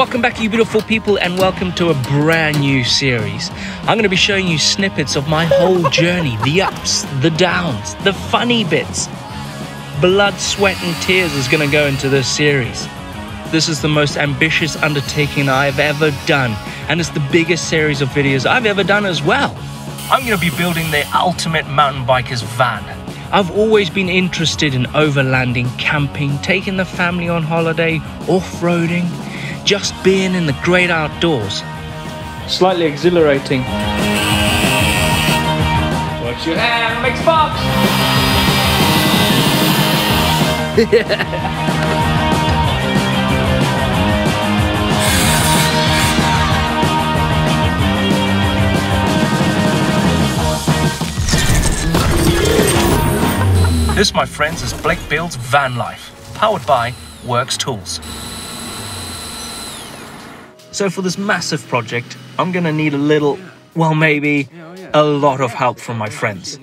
Welcome back, you beautiful people, and welcome to a brand new series. I'm going to be showing you snippets of my whole journey the ups, the downs, the funny bits. Blood, sweat, and tears is going to go into this series. This is the most ambitious undertaking I've ever done, and it's the biggest series of videos I've ever done as well. I'm going to be building the ultimate mountain biker's van. I've always been interested in overlanding, camping, taking the family on holiday, off-roading, just being in the great outdoors. Slightly exhilarating. Works your hand, makes pops. This, my friends, is Blake Builds Van Life, powered by Worx Tools. So for this massive project, I'm gonna need a little, well maybe a lot of help from my friends.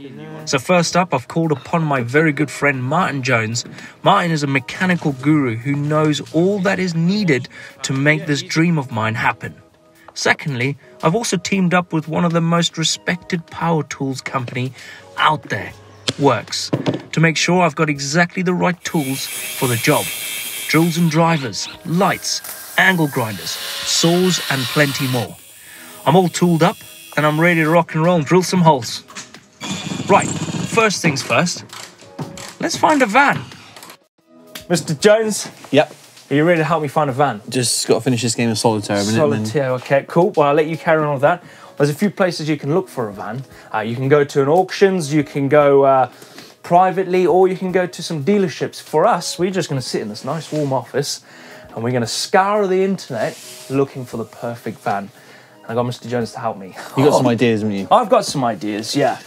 So first up, I've called upon my very good friend Martin Jones. Martin is a mechanical guru who knows all that is needed to make this dream of mine happen. Secondly, I've also teamed up with one of the most respected power tools company out there, Worx, to make sure I've got exactly the right tools for the job. Drills and drivers, lights, angle grinders, saws, and plenty more. I'm all tooled up and I'm ready to rock and roll and drill some holes. Right, first things first, let's find a van. Mr. Jones, Yep. are you ready to help me find a van? Just got to finish this game of solitaire a minute. and then- Solitaire, okay, cool. Well, I'll let you carry on with that. There's a few places you can look for a van. Uh, you can go to an auctions, you can go uh, privately, or you can go to some dealerships. For us, we're just going to sit in this nice warm office and we're going to scour the internet looking for the perfect van. And I got Mr. Jones to help me. You got some ideas, haven't you? I've got some ideas, yeah.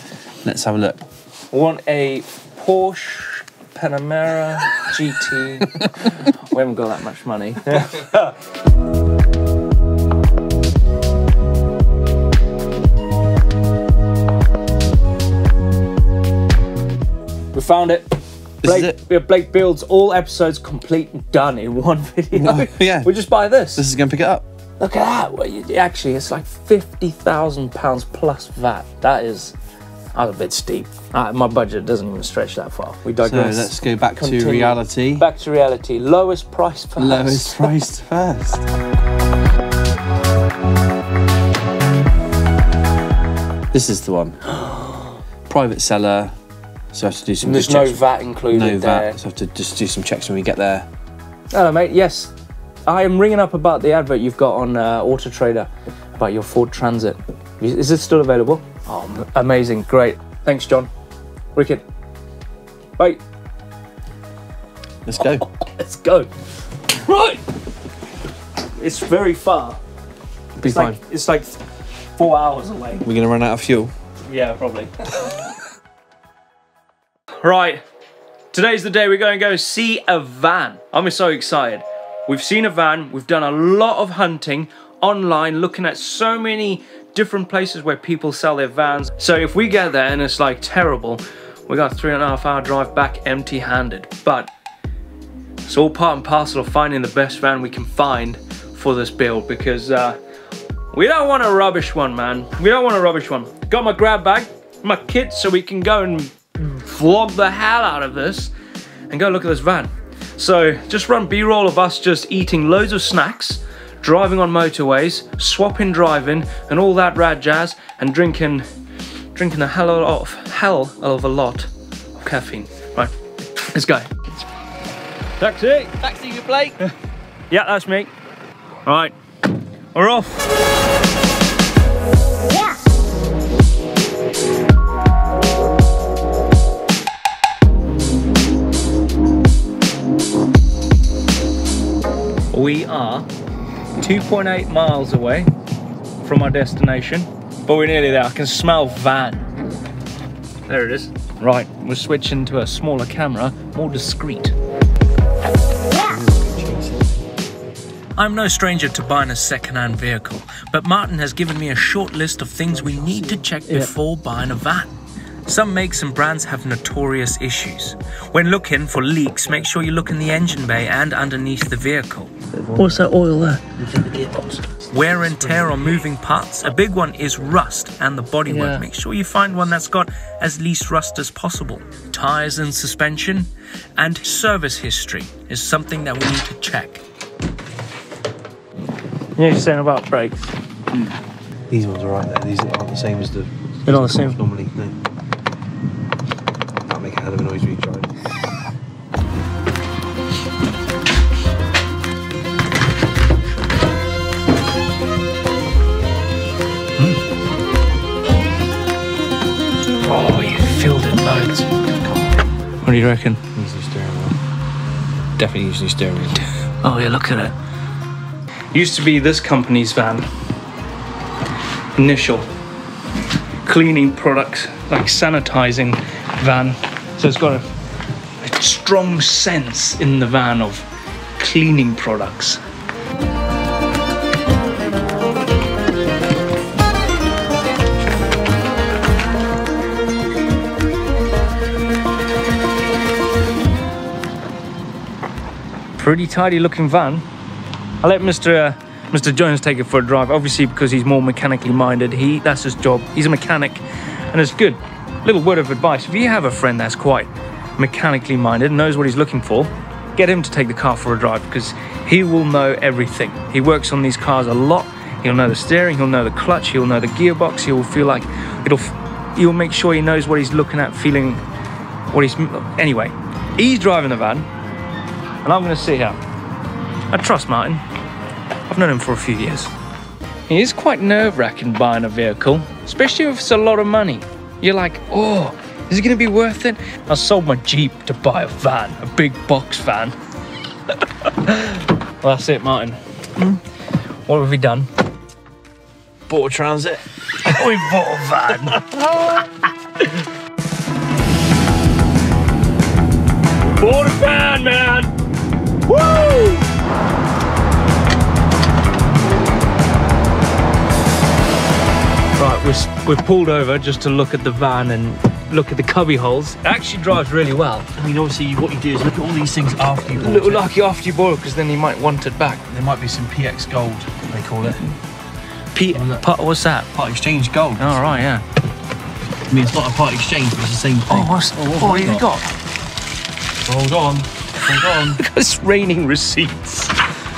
Let's have a look. I want a Porsche Panamera GT. we haven't got that much money. we found it. Blake. Blake builds all episodes complete and done in one video. Yeah. We just buy this. This is going to pick it up. Look at that. Well, you- Actually, it's like fifty thousand pounds plus VAT. That is, that's a bit steep. Uh, my budget doesn't even stretch that far. We digress. So let's go back Continue. to reality. Back to reality. Lowest price first. Lowest price first. This is the one. Private seller. So I have to do some There's no checks. VAT included No there. VAT. So I have to just do some checks when we get there. Hello, mate. Yes, I am ringing up about the advert you've got on uh, Auto Trader about your Ford Transit. Is is it still available? Oh, amazing. Great. Thanks, John. Wicked. Bye. Let's go. Let's go. Right. It's very far. Be It's fine. like it's like four hours away. We're going to run out of fuel. Yeah, probably. right. Today's the day we're going to go see a van. I'm so excited. We've seen a van. We've done a lot of hunting online, looking at so many different places where people sell their vans. So if we get there and it's like terrible, we got a three and a half hour drive back empty handed. But it's all part and parcel of finding the best van we can find for this build because uh, we don't want a rubbish one, man. We don't want a rubbish one. Got my grab bag, my kit, so we can go and vlog the hell out of this and go look at this van. So just run B-roll of us just eating loads of snacks, driving on motorways, swapping driving, and all that rad jazz, and drinking, drinking a hell of hell of a lot of caffeine. Right, let's go. Taxi. Taxi, you Blake. Yeah, that's me. All right, we're off. We are 2.8 miles away from our destination, but we're nearly there. I can smell van. There it is. Right, we're switching to a smaller camera, more discreet. I'm no stranger to buying a second-hand vehicle, but Martin has given me a short list of things we need to check before buying a van. Some makes and brands have notorious issues. When looking for leaks, make sure you look in the engine bay and underneath the vehicle. What's that oil there? The gearbox. Wear and tear on moving parts. A big one is rust and the bodywork. Yeah. Make sure you find one that's got as least rust as possible. Tires and suspension and service history is something that we need to check. You're saying about brakes? Hmm. These ones are right there. These aren't the same as the. They're not the same. Normally, no. That make a hell of a noise when you drive. Oh, you filled it loads. What do you reckon? Needs new steering wheel. Definitely needs new steering wheel. Oh yeah, look at it. Used to be this company's van. Initial cleaning products, like sanitizing van. So it's got a, a strong sense in the van of cleaning products. Pretty tidy looking van. I let Mr. Uh, Mr. Jones take it for a drive, obviously because he's more mechanically minded. He that's his job. He's a mechanic, and it's good. Little word of advice: if you have a friend that's quite mechanically minded, knows what he's looking for, get him to take the car for a drive because he will know everything. He works on these cars a lot. He'll know the steering. He'll know the clutch. He'll know the gearbox. He'll feel like it'll. He'll make sure he knows what he's looking at, feeling what he's. Anyway, he's driving the van, and I'm going to sit here. I trust Martin. I've known him for a few years. It is quite nerve wracking buying a vehicle, especially if it's a lot of money. You're like, oh, is it going to be worth it? I sold my Jeep to buy a van, a big box van. well, that's it, Martin. What have we done? Bought a transit. we bought a van. bought a van, man. Woo! Right, we're, we're pulled over just to look at the van and look at the cubby holes. It actually drives really well. I mean, obviously, what you do is look at all these things after you A bought little it. lucky after you bought it because then you might want it back. There might be some PX gold, they call it. P- Oh, look. pa- what's that? Part exchange gold. All right, yeah. I mean, it's not a part exchange, but it's the same thing. Oh, what's, what have what have you got? Hold on. Hold on. It's raining receipts.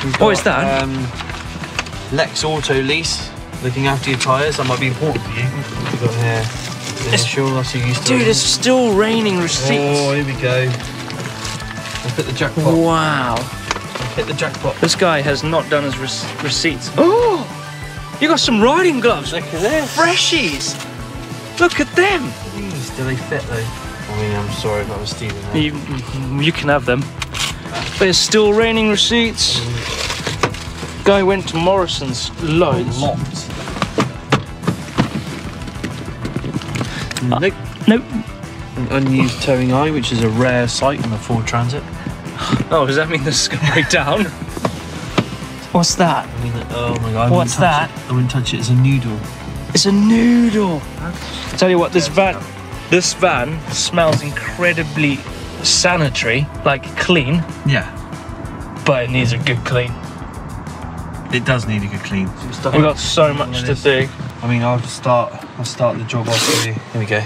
We've What is got, that? Um, Lex Auto Lease. Looking after your tyres. That might be important for you. We've got here. Initial, that's you used to. Dude, it's still raining receipts. Oh, here we go. We'll hit the jackpot. Wow. Hit the jackpot. This guy has not done his rec- receipts. Oh! You got some riding gloves. Look at this. Freshies. Look at them. Jeez, do they fit though? I mean, I'm sorry if I was stealing that. You, you can have them. But it's still raining receipts. Mm. Guy went to Morrison's loads. Locked. Mm. Nope. Nope. An unused towing eye, which is a rare sight on a Ford Transit. Oh, does that mean this is going to break down? What's that? I mean, oh my god. I What's that? It. I wouldn't touch it. It's a noodle. It's a noodle. Tell you what, this van, this van smells incredibly sanitary, like clean, Yeah. but it needs a good clean. It does need a good clean. We've got so much to do. I mean, I'll start. I'll start the job off for you. Here we go.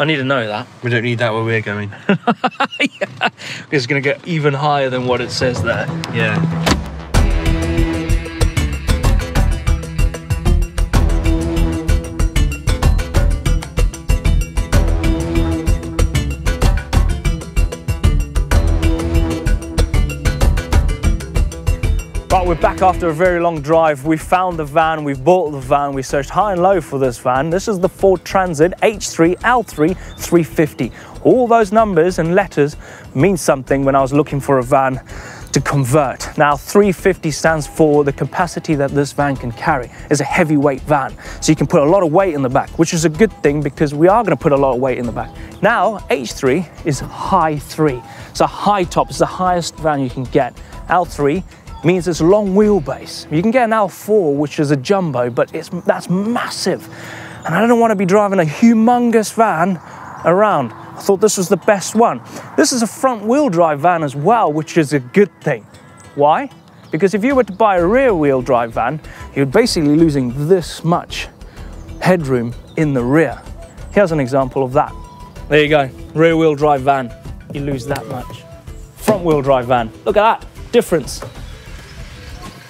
I need to know that. We don't need that where we're going. It's going to get even higher than what it says there. Yeah. We're back after a very long drive. We found the van, we've bought the van, we searched high and low for this van. This is the Ford Transit H3 L3 350. All those numbers and letters mean something when I was looking for a van to convert. Now, 350 stands for the capacity that this van can carry. It's a heavyweight van, so you can put a lot of weight in the back, which is a good thing because we are going to put a lot of weight in the back. Now, H3 is high three. A high top, it's the highest van you can get. L3 means it's long wheelbase. You can get an L4, which is a jumbo, but it's that's massive. And I don't want to be driving a humongous van around. I thought this was the best one. This is a front wheel drive van as well, which is a good thing. Why? Because if you were to buy a rear wheel drive van, you're basically losing this much headroom in the rear. Here's an example of that. There you go, rear wheel drive van. You lose that much. Front wheel drive van, look at that difference.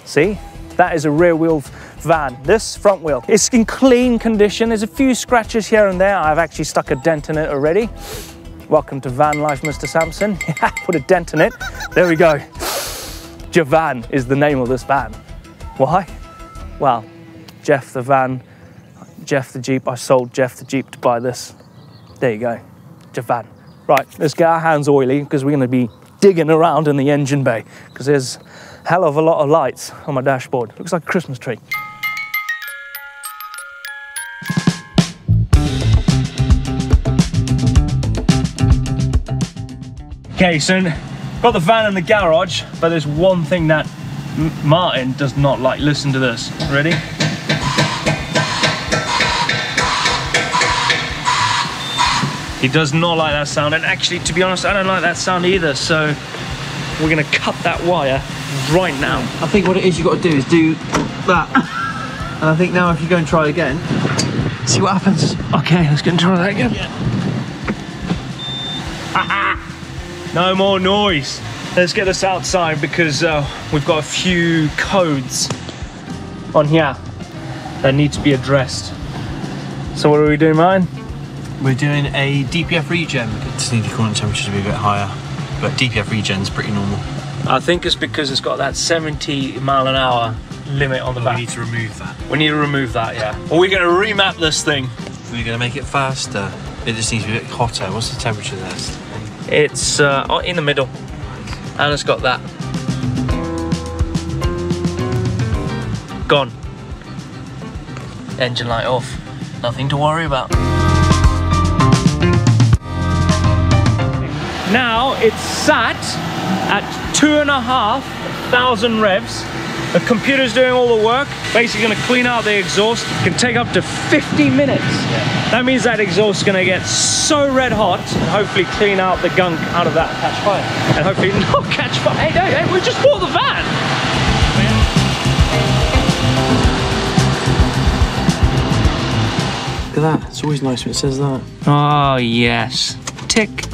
See, that is a rear wheel van. This front wheel, it's in clean condition. There's a few scratches here and there. I've actually stuck a dent in it already. Welcome to van life, Mr. Samson. Put a dent in it. There we go. Javan is the name of this van. Why? Well, Jeff the van, Jeff the Jeep. I sold Jeff the Jeep to buy this. There you go, Javan. Right, let's get our hands oily because we're going to be digging around in the engine bay because there's hell of a lot of lights on my dashboard. Looks like a Christmas tree. Okay, so got the van in the garage, but there's one thing that Martin does not like. Listen to this. Ready? He does not like that sound, and actually, to be honest, I don't like that sound either. So we're gonna cut that wire right now. I think what it is you've got to do is do that. and I think now if you go and try again, see what happens. Okay, let's go and try that again. no more noise. Let's get this outside because uh, we've got a few codes on here that need to be addressed. So what are we doing, Martin? We're doing a DPF regen. Just need the coolant temperature to be a bit higher, but DPF regen's pretty normal. I think it's because it's got that 70 mile an hour limit on the back. We need to remove that. We need to remove that, yeah. Well, we're going to remap this thing. We're going to make it faster. It just needs to be a bit hotter. What's the temperature there? It's uh, oh, in the middle, and it's got that. Gone. Engine light off. Nothing to worry about. Now it's sat at two and a half thousand revs. The computer's doing all the work. Basically gonna clean out the exhaust. Can take up to 50 minutes. That means that exhaust is gonna get so red hot and hopefully clean out the gunk out of that catch fire. And hopefully not catch fire. Hey, no, hey, we just bought the van. Look at that. It's always nice when it says that. Oh, yes. Tick.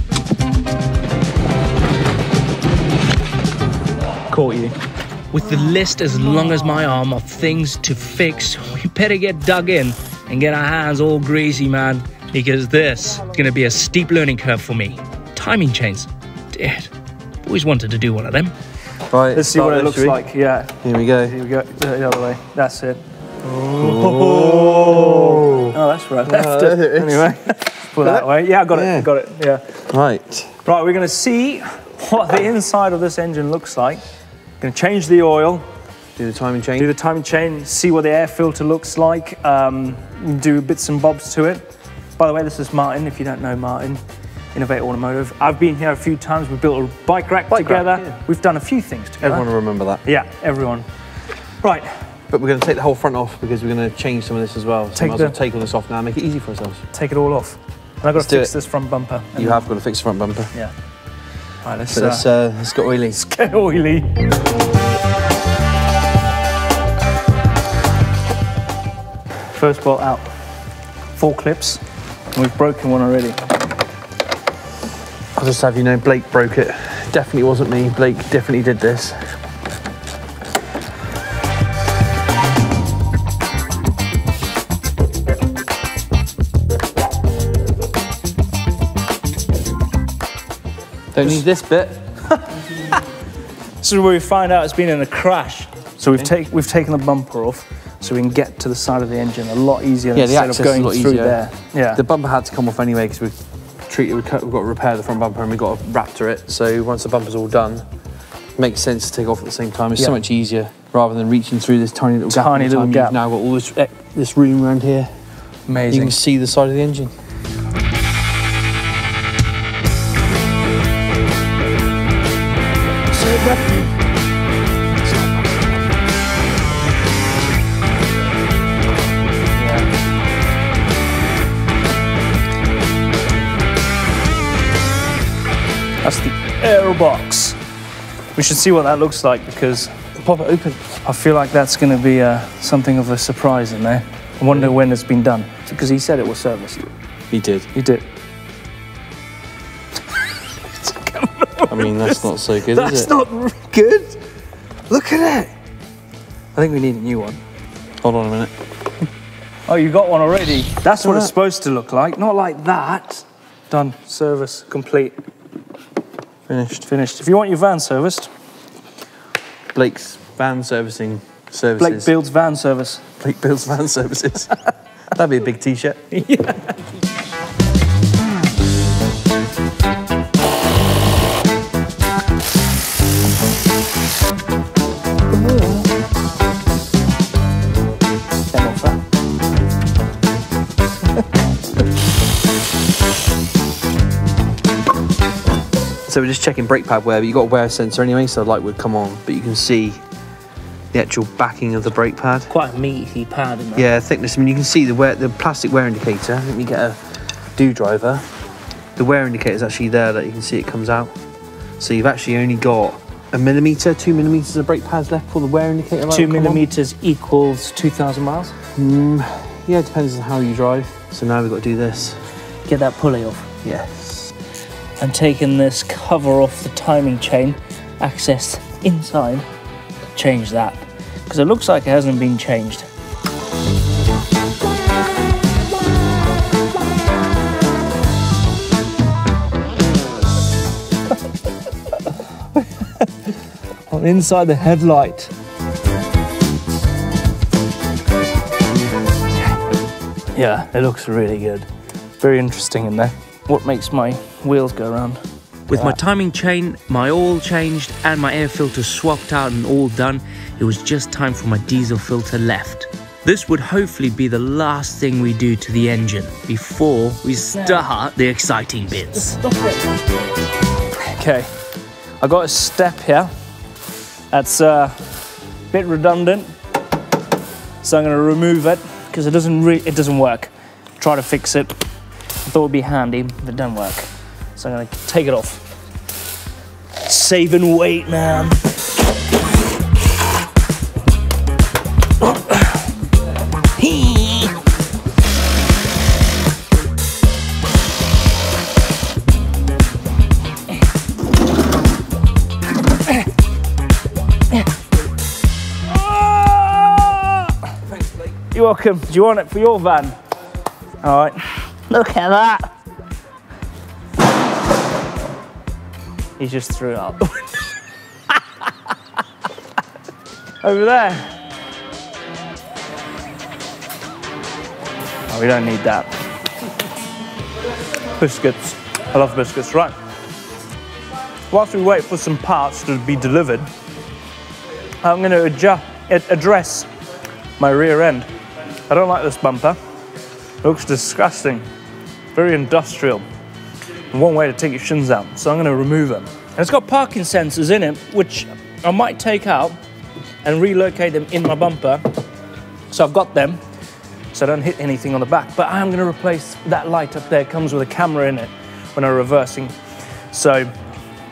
Caught you. With the list as long as my arm of things to fix, we better get dug in and get our hands all greasy, man. Because this is going to be a steep learning curve for me. Timing chains. Dude, always wanted to do one of them. Right. Let's see what it looks like. Yeah. Here we go. Here we go. The other way. That's it. Oh, oh that's right. Left it. there. Anyway, put that way. Yeah, I got Yeah. it. Got it. Yeah. Right. Right, we're going to see what the inside of this engine looks like. To change the oil, Do the timing chain. do the timing chain, see what the air filter looks like, um, do bits and bobs to it. By the way, this is Martin. If you don't know Martin, Innovate Automotive. I've been here a few times. We've built a bike rack Bike rack, together. yeah. We've done a few things together. Everyone will remember that. Yeah, everyone. Right, But we're going to take the whole front off because we're going to change some of this as well. So Take might as well the- take all this off now make it easy for ourselves. take it all off. And I've got Let's to fix it. this front bumper. You have got to fix the front bumper. Yeah. Right, let's, So uh, let's, uh, let's get oily. get oily. First bolt out. Four clips. We've broken one already. I'll just have you know, Blake broke it. Definitely wasn't me. Blake definitely did this. Don't need this bit. This is where we find out it's been in a crash. So we've, take, we've taken the bumper off so we can get to the side of the engine a lot easier Yeah, the instead of going through easier. there. Yeah. The bumper had to come off anyway because we've treated, we've got to repair the front bumper and we've got to raptor it. So once the bumper's all done, it makes sense to take off at the same time. It's so much easier rather than reaching through this tiny little gap. Tiny little gap. You've now got all this, eh, this room around here. Amazing. You can see the side of the engine. That's the airbox. We should see what that looks like because Pop it open. I feel like that's going to be uh, something of a surprise in there. I wonder when it's been done because he said it was serviced. He did. He did. I mean, that's not so good, That's is it? That's not good. Look at it. I think we need a new one. Hold on a minute. Oh, you got one already. That's what it's supposed to look like, not like that. Done. Service complete. Finished. Finished. If you want your van serviced, Blake's van servicing services. Blake builds van service. Blake builds van services. That'd be a big t-shirt. Came So we're just checking brake pad wear, but you've got a wear sensor anyway, so the light would come on, but you can see the actual backing of the brake pad. Quite a meaty pad. Yeah, thickness. I mean, you can see the wear, the plastic wear indicator. Let me get a do driver. The wear indicator is actually there that you can see it comes out. So you've actually only got a millimeter, two millimeters of brake pads left for the wear indicator. Two come on. millimeters equals 2,000 miles. Mm, yeah, it depends on how you drive. So now we've got to do this. Get that pulley off. Yes. I'm taking this cover off the timing chain, access inside, change that. Because it looks like it hasn't been changed. On inside the headlight. Yeah, it looks really good. Very interesting in there. What makes my wheels go around? With my timing chain, my oil changed, and my air filter swapped out and all done, it was just time for my diesel filter left. This would hopefully be the last thing we do to the engine before we start the exciting bits. Okay, I got a step here. That's uh, a bit redundant, so I'm going to remove it because it doesn't it doesn't work. Try to fix it. Thought it'd be handy, but it doesn't work. So I'm to take it off. Saving weight, man. You're welcome. Do you want it for your van? All right. Look at that. He just threw it out. Over there. Oh, we don't need that. Biscuits. I love biscuits. Right. Whilst we wait for some parts to be delivered, I'm going to adjust, address my rear end. I don't like this bumper. It looks disgusting. Very industrial. One way to take your shins out, so I'm going to remove them. And it's got parking sensors in it, which I might take out and relocate them in my bumper. So I've got them, so I don't hit anything on the back. But I am going to replace that light up there. It comes with a camera in it when I'm reversing. So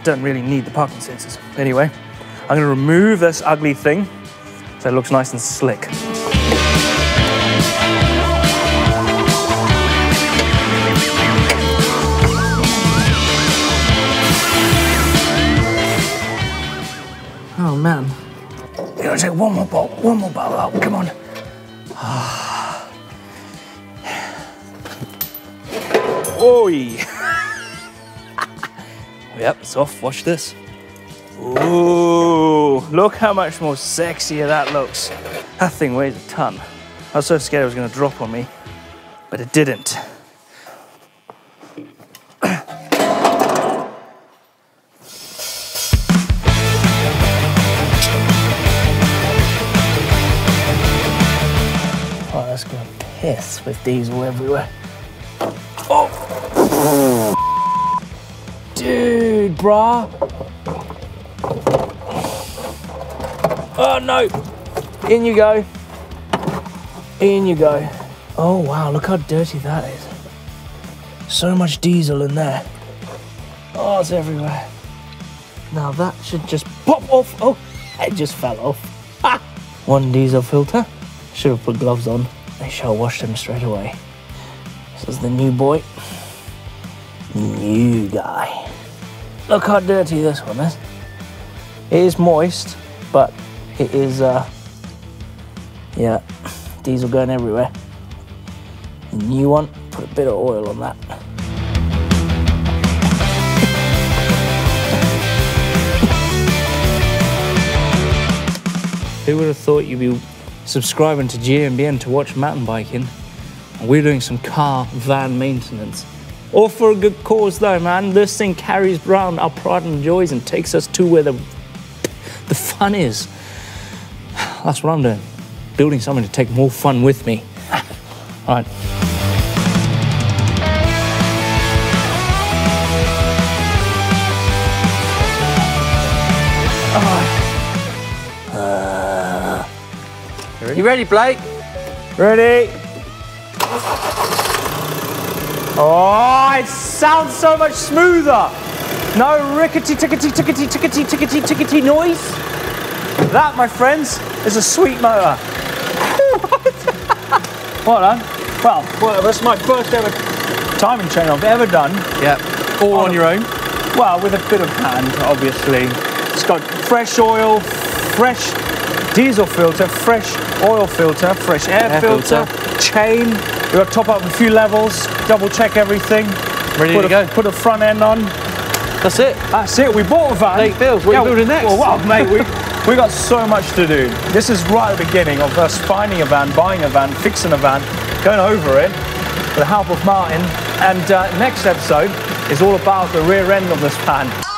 don't really need the parking sensors. Anyway, I'm to remove this ugly thing so it looks nice and slick. Man. You gotta take one more bolt, one more bolt out, oh, come on. Oi! yep, it's off, watch this. Ooh, look how much more sexier that looks. That thing weighs a ton. I was so scared it was gonna drop on me, but it didn't. With diesel everywhere. Oh! Dude, brah. Oh no! In you go. In you go. Oh wow, look how dirty that is. So much diesel in there. Oh, it's everywhere. Now that should just pop off. Oh, it just fell off. Ah. One diesel filter. Should have put gloves on. I shall wash them straight away. This is the new boy. New guy. Look how dirty this one is. It is moist, but it is, uh, yeah, diesel going everywhere. New one, put a bit of oil on that. Who would have thought you'd be subscribing to GMBN to watch mountain biking? And we're doing some car van maintenance. All for a good cause though, man. This thing carries around our pride and joys and takes us to where the, the fun is. That's what I'm doing. Building something to take more fun with me. All right. You ready, Blake? Ready? Oh, it sounds so much smoother. No rickety tickety tickety tickety tickety tickety noise. That, my friends, is a sweet motor. well done. Well, well, that's my first ever timing chain I've ever done. Yeah. All on oh. your own. Well, with a bit of hand, obviously. It's got fresh oil, fresh diesel filter, fresh oil filter, fresh air, Air filter, chain. We've got to top up a few levels, double check everything. Ready put to a, go. Put a front end on. That's it. That's it. We bought a van. Blake Builds, what are you building next? Well, well, mate, we we got so much to do. This is right at the beginning of us finding a van, buying a van, fixing a van, going over it with the help of Martin. And uh, next episode is all about the rear end of this van.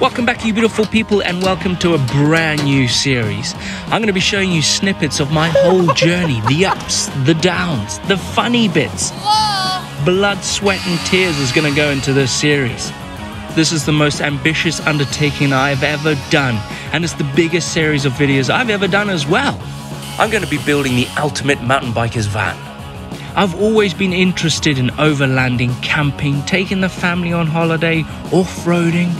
Welcome back, you beautiful people, and welcome to a brand new series. I'm going to be showing you snippets of my whole journey the ups, the downs, the funny bits. Blood, sweat, and tears is going to go into this series. This is the most ambitious undertaking I've ever done, and it's the biggest series of videos I've ever done as well. I'm going to be building the ultimate mountain biker's van. I've always been interested in overlanding, camping, taking the family on holiday, off roading,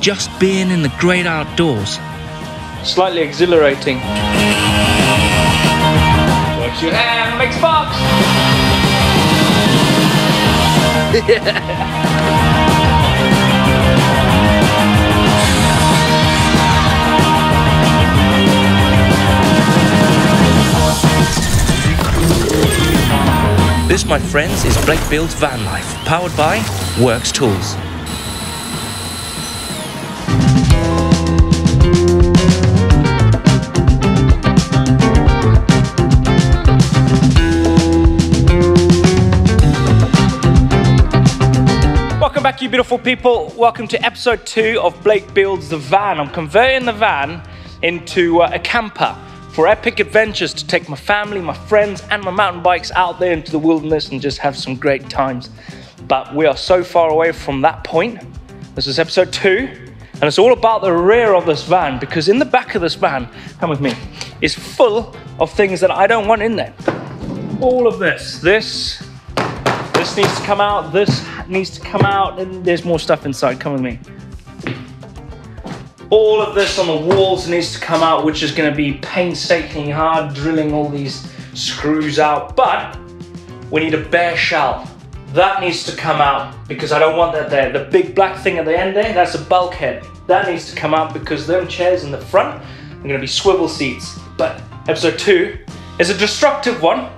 just being in the great outdoors. Slightly exhilarating. Works your hand, makes sparks. This, my friends, is Blake Builds Van Life, powered by Worx Tools. You beautiful people. Welcome to episode two of Blake Builds the Van. I'm converting the van into uh, a camper for epic adventures to take my family, my friends, and my mountain bikes out there into the wilderness and just have some great times. But we are so far away from that point. This is episode two, and it's all about the rear of this van because in the back of this van, come with me, is full of things that I don't want in there. All of this, this, this needs to come out, this needs to come out, and there's more stuff inside. Come with me. All of this on the walls needs to come out, which is going to be painstakingly hard, drilling all these screws out. But we need a bare shell. That needs to come out because I don't want that there. The big black thing at the end there, that's a bulkhead. That needs to come out because them chairs in the front are going to be swivel seats. But episode two is a destructive one,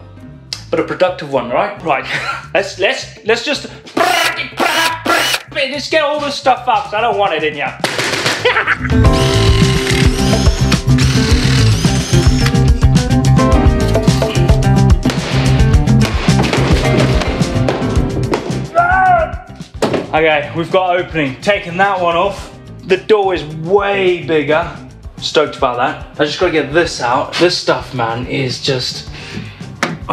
but a productive one, right? Right. let's let's let's just let's get all this stuff up. I don't want it in here. Okay, we've got opening. Taking that one off. The door is way bigger. Stoked about that. I just gotta get this out. This stuff, man, is just.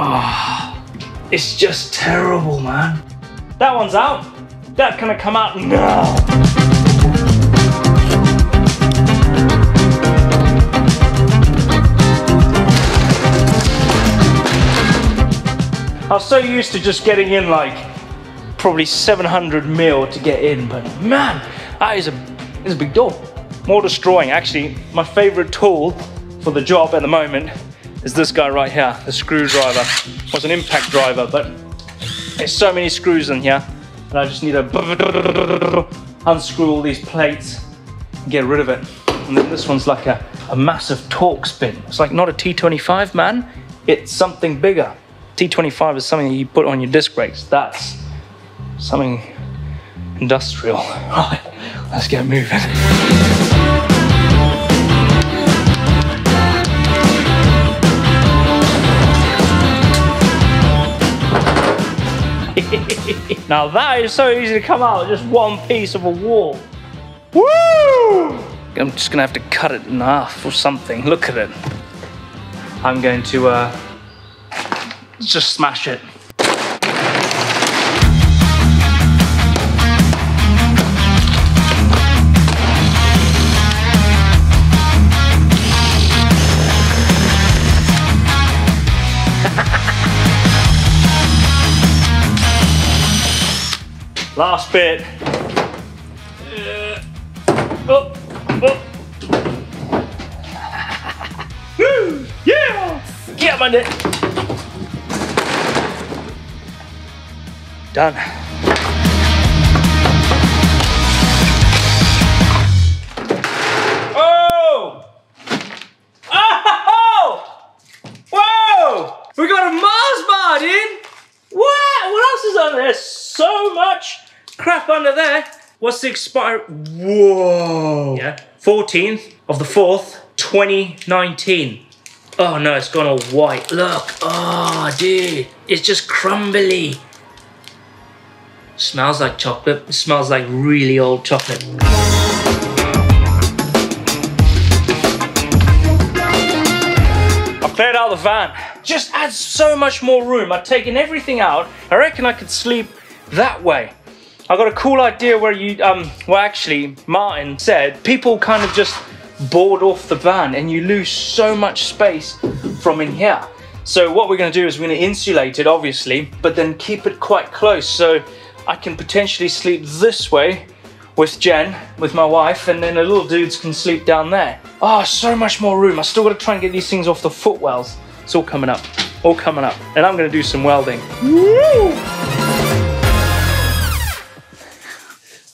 Ah, it's just terrible, man. That one's out. That gonna come out now. I was so used to just getting in like probably 700 mil to get in, but man, that is a It's a big door. More destroying. Actually, my favorite tool for the job at the moment is this guy right here, the screwdriver. Was an impact driver, but there's so many screws in here, and I just need to unscrew all these plates, and get rid of it. And then this one's like a, a massive torque spin. It's like not a T25, man. It's something bigger. T25 is something you put on your disc brakes. That's something industrial. Right, let's get moving. Now that is so easy to come out, just one piece of a wall. Woo! I'm just gonna have to cut it in half or something. Look at it. I'm going to uh, just smash it. Last bit. Uh, oh, oh. Woo! Yeah! Get on it. Done. What's the expire? Whoa! Yeah, 14th of the 4th, 2019. Oh no, it's gone all white. Look. Oh, dude. It's just crumbly. Smells like chocolate. It smells like really old chocolate. I cleared out the van. Just adds so much more room. I've taken everything out. I reckon I could sleep that way. I got a cool idea where you, um, well actually, Martin said people kind of just board off the van and you lose so much space from in here. So what we're gonna do is we're gonna insulate it, obviously, but then keep it quite close so I can potentially sleep this way with Jen, with my wife, and then the little dudes can sleep down there. Oh, so much more room. I still gotta try and get these things off the footwells. It's all coming up, all coming up. And I'm gonna do some welding. Woo!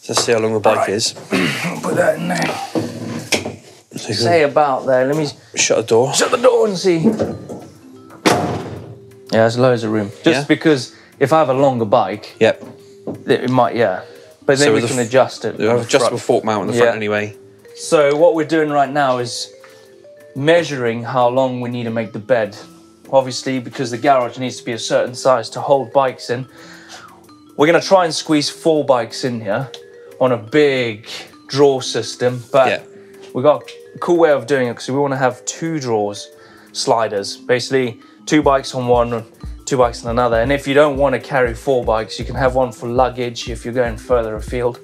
Let's see how long the bike is. I'll put that in there. So Say about there. Let me shut the door. shut the door and see. Yeah, there's loads of room. Just Yeah? because if I have a longer bike, Yep. it might, yeah. But then So we with can adjust it. You have on adjustable fork mount on the front anyway. So what we're doing right now is measuring how long we need to make the bed. Obviously, because the garage needs to be a certain size to hold bikes in. We're gonna try and squeeze four bikes in here on a big drawer system, but Yeah. we got a cool way of doing it because we want to have two drawers, sliders, basically two bikes on one, two bikes on another. And if you don't want to carry four bikes, you can have one for luggage if you're going further afield,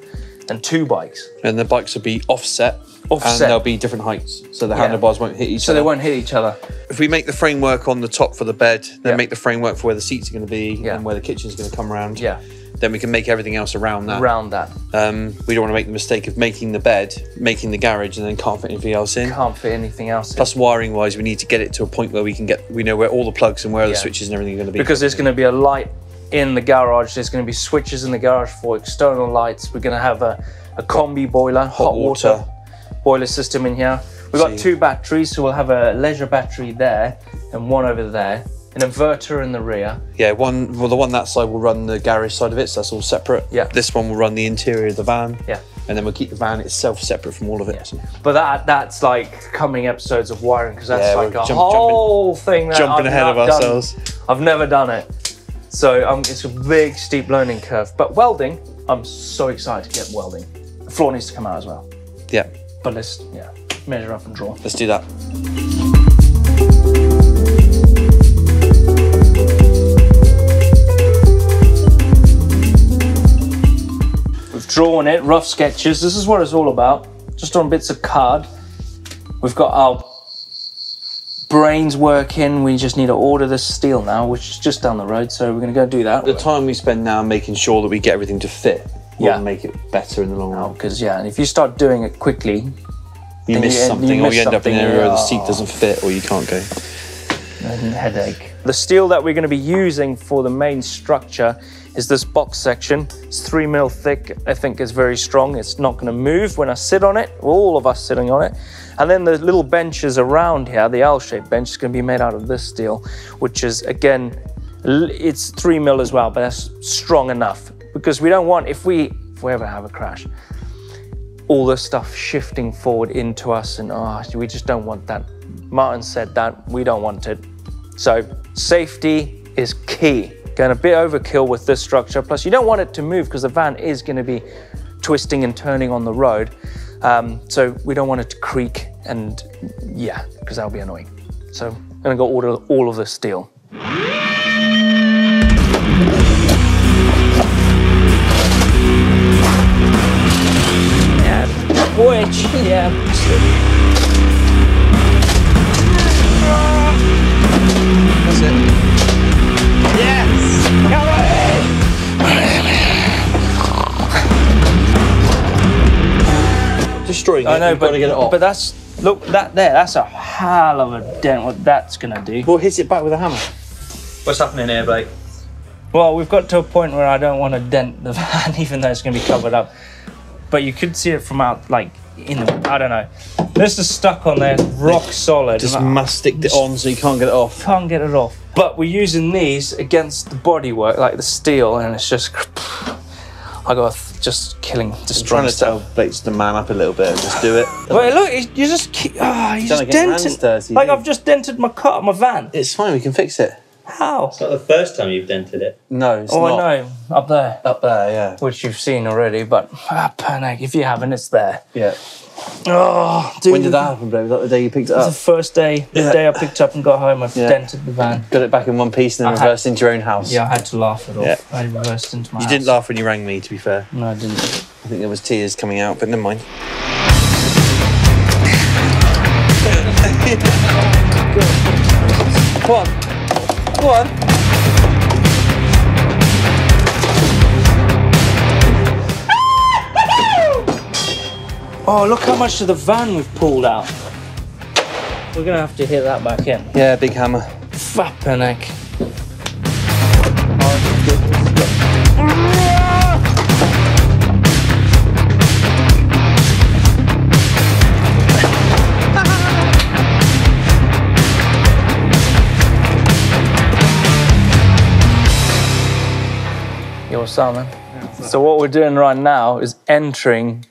and two bikes. And the bikes will be offset. Offset. And they'll be different heights. So the handlebars won't hit each So other. So they won't hit each other. If we make the framework on the top for the bed, then Yeah. make the framework for where the seats are going to be Yeah. and where the kitchen's going to come around. Yeah, Then we can make everything else around that. around that. Um, we don't want to make the mistake of making the bed, making the garage, and then can't fit anything else in. Can't fit anything else in. Plus, wiring wise, we need to get it to a point where we can get, we know where all the plugs and where the switches and everything are going to be. because there's going to be a light in the garage. There's going to be switches in the garage for external lights. We're going to have a, a combi boiler, hot, water. water. boiler system in here. We've got two batteries, so we'll have a leisure battery there and one over there. An inverter in the rear. yeah, one, well, the one that side will run the garage side of it, so that's all separate. Yeah. This one will run the interior of the van. Yeah. And then we'll keep the van itself separate from all of it. But that that's like coming episodes of wiring because that's Yeah, like a jump- whole thing that Jumping I've ahead of not done. ourselves. I've never done it. So um, it's a big steep learning curve. But welding, I'm so excited to get welding. The floor needs to come out as well. Yeah, But let's yeah, measure up and draw. let's do that. Drawn it, rough sketches. This is what it's all about. Just on bits of card. We've got our brains working. We just need to order the steel now, which is just down the road. So we're gonna go do that. The time we spend now making sure that we get everything to fit Yeah. will make it better in the long run. Oh, because yeah, and if you start doing it quickly, You miss you- you something, or miss you end up in an something, area where the seat doesn't fit, or you can't go. headache. The steel that we're going to be using for the main structure is this box section. It's three mil thick. I think it's very strong. It's not going to move when I sit on it. All of us sitting on it. And then the little benches around here, the L-shaped bench, is going to be made out of this steel, which is again, it's three mil as well, but that's strong enough because we don't want if we if we ever have a crash, all the stuff shifting forward into us, and oh, we just don't want that. Martin said that we don't want it. So safety is key. Going a bit overkill with this structure. Plus, you don't want it to move because the van is going to be twisting and turning on the road. Um, so we don't want it to creak and yeah, because that'll be annoying. So I'm going to go order all of this steel. Yeah, which yeah. That's it. Destroying it. I know, you've but got get it off. but that's look that there. That's a hell of a dent. What that's gonna do. Well, hit it back with a hammer. What's happening here, Blake? Well, we've got to a point where I don't want to dent the van, even though it's gonna be covered up. But you could see it from out, like in the. I don't know. This is stuck on there, rock solid. Just and I must stick it on so you can't get it off. can't get it off. But we're using these against the bodywork, like the steel, and it's just. I got just killing, trying destroying to stuff. tell Blake to man up a little bit and just do it. Wait, look, you you just keep, ah, you just like getting your hands dented. dirty, like do you? I've just dented my car, my van. It's fine, we can fix it. How? It's not the first time you've dented it. No, it's Oh, not. I know, up there, Up there, yeah. which you've seen already. But ah, panic if you haven't, it's there. Yeah. Oh, dude. When did that happen, Blake? Was that the day you picked it It was up? the first day, the Yeah. day I picked up and got home, I Yeah. dented the van. Got it back in one piece and then I had- reversed into your own house. Yeah, I had to laugh it off. Yeah. I reversed into my You house. didn't laugh when you rang me, to be fair. No, I didn't. I think there was tears coming out, but never mind. Come on. Come on. Ah, oh, look how much of the van we've pulled out. We're gonna have to hit that back in. Yeah, big hammer. Flippin' heck. Oh, Simon. So what we're doing right now is entering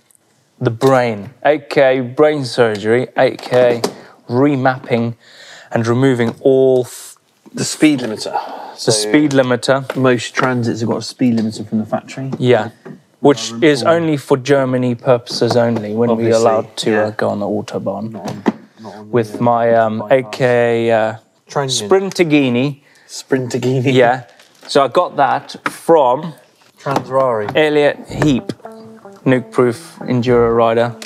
the brain, aka brain surgery, aka remapping and removing all The speed limiter. the speed limiter. Most transits have got a speed limiter from the factory. Yeah. Which is only for Germany purposes only when we're allowed to uh, go on the Autobahn. With my um, aka uh, Sprintagini. Sprinterghini. Yeah. So I got that from Transrari. Elliot Heap, Nukeproof enduro rider.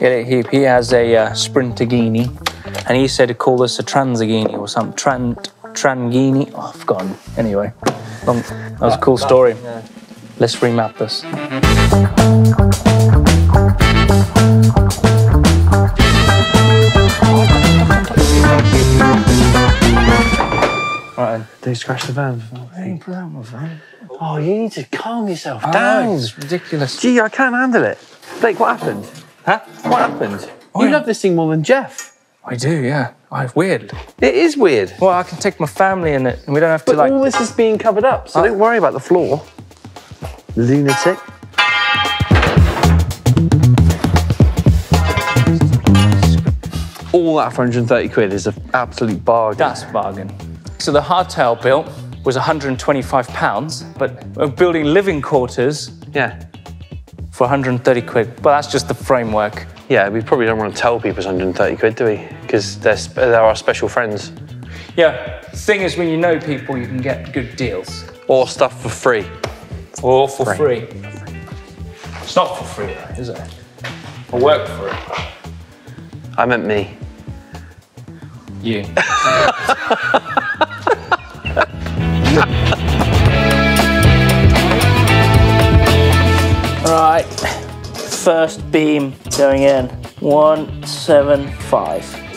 Elliot Heap, he has a uh, Sprintagini and he said to call this a Transagini or something. Trant, Trangini. Oh, I've forgotten. Anyway, um, that was a cool story. Let's remap this. Right then. They scratched the van. Oh, Oh, you need to calm yourself Oh, down. it's ridiculous. Gee, I can't handle it. Blake, what happened? Huh? What happened? Oh, you yeah. love this thing more than Jeff. I do, yeah. Oh, it's weird. It is weird. Well, I can take my family in it, and we don't have to But like. all this is being covered up, so Oh. don't worry about the floor. Lunatic. All that for 130 quid is an absolute bargain. That's a bargain. So the hardtail built was 125 pounds, but building living quarters yeah. for 130 quid. But that's just the framework. Yeah, we probably don't want to tell people it's 130 quid, do we? Because they're, they're our special friends. Yeah. Thing is, when you know people, you can get good deals. Or stuff for free. Or for Free. free. It's not for free, though, is it? I work for it. I meant me. You. Right, first beam going in. One, seven, five.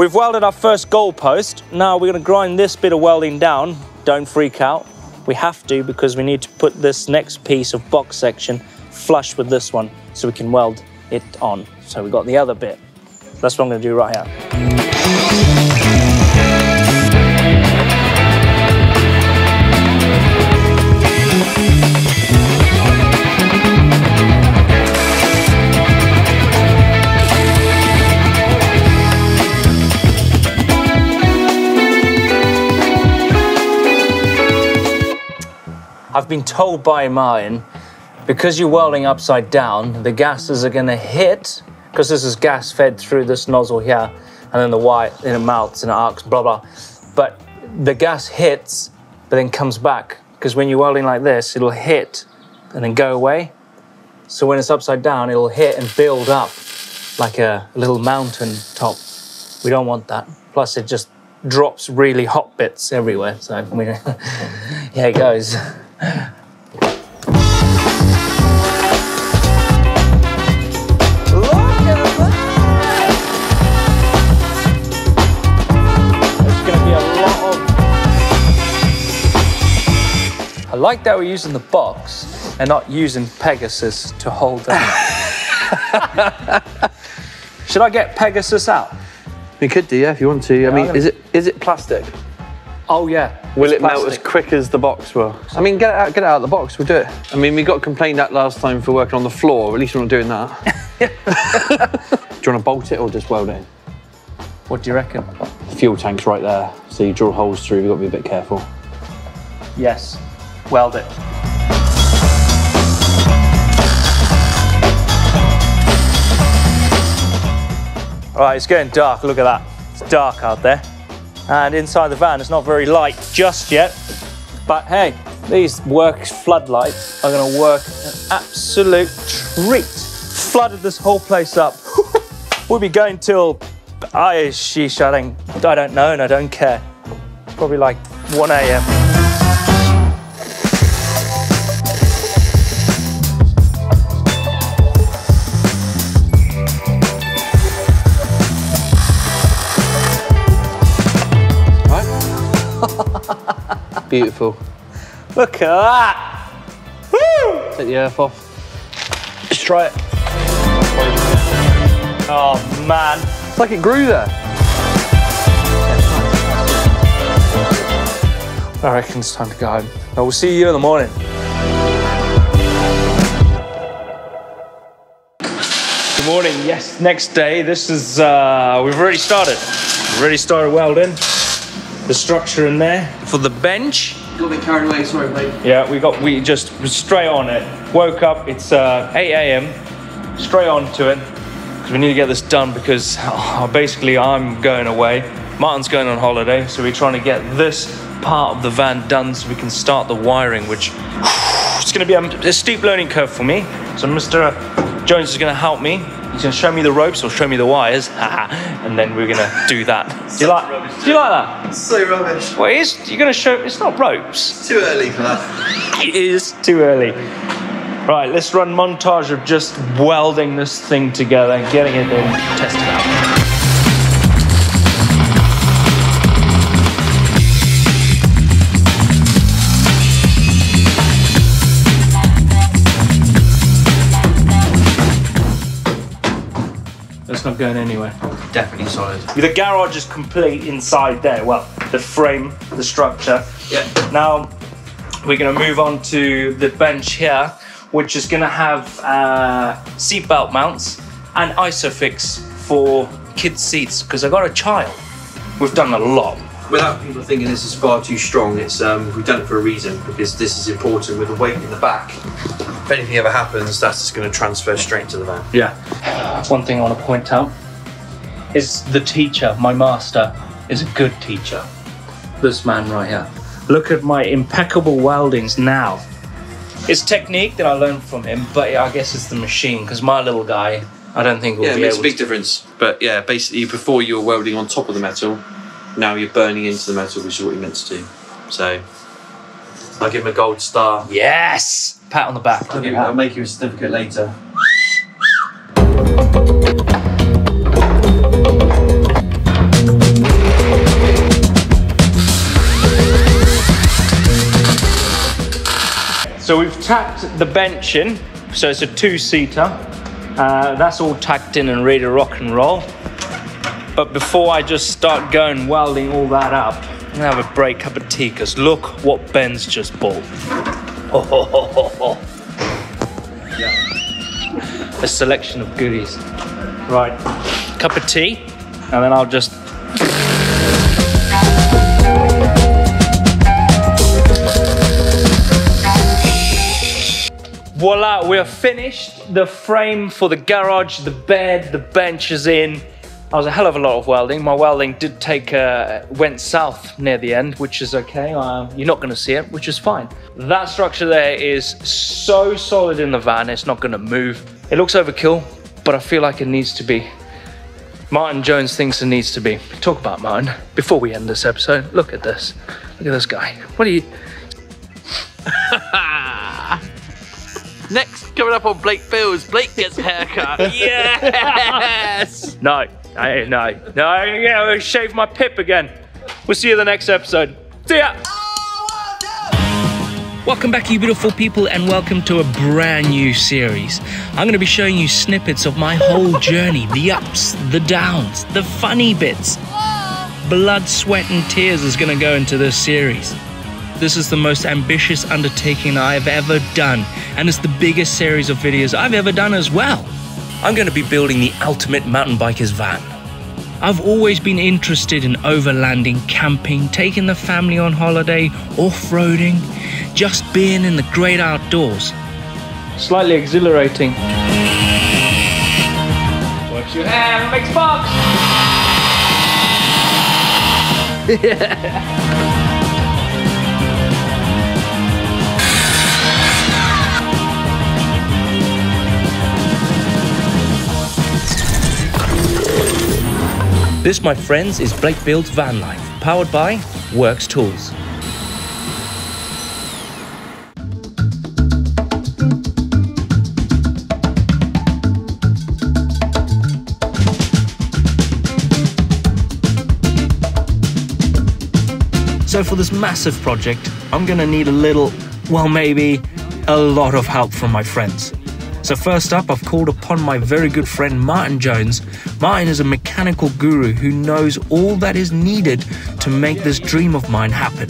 We've welded our first goal post. Now we're gonna grind this bit of welding down. Don't freak out. We have to because we need to put this next piece of box section flush with this one so we can weld it on. So we've got the other bit. That's what I'm gonna do right here. I've been told by Martin, because you're welding upside down, the gases are gonna hit, because this is gas fed through this nozzle here, and then the wire, and it melts and it arcs, blah, blah. But the gas hits, but then comes back, because when you're welding like this, it'll hit and then go away. So when it's upside down, it'll hit and build up like a little mountain top. We don't want that. Plus, it just drops really hot bits everywhere. So we, here it goes. There's gonna be a lot of. I like that we're using the box and not using Pegasus to hold it. Should I get Pegasus out? You could do, yeah, if you want to. I I'm mean, gonna- is it is it plastic? Oh yeah. Will it's it melt as quick as the box will? I mean, get it out, get it out of the box. We'll do it. I mean, we got complained that last time for working on the floor. At least we're not doing that. do you want to bolt it or just weld it in? What do you reckon? The fuel tank's right there, so you drill holes through. You've got to be a bit careful. Yes. Weld it. All right, it's getting dark. Look at that. It's dark out there. And inside the van, it's not very light just yet. But hey, these work floodlights are going to work an absolute treat. Flooded this whole place up. we'll be going till I sheesh, I don't, I don't know and I don't care. Probably like 1 a.m. Beautiful. Look at that! Woo! Take the earth off. Just try it. Oh man. It's like it grew there. I reckon it's time to go home. I will see you in the morning. Good morning. Yes, next day. This is uh we've already started. We've already started welding. The structure in there for the bench. Got a bit carried away. Sorry, mate. Yeah, we got we just straight on it. Woke up. It's uh, 8 a.m. Straight on to it because we need to get this done because oh, basically I'm going away. Martin's going on holiday, so we're trying to get this part of the van done so we can start the wiring, which it's going to be a, a steep learning curve for me. So Mr. Jones is going to help me. He's going to show me the ropes or show me the wires, and then we're going to do that. Do you like? Do you like that? So rubbish. Well, it is. You're going to show. It's not ropes. Too early for that. It is too early. Right, let's run montage of just welding this thing together and getting it in, test it out. That's not going anywhere. Definitely solid. The garage is complete inside there. Well, the frame, the structure. Yeah. Now we're going to move on to the bench here, which is going to have uh, seatbelt mounts and ISOFIX for kids' seats because I got a child. We've done a lot. Without people thinking this is far too strong, it's um, we've done it for a reason because this is important with the weight in the back. If anything ever happens, that's just going to transfer straight to the van. Yeah. One thing I want to point out is the teacher, my master, is a good teacher. This man right here. Look at my impeccable weldings now. It's technique that I learned from him, but I guess it's the machine because my little guy, I don't think will Yeah, it be makes a big to. difference. But yeah, basically, before you were welding on top of the metal, now you're burning into the metal, which is what you're meant to do. So, I'll give him a gold star. Yes! Pat on the back. I'll, give you, I'll make you a certificate later. So we've tacked the bench in, so it's a two-seater. Uh, that's all tacked in and ready to rock and roll. But before I just start going welding all that up, I'm gonna have a break cup of tea because look what Ben's just bought. Ho, ho, ho, ho. A selection of goodies. Right, cup of tea, and then I'll just Voila, we are finished. The frame for the garage, the bed, the bench is in. I was a hell of a lot of welding. My welding did take, uh, went south near the end, which is okay. Uh, you're not going to see it, which is fine. That structure there is so solid in the van, it's not going to move. It looks overkill, but I feel like it needs to be. Martin Jones thinks it needs to be. Talk about Martin before we end this episode. Look at this. Look at this guy. What are you? Next, coming up on Blake Builds, Blake gets a haircut. Yes! no, I, no, no, yeah, I'll shave my pip again. We'll see you in the next episode. See ya! Welcome back, you beautiful people, and welcome to a brand new series. I'm going to be showing you snippets of my whole journey the ups, the downs, the funny bits. Blood, sweat, and tears is going to go into this series. This is the most ambitious undertaking I've ever done, and it's the biggest series of videos I've ever done as well. I'm going to be building the ultimate mountain biker's van. I've always been interested in overlanding, camping, taking the family on holiday, off roading, just being in the great outdoors. Slightly exhilarating. Works your hand, makes sparks! This, my friends, is Blake Builds Van Life, powered by Worx Tools. So for this massive project, I'm gonna need a little, well maybe a lot of help from my friends. So first up, I've called upon my very good friend Martin Jones. Martin is a mechanical guru who knows all that is needed to make this dream of mine happen.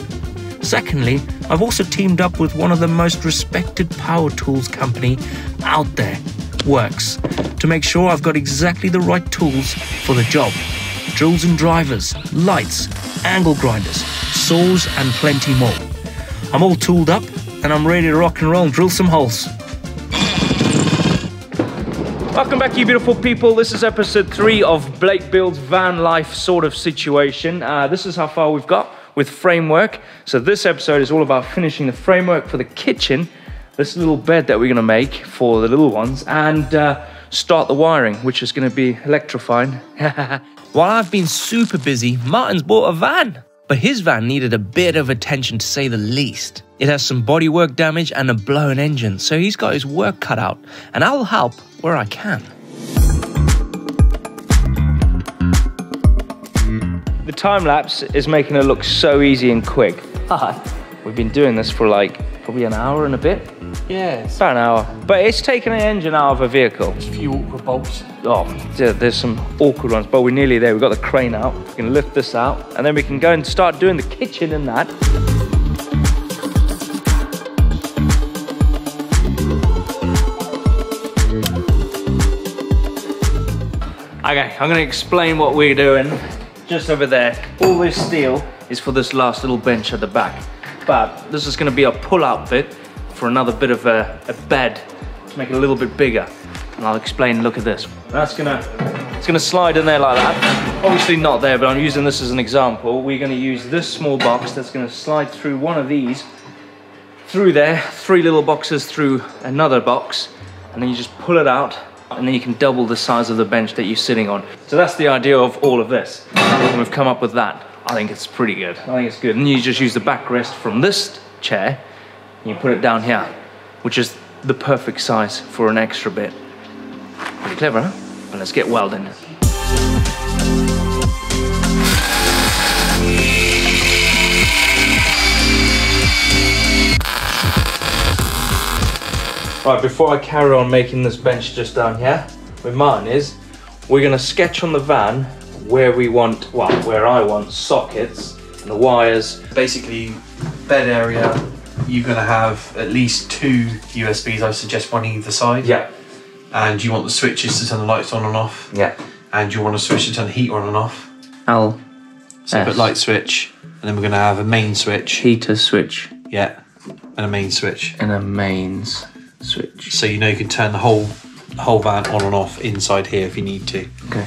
Secondly, I've also teamed up with one of the most respected power tools company out there, Worx, to make sure I've got exactly the right tools for the job. Drills and drivers, lights, angle grinders, saws, and plenty more. I'm all tooled up and I'm ready to rock and roll and drill some holes. Welcome back, you beautiful people. This is episode three of Blake Builds Van Life sort of situation. Uh, this is how far we've got with framework. So, this episode is all about finishing the framework for the kitchen, this little bed that we're going to make for the little ones, and uh, start the wiring, which is going to be electrifying. While I've been super busy, Martin's bought a van. But his van needed a bit of attention to say the least. It has some bodywork damage and a blown engine, so he's got his work cut out, and I'll help where I can. The time lapse is making it look so easy and quick. We've been doing this for like probably an hour and a bit. Yes. About an hour. But it's taken an engine out of a vehicle. There's a few awkward bolts. Oh, there- there's some awkward ones, but we're nearly there. We've got the crane out. We can lift this out, and then we can go and start doing the kitchen and that. Okay, I'm gonna explain what we're doing. Just over there, all this steel is for this last little bench at the back. But this is gonna be a pull-out bit for another bit of a, a bed to make it a little bit bigger. And I'll explain, look at this. That's gonna It's gonna slide in there like that. Obviously not there, but I'm using this as an example. We're gonna use this small box that's gonna slide through one of these, through there, three little boxes through another box, and then you just pull it out, and then you can double the size of the bench that you're sitting on. So that's the idea of all of this. And we've come up with that. I think it's pretty good. I think it's good. And you just use the backrest from this chair, and you put it down here, which is the perfect size for an extra bit. Pretty clever, huh? Let's get welding. Right, before I carry on making this bench just down here, with mine is, we're gonna sketch on the van where we want, well, where I want sockets and the wires. Basically, bed area, you're going to have at least two USBs. I suggest one either side. Yeah, And you want the switches to turn the lights on and off. yeah. And you want a switch to turn the heat on and off. L So Yes. put light switch, and then we're going to have a main switch. heater switch Yeah, and a main switch. and a mains switch. So you know you can turn the whole the whole van on and off inside here if you need to. Okay.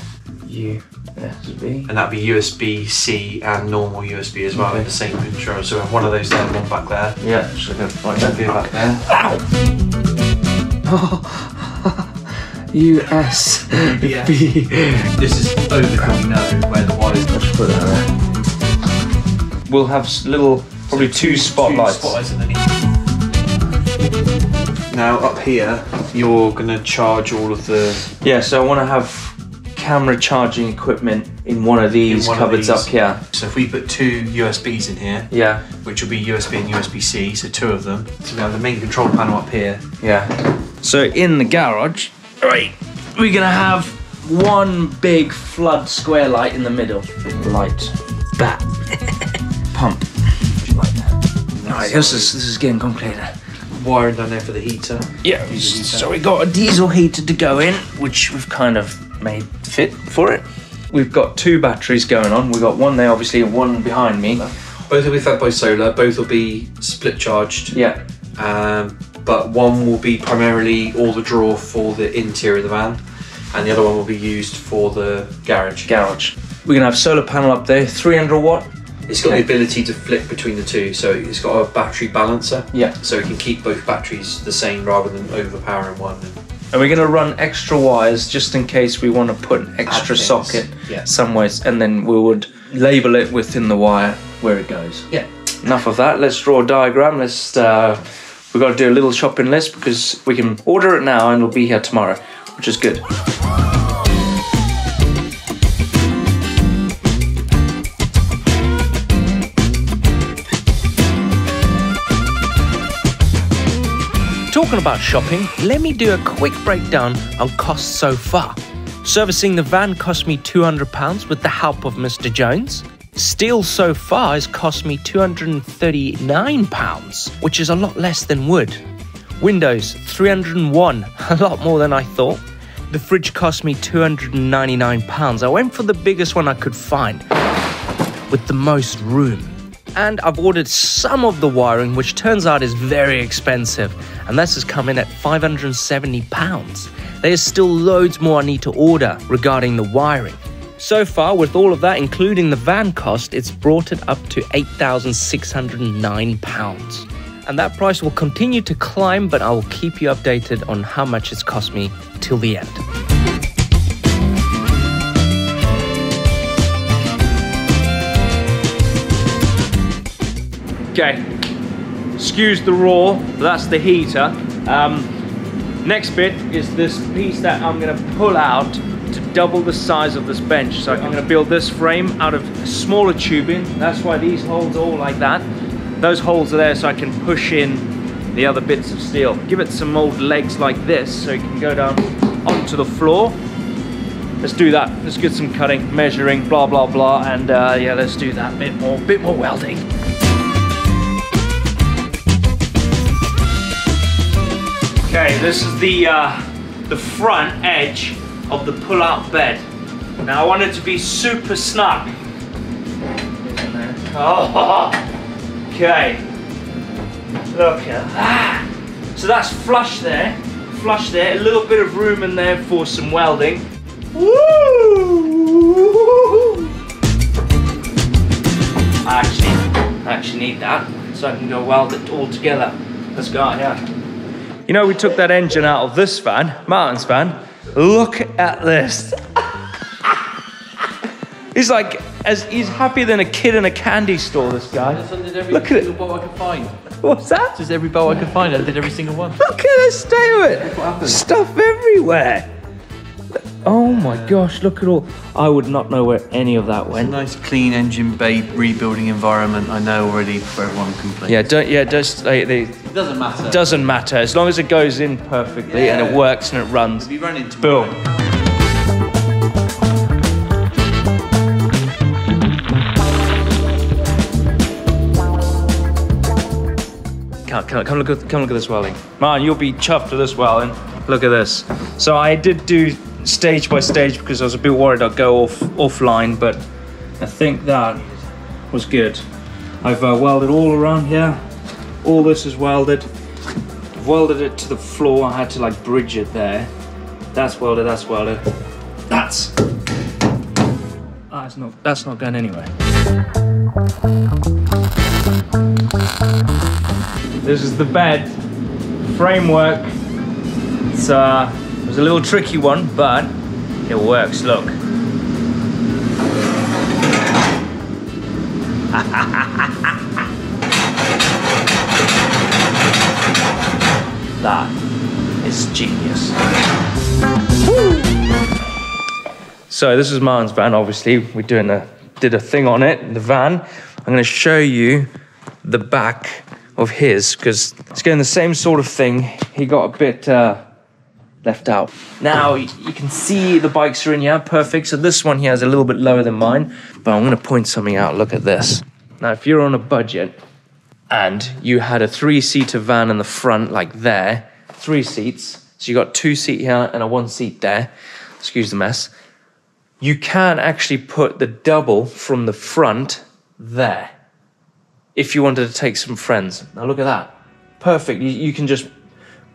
USB. And that'd be USB C and normal USB as well Okay. in the same control. So we have one of those there, one back there. Yeah, just like a right That'd back there. US. Yeah. this is overkill, we know where the wires Let's put that there. We'll have little, probably two spotlights. Two spotlights underneath. Now up here, you're gonna charge all of the Yeah, so I want to have camera charging equipment in one of these one of cupboards these. up here. So if we put two USBs in here, Yeah, which will be USB and USB-C, so two of them. So we have the main control panel up here. yeah. So in the garage, right, we're gonna have one big flood square light in the middle. Light Bat. pump like that. Alright, this is this is getting complicated. Wiring down there for the heater. Yeah, so we got a diesel heater to go in, which we've kind of made fit for it. We've got two batteries going on. We've got one there, obviously, and one behind me. Both will be fed by solar. Both will be split charged. Yeah, Um, but one will be primarily all the draw for the interior of the van, and the other one will be used for the garage. garage. We're gonna have solar panel up there, 300 watt. It's got Okay. the ability to flip between the two, so it's got a battery balancer. Yeah. So it can keep both batteries the same rather than overpowering one. And we're gonna run extra wires just in case we want to put an extra socket Yeah. somewhere, and then we would label it within the wire where it goes. yeah. Enough of that. Let's draw a diagram. Let's. Uh, we've got to do a little shopping list because we can order it now and it'll be here tomorrow, which is good. Talking about shopping, let me do a quick breakdown on costs so far. Servicing the van cost me £200 with the help of Mr. Jones. Steel so far has cost me £239, which is a lot less than wood. Windows 301, a lot more than I thought. The fridge cost me £299. I went for the biggest one I could find with the most room. And I've ordered some of the wiring, which turns out is very expensive, and this has come in at £570. There's still loads more I need to order regarding the wiring. So far, with all of that, including the van cost, it's brought it up to £8,609. And that price will continue to climb, but I will keep you updated on how much it's cost me till the end. Okay, excuse the but that's the heater. Um, next bit is this piece that I'm gonna pull out to double the size of this bench. So I'm gonna build this frame out of smaller tubing. That's why these holes are all like that. Those holes are there so I can push in the other bits of steel. Give it some old legs like this so it can go down onto the floor. Let's do that. Let's get some cutting, measuring, blah, blah, blah. And uh, yeah, let's do that bit more, bit more welding. Okay, this is the uh, the front edge of the pull-out bed. Now I want it to be super snug. Oh, okay. Look at that. So that's flush there, flush there. A little bit of room in there for some welding. I actually, I actually need that so I can go weld it all together. Let's go here. You know, we took that engine out of this van, Martin's van. Look at this. he's like, as he's happier than a kid in a candy store. This guy. Look at it. boat I could find. What's that? Just every boat I could find, I did every single one. Look at the state of it. Stuff everywhere. Oh my gosh, look at all. I would not know where any of that went. Nice clean engine bay rebuilding environment. I know already for everyone complains. Yeah, don't, yeah, just like, they, it doesn't matter. doesn't matter as long as it goes in perfectly and it Yeah. works and it runs. You run into Boom. Come, come, come look at come look at this welding. Man, you'll be chuffed with this welding. Look at this. So I did do stage by stage because I was a bit worried I'd go off offline, but I think that was good. I've uh, welded all around here. All this is welded. I've welded it to the floor. I had to like bridge it there. That's welded. That's welded. That's. That's not. That's not going anywhere. This is the bed framework. It's uh, it was a little tricky one, but it works. Look. That is genius. So this is Martin's van. Obviously, we're doing a did a thing on it. The van. I'm going to show you the back of his because it's getting the same sort of thing. He got a bit uh, left out. Now you can see the bikes are in. Yeah, perfect. So this one here is a little bit lower than mine, but I'm going to point something out. Look at this. Now, if you're on a budget and you had a three-seater van in the front, like there, three seats. So you got two seat here and a one seat there. Excuse the mess. You can actually put the double from the front there. If you wanted to take some friends. Now look at that. Perfect. You, you can just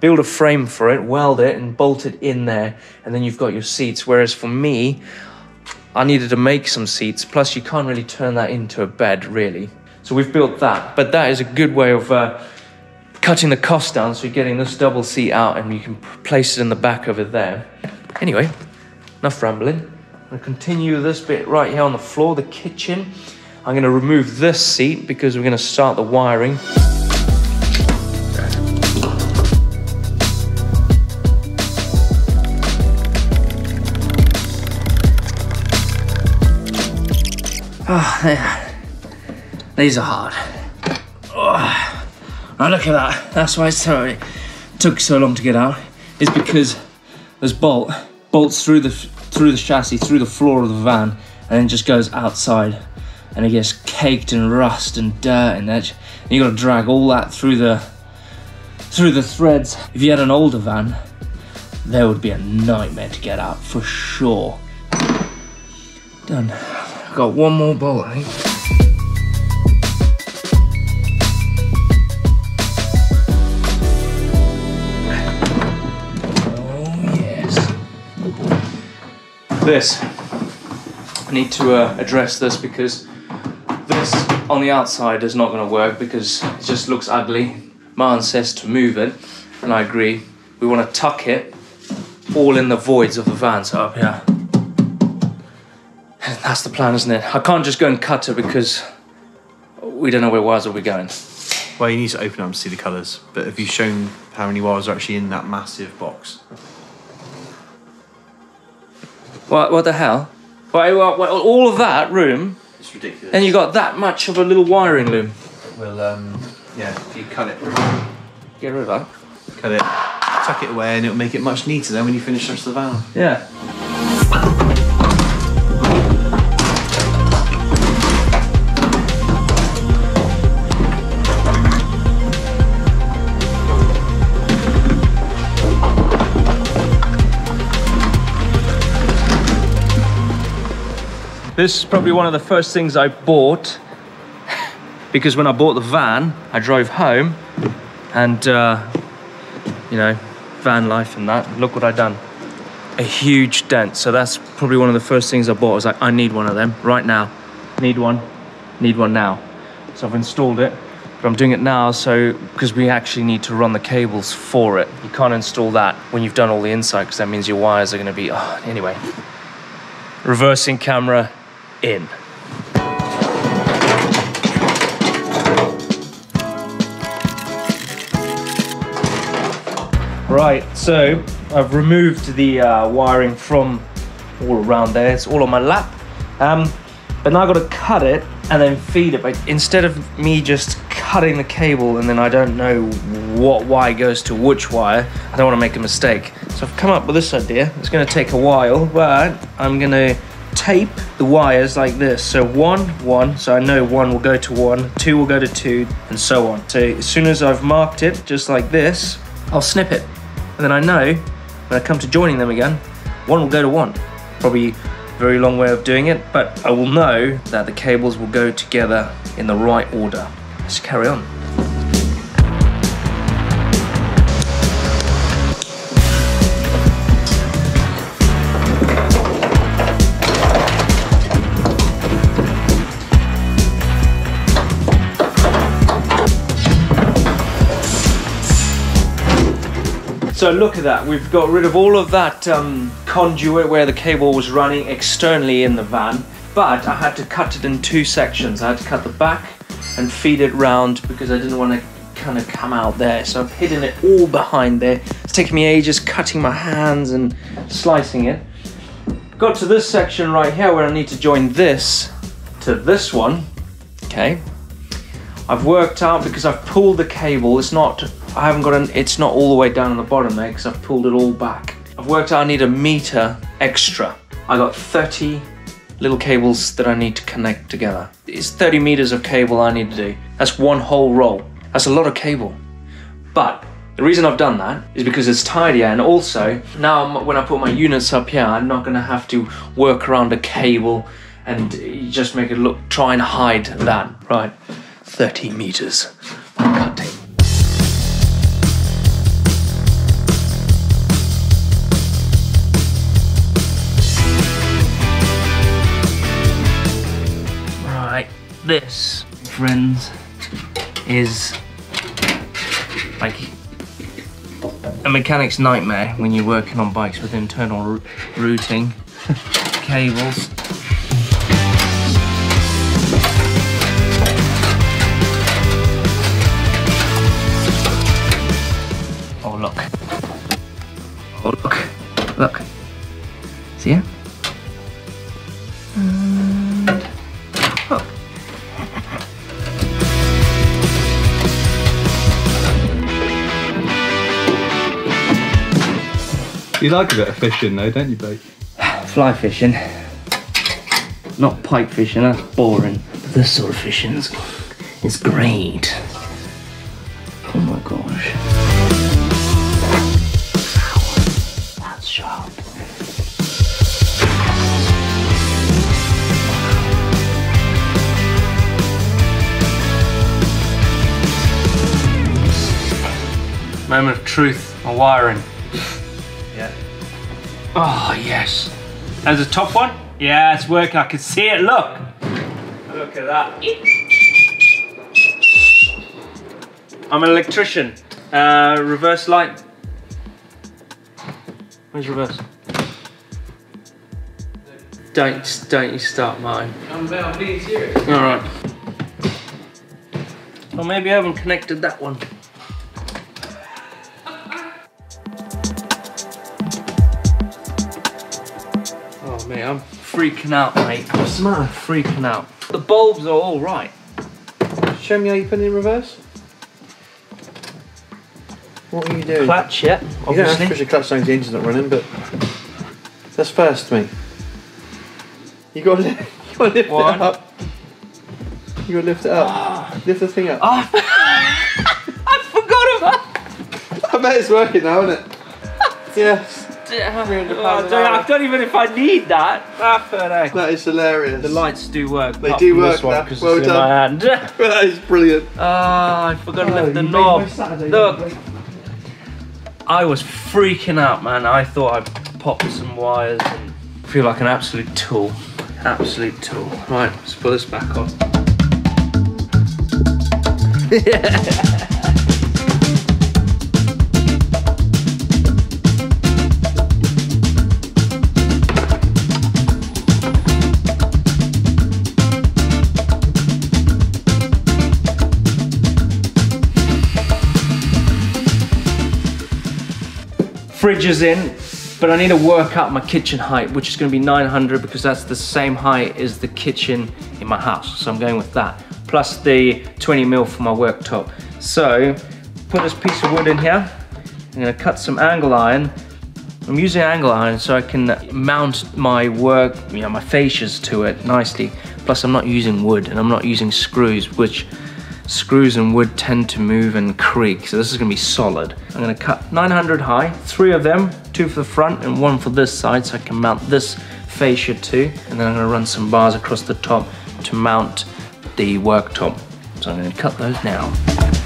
build a frame for it, weld it, and bolt it in there, and then you've got your seats. Whereas for me, I needed to make some seats. Plus, you can't really turn that into a bed, really. So we've built that. But that is a good way of uh, cutting the cost down. So you're getting this double seat out, and you can place it in the back over there. Anyway, enough rambling. I'm gonna continue this bit right here on the floor, the kitchen. I'm gonna remove this seat because we're gonna start the wiring. Oh, yeah. These are hard. Oh. Now look at that. That's why so, it took so long to get out. Is because this bolt bolts through the through the chassis, through the floor of the van, and then just goes outside, and it gets caked in rust and dirt and that. And you got to drag all that through the through the threads. If you had an older van, that would be a nightmare to get out for sure. Done. Got one more I think. Oh yes. This. I need to uh, address this because this on the outside is not going to work because it just looks ugly. Martin says to move it, and I agree. We want to tuck it all in the voids of the van, so up here. That's the plan, isn't it? I can't just go and cut it because we don't know where wires will be going. Well, you need to open up and see the colours. But have you shown how many wires are actually in that massive box? What, what the hell? Why, what, what, all of that room, It's ridiculous. and you got that much of a little wiring loom. Well, um, yeah, if you cut it, Get rid of that. cut it, tuck it away, and it'll make it much neater then when you finish the rest of the van. Yeah. This is probably one of the first things I bought because when I bought the van, I drove home and, uh, you know, van life and that. Look what I done. a huge dent. So that's probably one of the first things I bought. I was like, I need one of them right now. Need one, need one now. So I've installed it, but I'm doing it now so because we actually need to run the cables for it. You can't install that when you've done all the inside because that means your wires are going to be. Oh, anyway, reversing camera in. Right, so I've removed the uh, wiring from all around there. It's all on my lap. Um, but now I've got to cut it and then feed it. But instead of me just cutting the cable and then I don't know what wire goes to which wire, I don't want to make a mistake. So I've come up with this idea. It's going to take a while, but I'm going to tape the wires like this. So one, one, so I know one will go to one, two will go to two, and so on. So as soon as I've marked it, just like this, I'll snip it. And then I know when I come to joining them again, one will go to one. Probably a very long way of doing it, but I will know that the cables will go together in the right order. Let's carry on. So look at that, we've got rid of all of that um, conduit where the cable was running externally in the van, but I had to cut it in two sections. I had to cut the back and feed it round because I didn't want to kind of come out there. So I've hidden it all behind there. It's taken me ages cutting my hands and slicing it. Got to this section right here where I need to join this to this one, okay? I've worked out because I've pulled the cable. It's not, I haven't got an, it's not all the way down on the bottom there because I've pulled it all back. I've worked out I need a meter extra. I got 30 little cables that I need to connect together. It's 30 meters of cable I need to do. That's one whole roll. That's a lot of cable. But the reason I've done that is because it's tidier and also now when I put my units up here, I'm not gonna have to work around a cable and just make it look, try and hide that. Right, 30 meters. Right, this, friends, is like a mechanic's nightmare when you're working on bikes with internal routing, cables. Look. Look. See it? And hook. You like a bit of fishing though, don't you, Blake? fly fishing. Not pike fishing, that's boring. This sort of fishing is, is great. Oh my gosh. Moment of truth, my wiring. Yeah. Oh, yes. There's a top one. Yeah, it's working. I can see it. Look. Look at that. I'm an electrician. Uh, reverse light. Where's reverse? Don't, don't you start mine. I'm, I'm being serious. All right. Well, maybe I haven't connected that one. I'm freaking out, mate. What's the matter? Freaking out. The bulbs are all right. Show me how you put it in reverse. What are you doing? Clutch, yeah, You don't have to obviously. push the clutch down the engine's not running, but that's first, mate. You gotta, li- you gotta lift One. it up. You gotta lift it up. Ah. lift the thing up. Oh, I forgot about. I bet it's working now, isn't it? yes. Oh, I, don't, I don't even if I need that. Ah, fair enough. That is hilarious. The lights do work. They do work this one, now. 'cause Well it's in my hand. that is brilliant. Ah, I forgot to Oh, lift the knob. Look. I was freaking out, man. I thought I'd pop some wires and feel like an absolute tool. Absolute tool. Right, let's put this back on. Fridge is in, but I need to work out my kitchen height, which is going to be 900 because that's the same height as the kitchen in my house. So I'm going with that, plus the 20 mil for my worktop. So put this piece of wood in here. I'm going to cut some angle iron. I'm using angle iron so I can mount my work, you know, my fascias to it nicely. Plus I'm not using wood and I'm not using screws, which screws and wood tend to move and creak, so this is gonna be solid. I'm gonna cut 900 high, three of them, two for the front and one for this side so I can mount this fascia too. And then I'm gonna run some bars across the top to mount the worktop. So I'm gonna cut those now.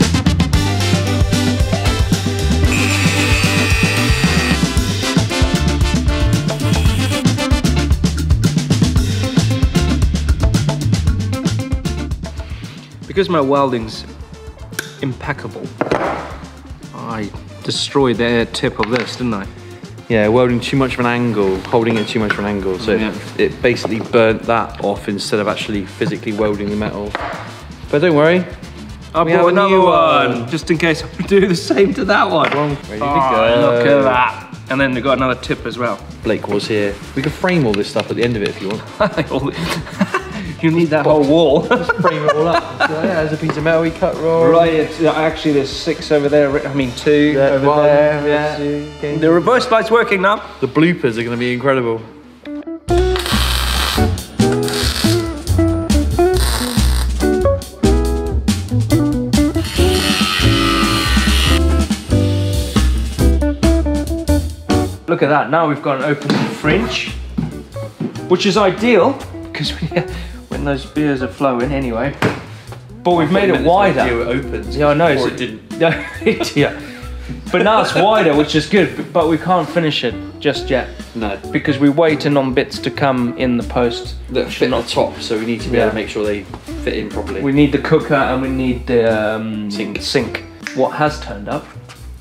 Because my welding's impeccable, I destroyed the tip of this, didn't I? Yeah, welding too much of an angle, holding it too much of an angle, so Yeah. it, it basically burnt that off instead of actually physically welding the metal. But don't worry, I We bought another new one, one. just in case I do the same to that one. ready to Oh, look at that. And then they got another tip as well. Blake was here. We can frame all this stuff at the end of it if you want. you need that whole wall. just frame it all up. So, yeah, there's a piece of metal we cut raw. right, it's, actually there's six over there, I mean two Yeah, over one, there. yeah. Yeah. The reverse light's working now. The bloopers are going to be incredible. Look at that, now we've got an open fringe, which is ideal, because we, those beers are flowing anyway. But we've made it wider. It opens. Yeah, I know. Or it didn't. Yeah. But now it's wider, which is good, but we can't finish it just yet. No. Because we're waiting on bits to come in the post. That fit not- the top, so we need to be Yeah. able to make sure they fit in properly. We need the cooker and we need the um, Sink. sink. What has turned up?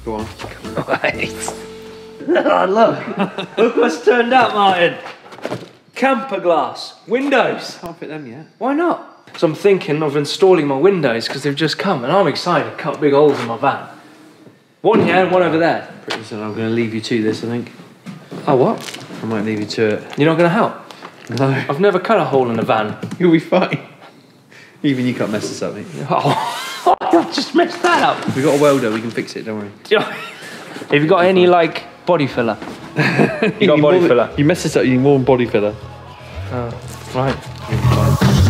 Go on. oh, look. look what's turned up, Martin. Camper glass. Windows. I Can't fit them yet. Why not? So I'm thinking of installing my windows because they've just come and I'm excited. To cut big holes in my van. One here and one over there. Pretty soon I'm going to leave you to this, I think. Oh, what? I might leave you to it. You're not going to help? No. I've never cut a hole in a van. You'll be fine. Even you can't mess this up, mate. Oh, I just messed that up. We've got a welder, we can fix it, don't worry. Have you got any like body filler? You got body filler. You mess this up, you need more than body filler. Right.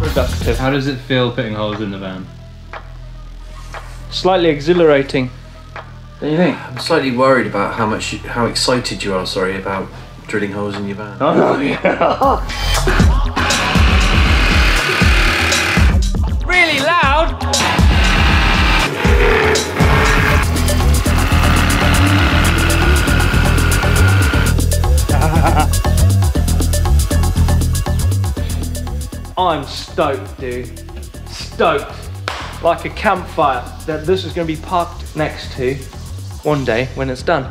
Productive. How does it feel putting holes in the van? Slightly exhilarating. Don't you think? I'm slightly worried about how much, you, how excited you are, sorry, about drilling holes in your van. Oh yeah. really loud. I'm stoked, dude. Stoked. Like a campfire that this is going to be parked next to one day when it's done.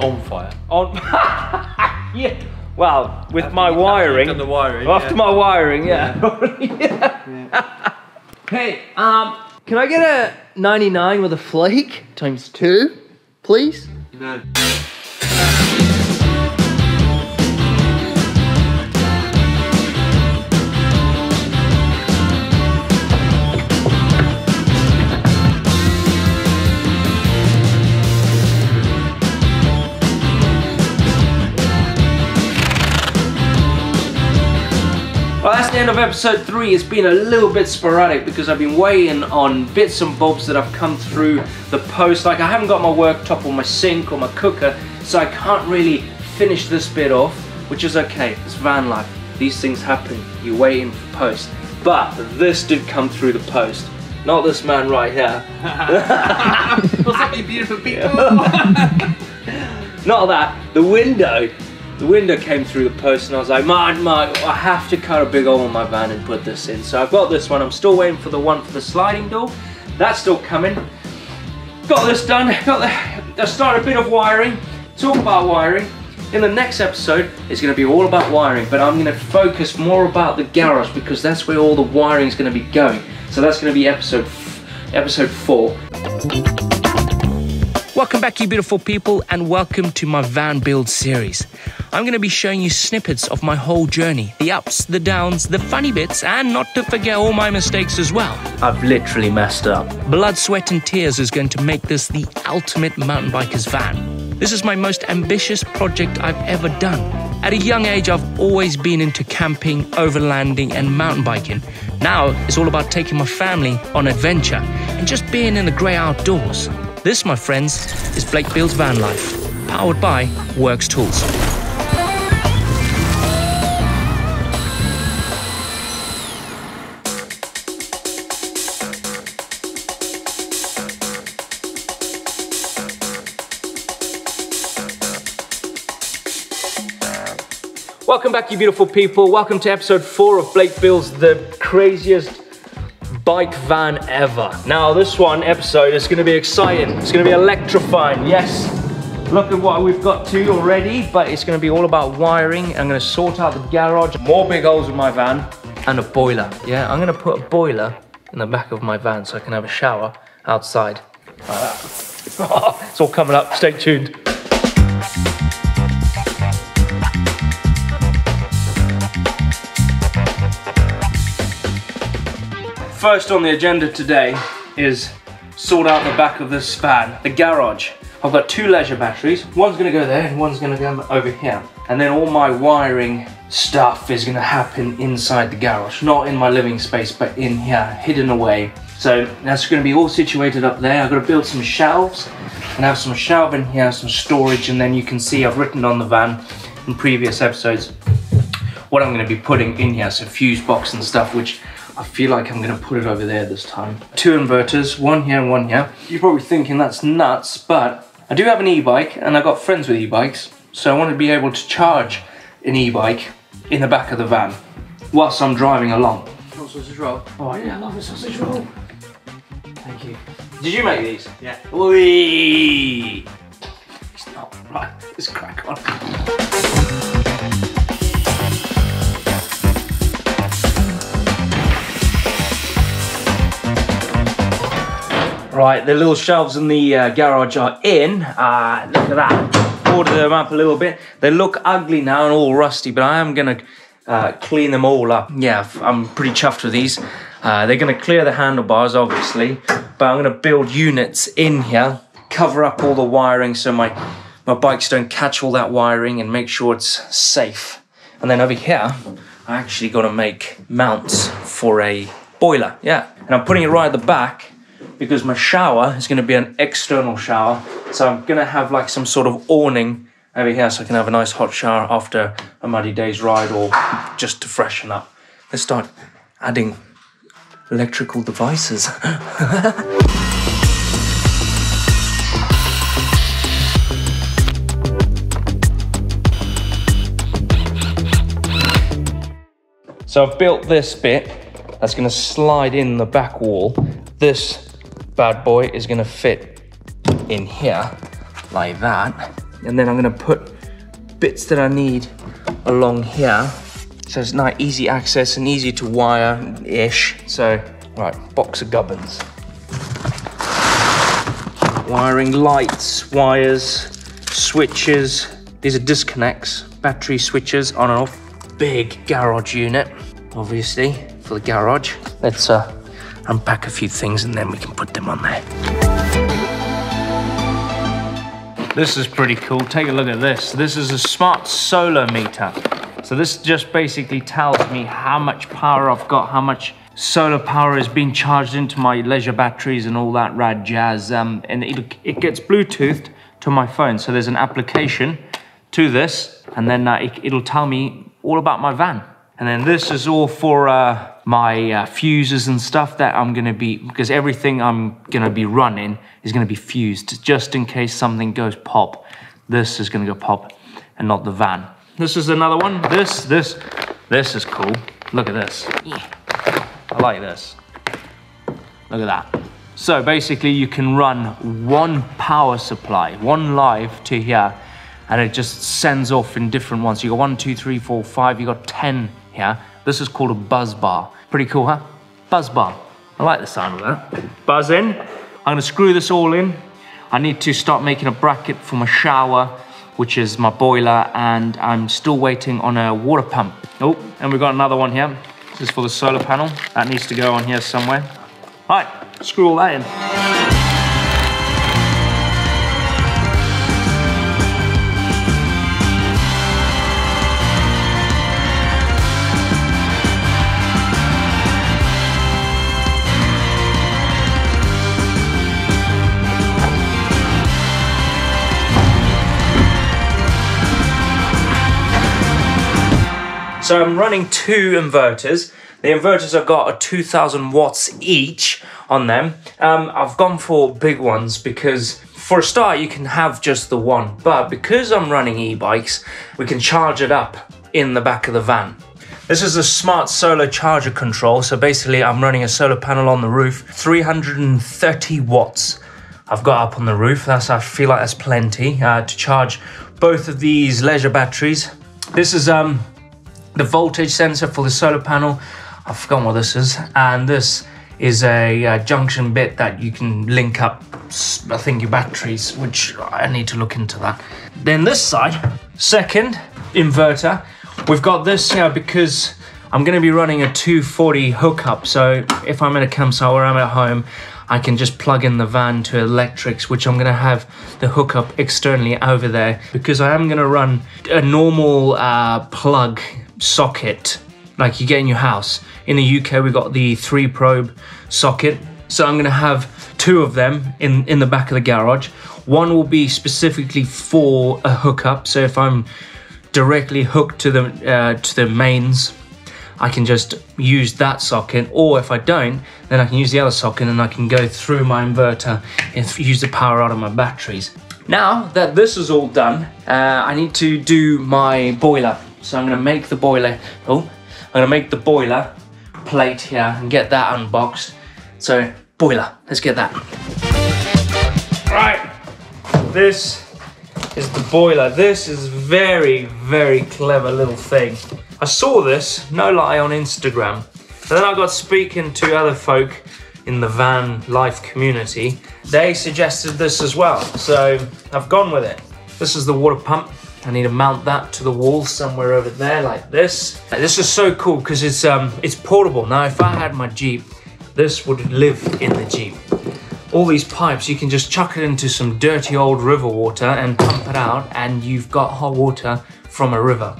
On fire. On. yeah. Well, with my wiring. done the wiring, After yeah. my wiring, yeah. Yeah. Hey, um, can I get a 99 with a flake times two, please? No. The end of episode three. It's been a little bit sporadic because I've been waiting on bits and bobs that I've come through the post. Like I haven't got my worktop or my sink or my cooker, so I can't really finish this bit off. which is okay. It's van life. These things happen. You're waiting for post. But this did come through the post. Not this man right here. What's up, you beautiful people? Not that. The window. The window came through the post and I was like, man, Mark, I have to cut a big hole in my van and put this in. So I've got this one. I'm still waiting for the one for the sliding door. That's still coming. Got this done. Got the, I started a bit of wiring. Talk about wiring. In the next episode, it's going to be all about wiring, but I'm going to focus more about the garage because that's where all the wiring is going to be going. So that's going to be episode episode four. Welcome back, you beautiful people, and welcome to my van build series. I'm going to be showing you snippets of my whole journey the ups, the downs, the funny bits, and not to forget all my mistakes as well. I've literally messed up. Blood, sweat, and tears is going to make this the ultimate mountain biker's van. This is my most ambitious project I've ever done. At a young age, I've always been into camping, overlanding, and mountain biking. Now it's all about taking my family on adventure and just being in the grey outdoors. This, my friends, is Blake Builds Van Life, powered by Worx Tools. Welcome back, you beautiful people. Welcome to episode four of Blake Builds the craziest bike van ever. Now, this one episode is going to be exciting. It's going to be electrifying. Yes, look at what we've got to already, but it's going to be all about wiring. I'm going to sort out the garage, more big holes in my van, and a boiler. Yeah, I'm going to put a boiler in the back of my van so I can have a shower outside. Like it's all coming up. Stay tuned. First on the agenda today is sort out the back of this van, the garage. I've got two leisure batteries. One's gonna go there and one's gonna go over here. And then all my wiring stuff is gonna happen inside the garage. Not in my living space, but in here, hidden away. So that's gonna be all situated up there. I've gotta build some shelves and have some shelving here, some storage, and then you can see I've written on the van in previous episodes what I'm gonna be putting in here. So fuse box and stuff, which I feel like I'm gonna put it over there this time. Two inverters, one here and one here. You're probably thinking that's nuts, but I do have an e-bike and I got friends with e-bikes. So I want to be able to charge an e-bike in the back of the van whilst I'm driving along. Want sausage roll? Oh yeah, I love a sausage roll. Thank you. Did you make these? Yeah. Wee! It's not right. Let's crack on. Right, the little shelves in the uh, garage are in. Uh, look at that. Ordered them up a little bit. They look ugly now and all rusty, but I am gonna uh, clean them all up. Yeah, I'm pretty chuffed with these. Uh, they're gonna clear the handlebars, obviously, but I'm gonna build units in here, cover up all the wiring so my my bikes don't catch all that wiring and make sure it's safe. And then over here, I actually got to make mounts for a boiler. Yeah, and I'm putting it right at the back because my shower is going to be an external shower. So I'm going to have like some sort of awning over here so I can have a nice hot shower after a muddy day's ride or just to freshen up. Let's start adding electrical devices. So I've built this bit that's going to slide in the back wall. This bad boy is going to fit in here like that. And then I'm going to put bits that I need along here. So it's nice, easy access and easy to wire-ish. So, right, box of gubbins. Wiring lights, wires, switches. These are disconnects, battery switches on and off. Big garage unit, obviously, for the garage. Let's uh, unpack a few things and then we can put them on there. This is pretty cool. Take a look at this. This is a smart solar meter. So this just basically tells me how much power I've got, how much solar power is being charged into my leisure batteries and all that rad jazz. Um, and it, it gets Bluetoothed to my phone. So there's an application to this, and then uh, it, it'll tell me all about my van. And then this is all for uh, my uh, fuses and stuff that I'm gonna be, because everything I'm gonna be running is gonna be fused, just in case something goes pop. This is gonna go pop, and not the van. This is another one. This, this, this is cool. Look at this. I like this. Look at that. So basically you can run one power supply, one live to here, and it just sends off in different ones. You got one, two, three, four, five, you got 10 here. This is called a buzz bar. Pretty cool, huh? Buzz bar. I like the sound of that. Buzz in. I'm gonna screw this all in. I need to start making a bracket for my shower, which is my boiler, and I'm still waiting on a water pump. Oh, and we've got another one here. This is for the solar panel. That needs to go on here somewhere. All right, screw all that in. So I'm running two inverters. The inverters I've got are 2000 watts each on them. Um, I've gone for big ones because for a start you can have just the one, but because I'm running e-bikes, we can charge it up in the back of the van. This is a smart solar charger control. So basically I'm running a solar panel on the roof, 330 watts. I've got up on the roof. That's I feel like that's plenty uh, to charge both of these leisure batteries. This is um the voltage sensor for the solar panel. I've forgotten what this is, and this is a uh, junction bit that you can link up. I think your batteries, which I need to look into that. Then this side, second inverter. We've got this here because I'm going to be running a 240 hookup. So if I'm in a campsite or I'm at home, I can just plug in the van to electrics, which I'm gonna have the hookup externally over there because I am gonna run a normal uh, plug socket like you get in your house. In the UK, we got the three probe socket. So I'm gonna have two of them in, in the back of the garage. One will be specifically for a hookup. So if I'm directly hooked to the uh, to the mains I can just use that socket, or if I don't, then I can use the other socket and I can go through my inverter and use the power out of my batteries. Now that this is all done, uh, I need to do my boiler. So I'm gonna make the boiler, oh, I'm gonna make the boiler plate here and get that unboxed. So, boiler, let's get that. Right, this is the boiler. This is very, very clever little thing. I saw this, no lie, on Instagram. And then I got speaking to other folk in the van life community. They suggested this as well, so I've gone with it. This is the water pump. I need to mount that to the wall somewhere over there, like this. This is so cool because it's um it's portable. Now, if I had my Jeep, this would live in the Jeep all these pipes, you can just chuck it into some dirty old river water and pump it out, and you've got hot water from a river.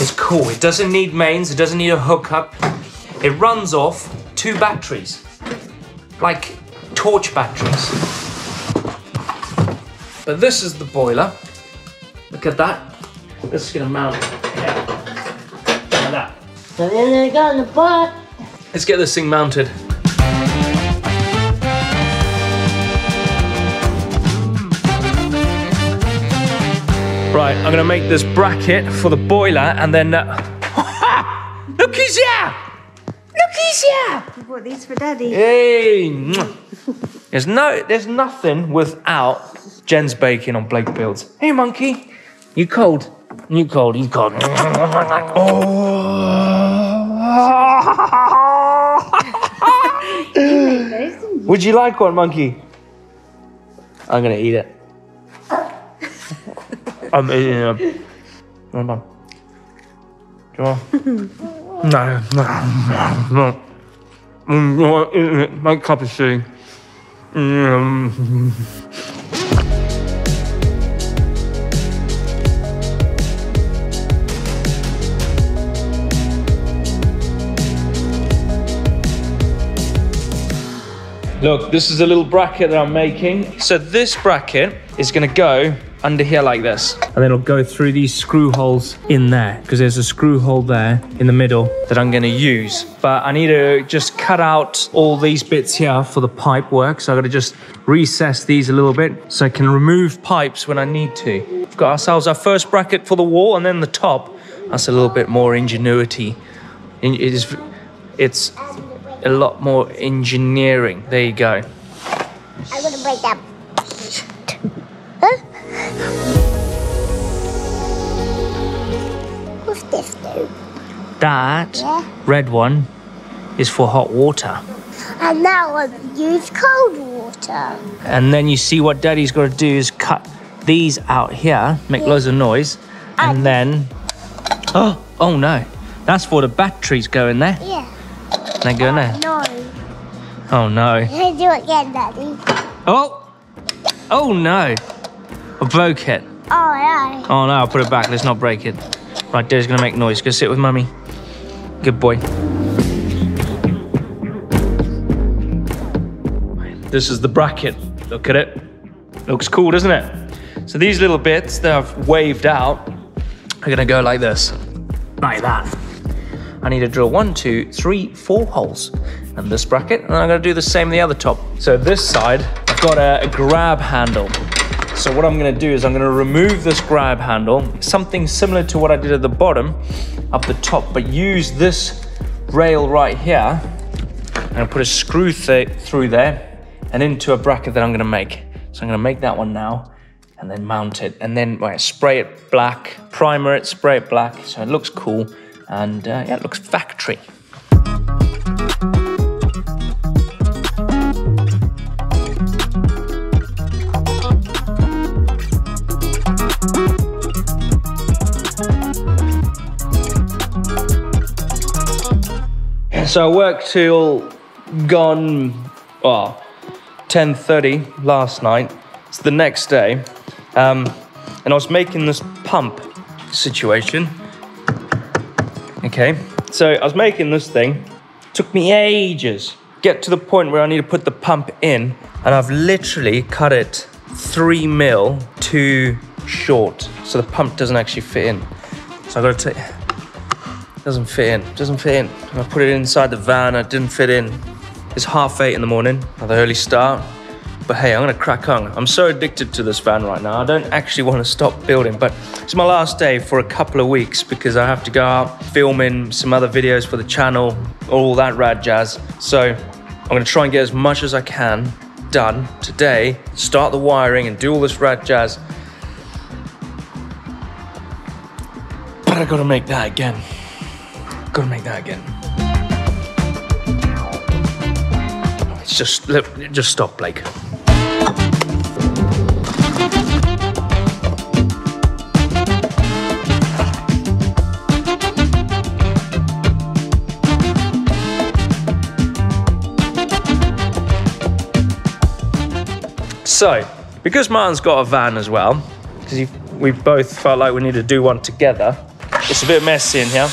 It's cool. It doesn't need mains, it doesn't need a hookup. It runs off two batteries, like torch batteries. But this is the boiler. Look at that. This is gonna mount. Yeah. Like that. So then they got in the butt. Let's get this thing mounted. Right, I'm gonna make this bracket for the boiler and then. Uh... Look who's here! Look who's here! What these for daddy? Hey! There's no, there's nothing without Jen's baking on Blake Builds. Hey, monkey, you cold? You cold? You cold? Oh! Would you like one, monkey? I'm gonna eat it. I'm eating it. Come on. Come on. No, no, no, no. Mm. My cup of tea. Mm. Look, this is a little bracket that I'm making. So this bracket is gonna go under here like this. And then it'll go through these screw holes in there because there's a screw hole there in the middle that I'm to use. But I need to just cut out all these bits here for the pipe work. So I've got to just recess these a little bit so I can remove pipes when I need to. We've got ourselves our first bracket for the wall and then the top. That's a little bit more ingenuity. It is, it's a lot more engineering. There you go. I'm gonna break that. What's this do? That Yeah. red one is for hot water. And that one use cold water. And then you see what daddy's got to do is cut these out here, make loads of noise, and then. Oh, oh no. That's for the batteries going in there. Yeah. They go in there. No. Oh no. I do it again, Daddy? Oh! Oh no. I broke it. Oh, yeah. Oh no, I'll put it back. Let's not break it. Right, daddy's gonna make noise. Go sit with mummy. Good boy. This is the bracket. Look at it. Looks cool, doesn't it? So these little bits that I've waved out are gonna go like this. Like that. I need to drill one, two, three, four holes in this bracket, and I'm gonna do the same on the other top. So this side, I've got a, grab handle. So what I'm gonna do is I'm gonna remove this grab handle, something similar to what I did at the bottom, up the top, but use this rail right here. Gonna put a screw th- through there and into a bracket that I'm gonna make. So I'm gonna make that one now and then mount it and then right, spray it black, primer it, spray it black so it looks cool and uh, yeah, it looks factory. So I worked till gone, well, 10.30 last night. It's the next day. Um, and I was making this pump situation. Okay, so I was making this thing. Took me ages. Get to the point where I need to put the pump in. And I've literally cut it three mil too short. So the pump doesn't actually fit in. So I gotta take, doesn't fit in, doesn't fit in. And I put it inside the van, it didn't fit in. It's half eight in the morning, another early start. But hey, I'm gonna crack on. I'm so addicted to this van right now. I don't actually want to stop building, but it's my last day for a couple of weeks because I have to go out filming some other videos for the channel, all that rad jazz. So I'm gonna try and get as much as I can done today, start the wiring and do all this rad jazz. But I gotta make that again. Gotta make that again. It's just, just stop, Blake. So, because Martin's got a van as well, because we both felt like we need to do one together, it's a bit messy in here.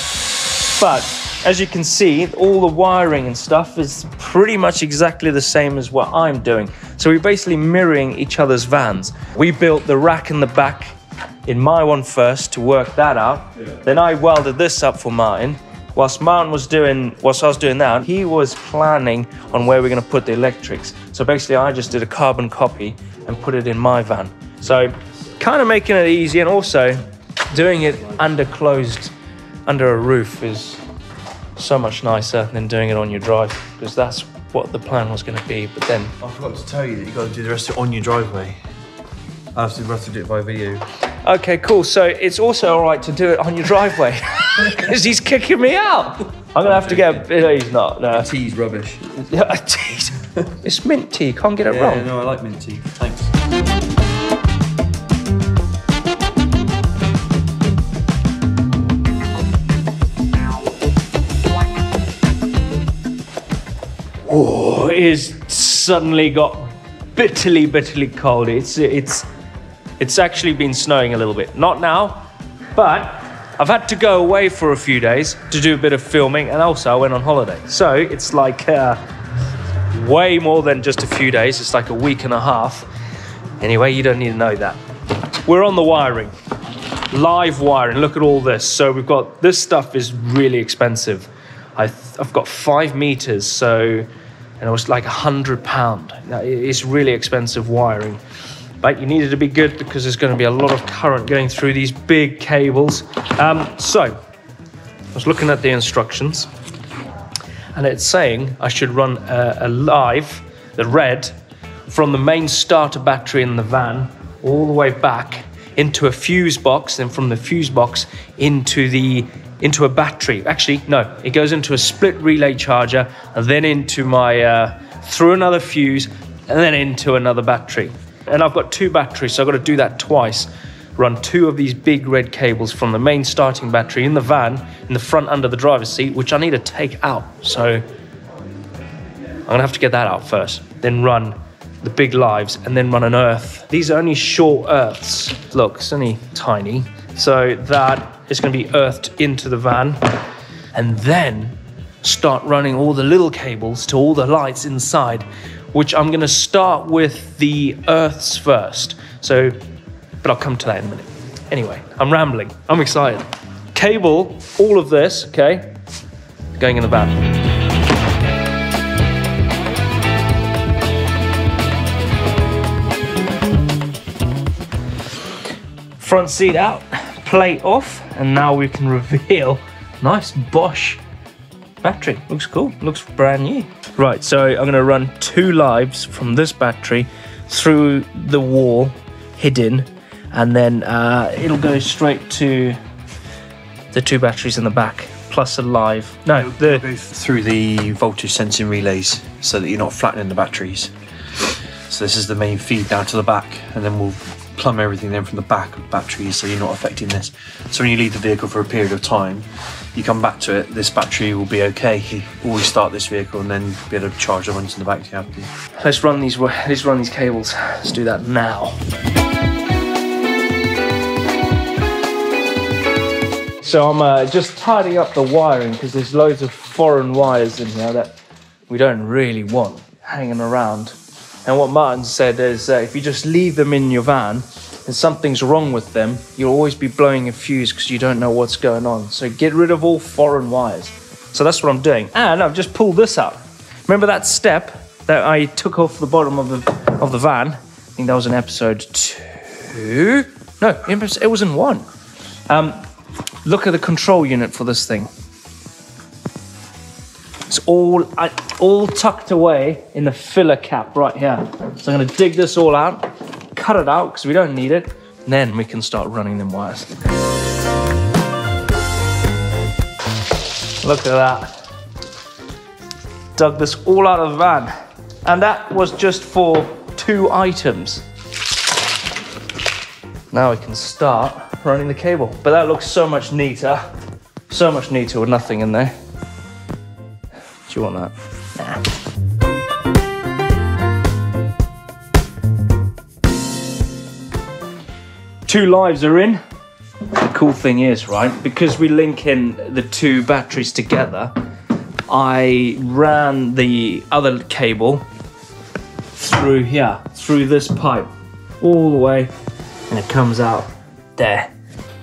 But as you can see, all the wiring and stuff is pretty much exactly the same as what I'm doing. So we're basically mirroring each other's vans. We built the rack in the back in my one first to work that out. Then I welded this up for Martin. Whilst Martin was doing, whilst I was doing that, he was planning on where we're going to put the electrics. So basically, I just did a carbon copy and put it in my van. So, kind of making it easy, and also doing it under closed, under a roof is so much nicer than doing it on your drive because that's what the plan was going to be. But then, I forgot to tell you that you got to do the rest of it on your driveway. I have to, have to do it by video. Okay, cool. So it's also all right to do it on your driveway because he's kicking me out. I'm gonna have to get. A, he's not. No. Tea's rubbish. Yeah, jeez. it's mint tea. Can't get it Yeah, wrong. no, I like mint tea. Thanks. Oh, it is suddenly got bitterly, bitterly cold. It's it's it's actually been snowing a little bit. Not now, but I've had to go away for a few days to do a bit of filming, and also I went on holiday. So it's like uh, way more than just a few days. It's like a week and a half. Anyway, you don't need to know that. we're on the wiring. Live wiring. Look at all this. So we've got this stuff is really expensive. I I've got five meters, so and it was like a hundred pound. It's really expensive wiring. But you need it to be good because there's going to be a lot of current going through these big cables. Um, so I was looking at the instructions, and it's saying I should run a, a live, the red, from the main starter battery in the van all the way back into a fuse box, and from the fuse box into the into a battery. Actually, no, it goes into a split relay charger, and then into my uh, through another fuse, and then into another battery. And I've got two batteries, so I've got to do that twice. Run two of these big red cables from the main starting battery in the van, in the front under the driver's seat, which I need to take out. So I'm gonna have to get that out first, then run the big lives, and then run an earth. These are only short earths. Look, it's only tiny. So that is gonna be earthed into the van, and then start running all the little cables to all the lights inside, which I'm gonna start with the earths first. So, but I'll come to that in a minute. Anyway, I'm rambling. I'm excited. Cable, all of this, okay, going in the van. front seat out, plate off, and now we can reveal nice Bosch battery. Looks cool, looks brand new. Right, so I'm gonna run two lives from this battery through the wall, hidden, and then uh, it'll go straight to the two batteries in the back, plus a live. No, the through the voltage sensing relays so that you're not flattening the batteries. So this is the main feed down to the back, and then we'll plumb everything then from the back of the batteries so you're not affecting this. So when you leave the vehicle for a period of time, you come back to it, this battery will be okay. You always start this vehicle and then be able to charge the ones in the back let's run these. Let's run these cables. Let's do that now. So I'm uh, just tidying up the wiring because there's loads of foreign wires in here that we don't really want hanging around. And what Martin said is uh, if you just leave them in your van and something's wrong with them, you'll always be blowing a fuse because you don't know what's going on. So get rid of all foreign wires. So that's what I'm doing. And I've just pulled this out. Remember that step that I took off the bottom of the of the van? I think that was in episode two. No, it was in one. Um, look at the control unit for this thing. It's all all tucked away in the filler cap right here. So I'm gonna dig this all out, cut it out because we don't need it, then we can start running them wires. Look at that. Dug this all out of the van. And that was just for two items. Now we can start running the cable. But that looks so much neater. So much neater with nothing in there. Do you want that? Nah. Two lives are in. The cool thing is, right, because we link in the two batteries together, I ran the other cable through here, through this pipe, all the way, and it comes out there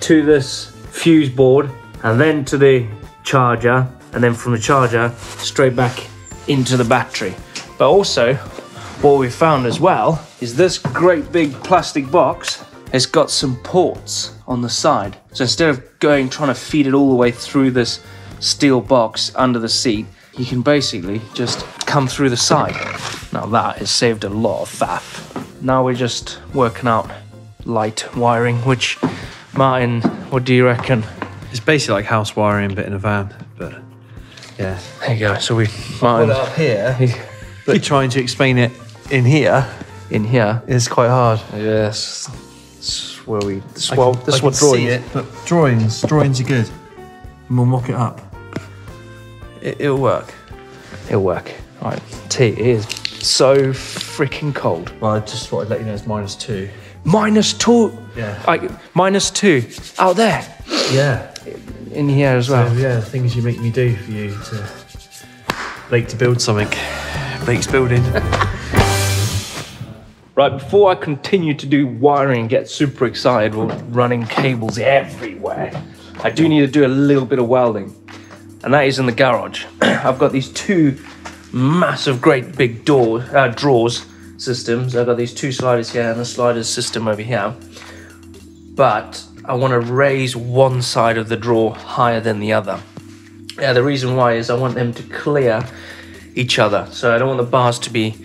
to this fuse board, and then to the charger, and then from the charger straight back into the battery. But also, what we found as well is this great big plastic box has got some ports on the side. So instead of going trying to feed it all the way through this steel box under the seat, you can basically just come through the side. Now that has saved a lot of faff. Now we're just working out light wiring, which Martin, what do you reckon? It's basically like house wiring but in a van, but yeah. There you go. So we Put Martin it up here, but trying to explain it in here in here. is quite hard. Yes. This is where we this, well, this I is what can drawing it, but drawings, drawings are good. And we'll mock it up. It, it'll work. It'll work. Right. Tea is so freaking cold. Well, I just thought I'd let you know it's minus two. Minus two. Yeah. Like minus two out there Yeah. in here as So well. yeah, the things you make me do for you to Blake to build something. Blake's building. Right, before I continue to do wiring and get super excited, we're running cables everywhere. I do need to do a little bit of welding, and that is in the garage. I've got these two massive, great big door uh, drawers systems. I've got these two sliders here and a sliders system over here. But I want to raise one side of the drawer higher than the other. Yeah, the reason why is I want them to clear each other. So I don't want the bars to be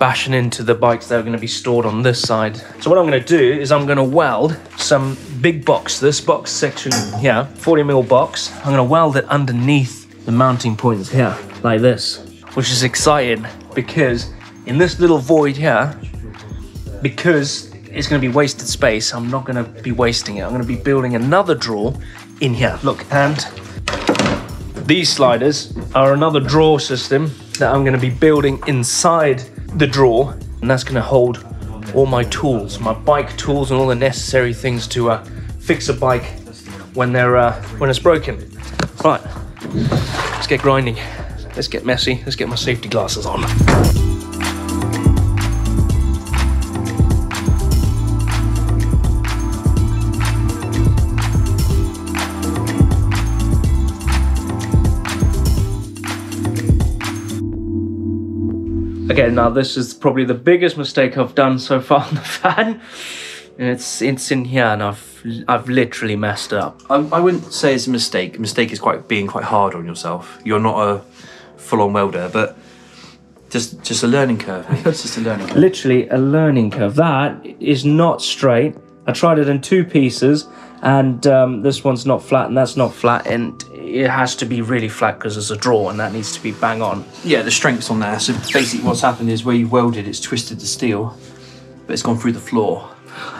bashing into the bikes that are going to be stored on this side. So what I'm going to do is I'm going to weld some big box, this box section here, 40 mil box. I'm going to weld it underneath the mounting points here, like this, which is exciting because in this little void here, because it's going to be wasted space, I'm not going to be wasting it. I'm going to be building another drawer in here. Look, and these sliders are another drawer system that I'm going to be building inside the drawer, and that's going to hold all my tools, my bike tools, and all the necessary things to uh, fix a bike when they're uh, when it's broken. Right, let's get grinding. Let's get messy. Let's get my safety glasses on. Okay, now this is probably the biggest mistake I've done so far on the fan. It's it's in here and I've I've literally messed up. I, I wouldn't say it's a mistake. A mistake is quite being quite hard on yourself. You're not a full-on welder, but just just a learning curve. It's just a learning curve. Literally a learning curve. That is not straight. I tried it in two pieces and um, this one's not flat and that's not flat and it has to be really flat because it's a draw and that needs to be bang on. Yeah, the strength's on there. So basically, what's happened is where you've welded, it's twisted the steel, but it's gone through the floor.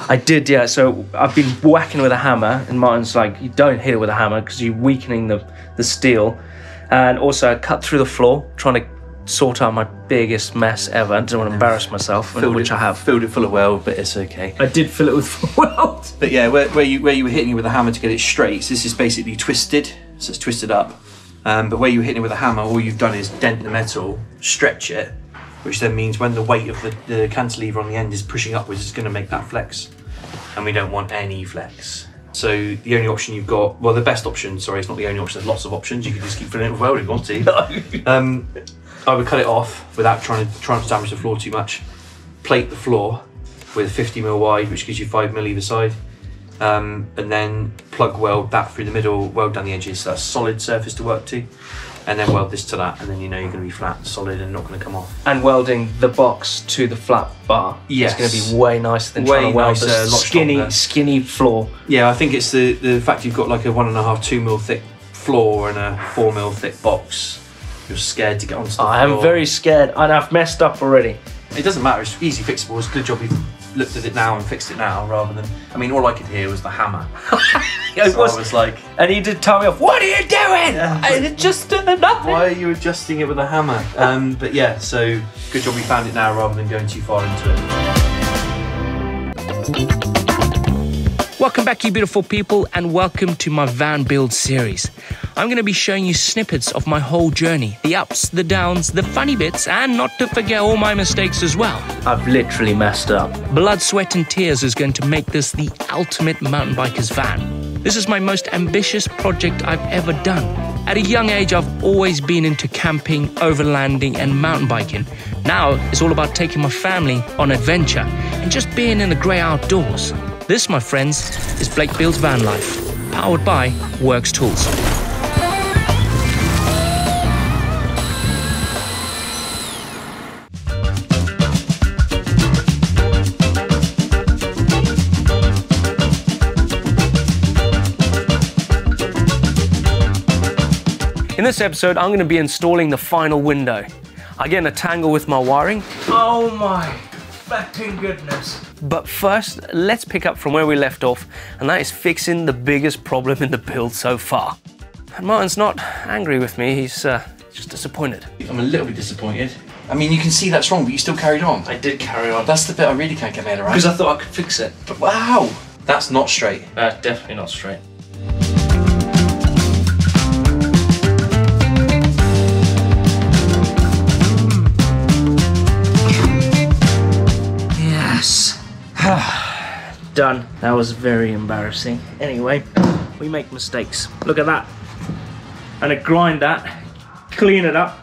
I did, yeah. So I've been whacking with a hammer, and Martin's like, "You don't hit it with a hammer because you're weakening the the steel." And also, I cut through the floor trying to sort out my biggest mess ever. I didn't want to embarrass myself, which it, I have. Filled it full of weld, but it's okay. I did fill it with weld. But yeah, where, where you where you were hitting it with a hammer to get it straight, so this is basically twisted, so it's twisted up. Um, but where you were hitting it with a hammer, all you've done is dent the metal, stretch it, which then means when the weight of the, the cantilever on the end is pushing upwards, it's going to make that flex. And we don't want any flex. So the only option you've got, well, the best option, sorry, it's not the only option, there's lots of options. You can just keep filling it with welding, if you want to. Um, I would cut it off without trying to trying to damage the floor too much. Plate the floor with 50 mil wide, which gives you five mil either side, um, and then plug weld that through the middle, weld down the edges. So that's a solid surface to work to, and then weld this to that, and then you know you're going to be flat, solid, and not going to come off. And welding the box to the flat bar Yes. is going to be way nicer than Way trying to weld nicer, the skinny, stronger. skinny floor. Yeah, I think it's the the fact you've got like a one and a half, two mil thick floor and a four mil thick box. You're scared to get onto the I am very scared, and I've messed up already. It doesn't matter. It's easy fixable. It's a good job you've looked at it now and fixed it now, rather than. I mean, all I could hear was the hammer. It So was- I was like, and he did tell me off. What are you doing? I it just uh, nothing. why are you adjusting it with a hammer? Um, but yeah, so good job we found it now rather than going too far into it. Welcome back, you beautiful people, and welcome to my van build series. I'm going to be showing you snippets of my whole journey the ups, the downs, the funny bits, and not to forget all my mistakes as well. I've literally messed up. Blood, sweat, and tears is going to make this the ultimate mountain biker's van. This is my most ambitious project I've ever done. At a young age, I've always been into camping, overlanding, and mountain biking. Now it's all about taking my family on adventure and just being in the grey outdoors. This, my friends, is Blake Builds Van Life, powered by Worx Tools. In this episode, I'm going to be installing the final window. I get in a tangle with my wiring. Oh my fucking goodness. But first, let's pick up from where we left off, and that is fixing the biggest problem in the build so far. And Martin's not angry with me, he's uh, just disappointed. I'm a little bit disappointed. I mean, you can see that's wrong, but you still carried on. I did carry on. That's the bit I really can't get my head around. Because I thought I could fix it. But wow, that's not straight. Uh, definitely not straight. done. That was very embarrassing. Anyway, we make mistakes. Look at that. And I grind that, clean it up,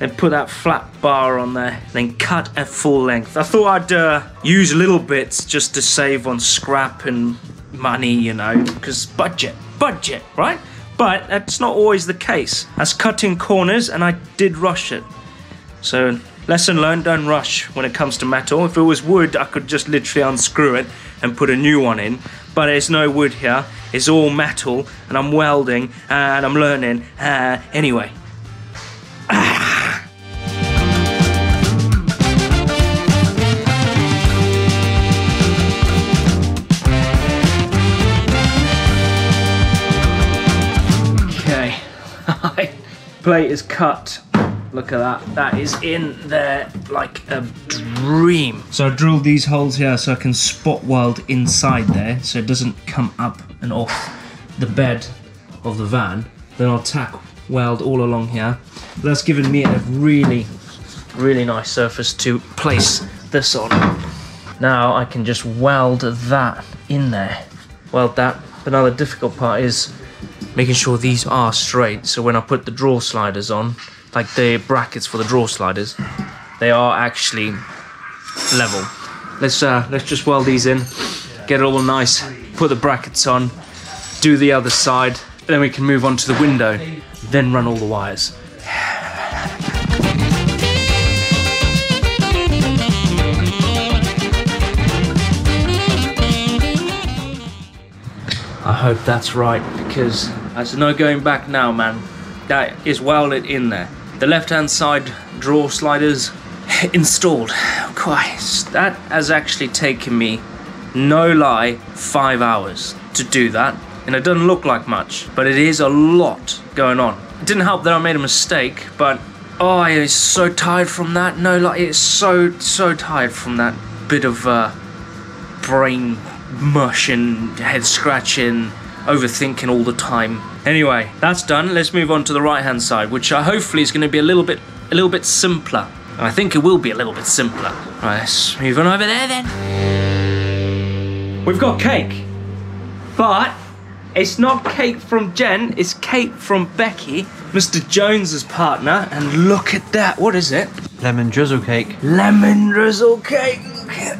and put that flat bar on there, then cut at full length. I thought I'd uh, use little bits just to save on scrap and money, you know, because budget, budget, right? But that's not always the case. That's cutting corners, and I did rush it. So, lesson learned, don't rush when it comes to metal. If it was wood, I could just literally unscrew it and put a new one in. But there's no wood here. It's all metal, and I'm welding, and I'm learning. Uh, anyway, Okay, plate is cut. Look at that. That is in there like a dream. So I drilled these holes here so I can spot weld inside there so it doesn't come up and off the bed of the van. Then I'll tack weld all along here. That's given me a really, really nice surface to place this on. Now I can just weld that in there. Weld that. But now the difficult part is making sure these are straight so when I put the draw sliders on like the brackets for the draw sliders they are actually level let's uh let's just weld these in get it all nice put the brackets on do the other side then we can move on to the window then run all the wires I hope that's right because there's no going back now, man. That is welded in there. The left hand side drawer sliders installed. Christ, that has actually taken me, no lie, five hours to do that. And it doesn't look like much, but it is a lot going on. It didn't help that I made a mistake, but oh, I was so tired from that. No lie, it's so, so tired from that bit of uh, brain mush and head scratching, overthinking all the time. Anyway, that's done. Let's move on to the right hand side, which I hopefully is going to be a little bit a little bit simpler. And I think it will be a little bit simpler. Right, let's move on over there then. We've got cake. But it's not cake from Jen, it's cake from Becky, Mr. Jones's partner, and look at that. What is it? Lemon drizzle cake. Lemon drizzle cake. Look at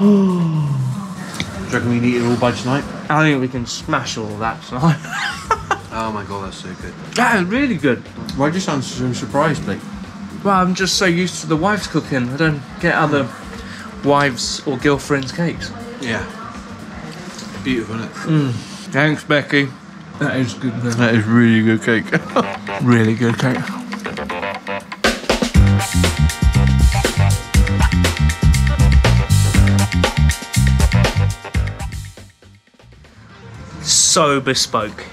reckon we can eat it all by tonight? I think we can smash all that tonight. Oh my god, that's so good. that is really good. Why do you sound so surprised, Blake? Well, I'm just so used to the wife's cooking. I don't get other wives or girlfriends' cakes. Yeah. Beautiful, isn't it? Mm. Thanks, Becky. That is good. Man. That is really good cake. Really good cake. So bespoke.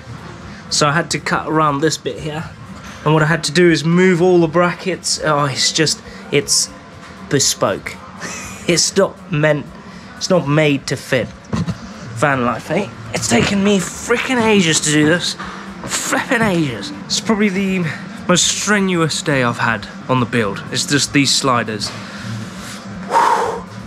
So I had to cut around this bit here. And what I had to do is move all the brackets. Oh, it's just, it's bespoke. it's not meant, it's not made to fit. Van life, eh? It's taken me freaking ages to do this. Flipping ages. It's probably the most strenuous day I've had on the build. It's just these sliders.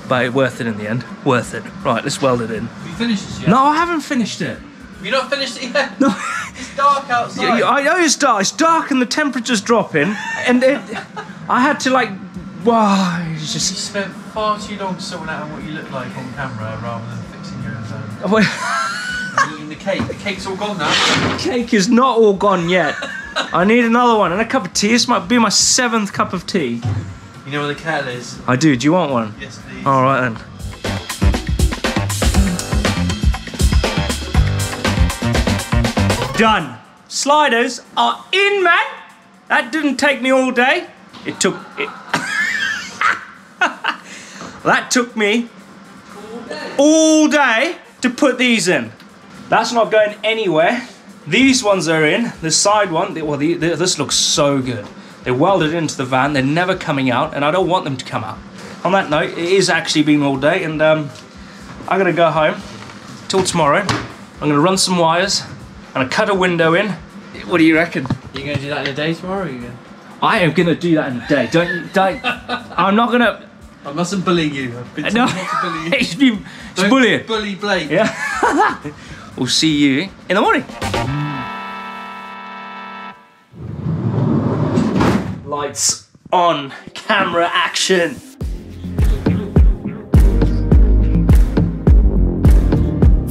But worth it in the end. Worth it. Right, let's weld it in. Have you finished this yet? No, I haven't finished it. Have you not finished it yet? No. It's dark outside. Yeah, I know it's dark. It's dark and the temperature's dropping, and it, I had to like, wow, it's You just. spent far too long sorting out what you look like on camera rather than fixing your own. Well, eating the cake. The cake's all gone now. The cake is not all gone yet. I need another one and a cup of tea. This might be my seventh cup of tea. You know where the kettle is? I do. Do you want one? Yes, please. All right then. Done. Sliders are in, man. That didn't take me all day. It took it. that took me all day to put these in. That's not going anywhere. These ones are in. The side one, well, the, the, this looks so good. They're welded into the van. They're never coming out, and I don't want them to come out. On that note, it is actually been all day, and um, I'm gonna go home till tomorrow. I'm gonna run some wires. I'm gonna cut a window in. What do you reckon? You gonna do that in a day tomorrow? Or you gonna... I am gonna do that in a day. Don't, don't. I'm not gonna. I mustn't bully you. I've been No, told not to bully you. it's, been, it's Don't bullying. Bully Blake. Yeah. we'll see you in the morning. Lights on, camera action.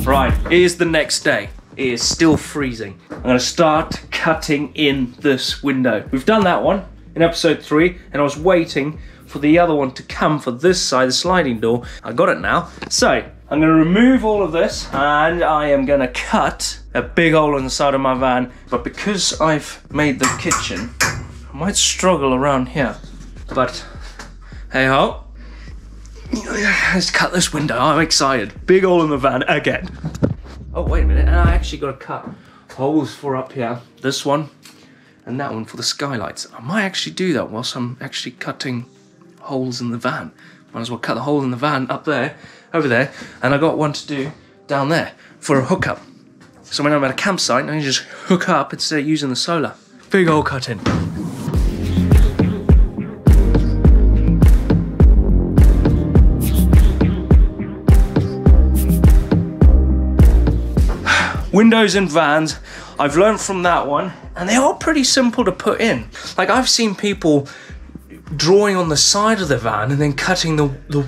Right, here's the next day. It is still freezing. I'm gonna start cutting in this window. We've done that one in episode three, and I was waiting for the other one to come for this side, the sliding door. I got it now. So, I'm gonna remove all of this, and I am gonna cut a big hole in the side of my van. But because I've made the kitchen, I might struggle around here. But, hey ho. Let's cut this window. I'm excited. Big hole in the van again. Oh, wait a minute. And I actually got to cut holes for up here. This one and that one for the skylights. I might actually do that whilst I'm actually cutting holes in the van. Might as well cut the hole in the van up there, over there. And I got one to do down there for a hookup. So when I'm at a campsite, I can just hook up instead of using the solar. Big hole cutting. Windows in vans. I've learned from that one. And they are pretty simple to put in. Like i've seen people drawing on the side of the van and then cutting the the,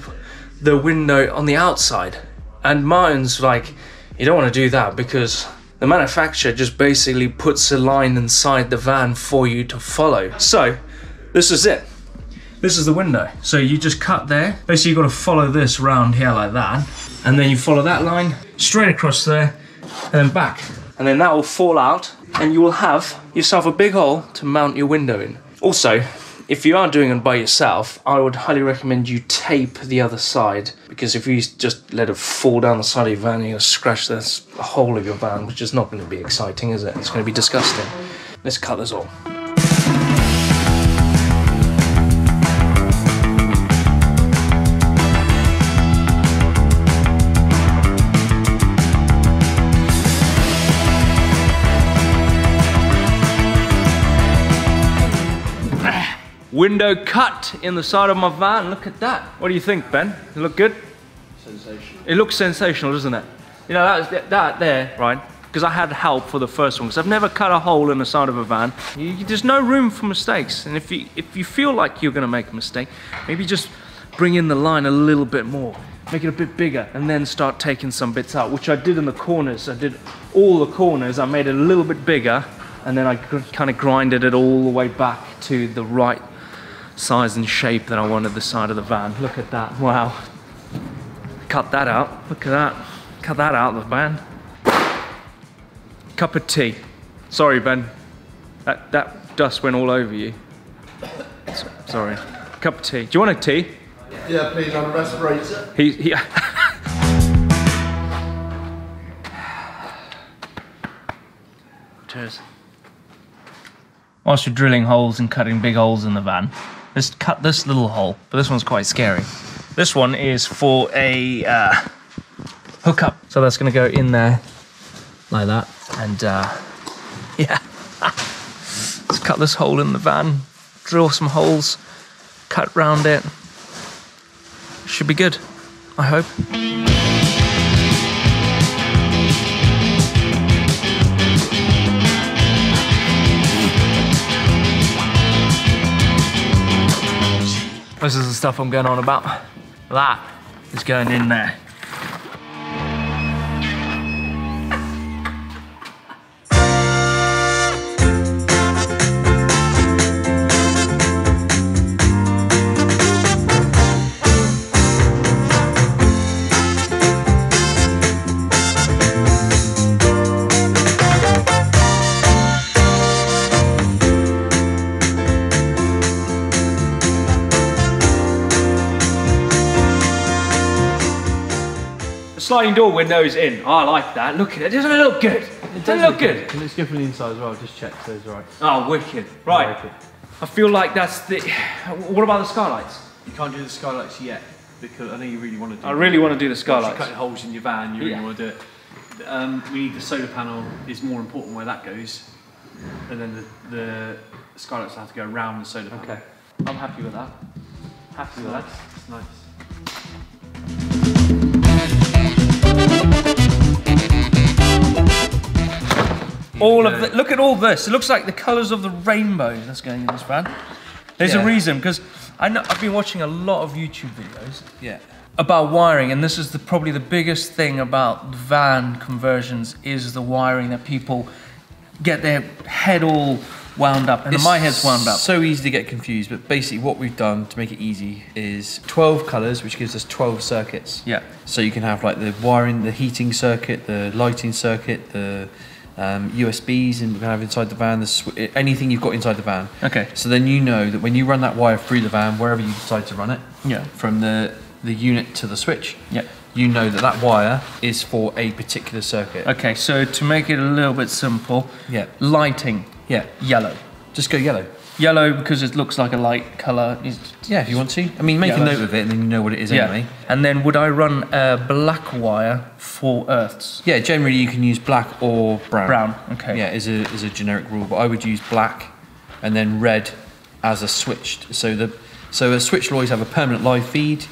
the window on the outside. And mine's like you don't want to do that because the manufacturer just basically puts a line inside the van for you to follow. So this is it. This is the window. So you just cut there. Basically you've got to follow this round here like that. And then you follow that line straight across there and then back. And then that will fall out and you will have yourself a big hole to mount your window in. Also, if you are doing it by yourself, I would highly recommend you tape the other side because if you just let it fall down the side of your van, to scratch this hole of your van, which is not going to be exciting, is it? It's going to be disgusting. Let's cut this all. Window cut in the side of my van. Look at that. What do you think, Ben? It look good? Sensational. It looks sensational, doesn't it? You know, that, that there, right? Because I had help for the first one, because I've never cut a hole in the side of a van. You, there's no room for mistakes. And if you, if you feel like you're going to make a mistake, maybe just bring in the line a little bit more. Make it a bit bigger, and then start taking some bits out, which I did in the corners. I did all the corners. I made it a little bit bigger, and then I kind of grinded it all the way back to the right size and shape that I wanted the side of the van. Look at that, wow. Cut that out, look at that. Cut that out of the van. Cup of tea. Sorry, Ben. That, that dust went all over you. So- sorry. Cup of tea. Do you want a tea? Yeah, please, on a respirator. He, he Cheers. Whilst you're drilling holes and cutting big holes in the van, let's cut this little hole. But this one's quite scary. This one is for a uh, hookup. So that's to go in there like that. And uh, yeah, let's cut this hole in the van, drill some holes, cut round it. Should be good, I hope. This is the stuff I'm going on about. That is going in there. Sliding door windows in. I like that. Look at it. Doesn't it look good? It Doesn't it look good? Let's go from the inside as well. Just check so it's right. Oh, wicked. Right. I feel like that's the. What about the skylights? You can't do the skylights yet because I know you really want to do. I really want to do the Once you're cutting holes in your van, you really Yeah. want to do it. Um, we need the solar panel is more important where that goes, and then the, the skylights have to go around the solar panel. Okay. I'm happy with that. Happy with that. It's nice. All of the, look at all this. It looks like the colours of the rainbow that's going in this van. There's a reason because I know I've been watching a lot of YouTube videos Yeah. about wiring, and this is the, probably the biggest thing about van conversions is the wiring that people get their head all wound up, and my head's wound up. So easy to get confused, but basically what we've done to make it easy is 12 colours, which gives us 12 circuits. Yeah. So you can have like the wiring, the heating circuit, the lighting circuit, the um, USBs, and we can have inside the van, the sw- anything you've got inside the van. Okay. So then you know that when you run that wire through the van, wherever you decide to run it, Yeah. from the the unit to the switch, Yeah. you know that that wire is for a particular circuit. Okay, so to make it a little bit simple, Yeah. lighting, Yeah. yellow. Just go yellow. Yellow because it looks like a light colour. is- Yeah, if you want to. I mean, make Yeah, a note of it, and then you know what it is Yeah. anyway. And then would I run a black wire for earths? Yeah, generally you can use black or brown. Brown, okay. Yeah, is a is a generic rule, but I would use black and then red as a switched. So the so a switch will always have a permanent live feed.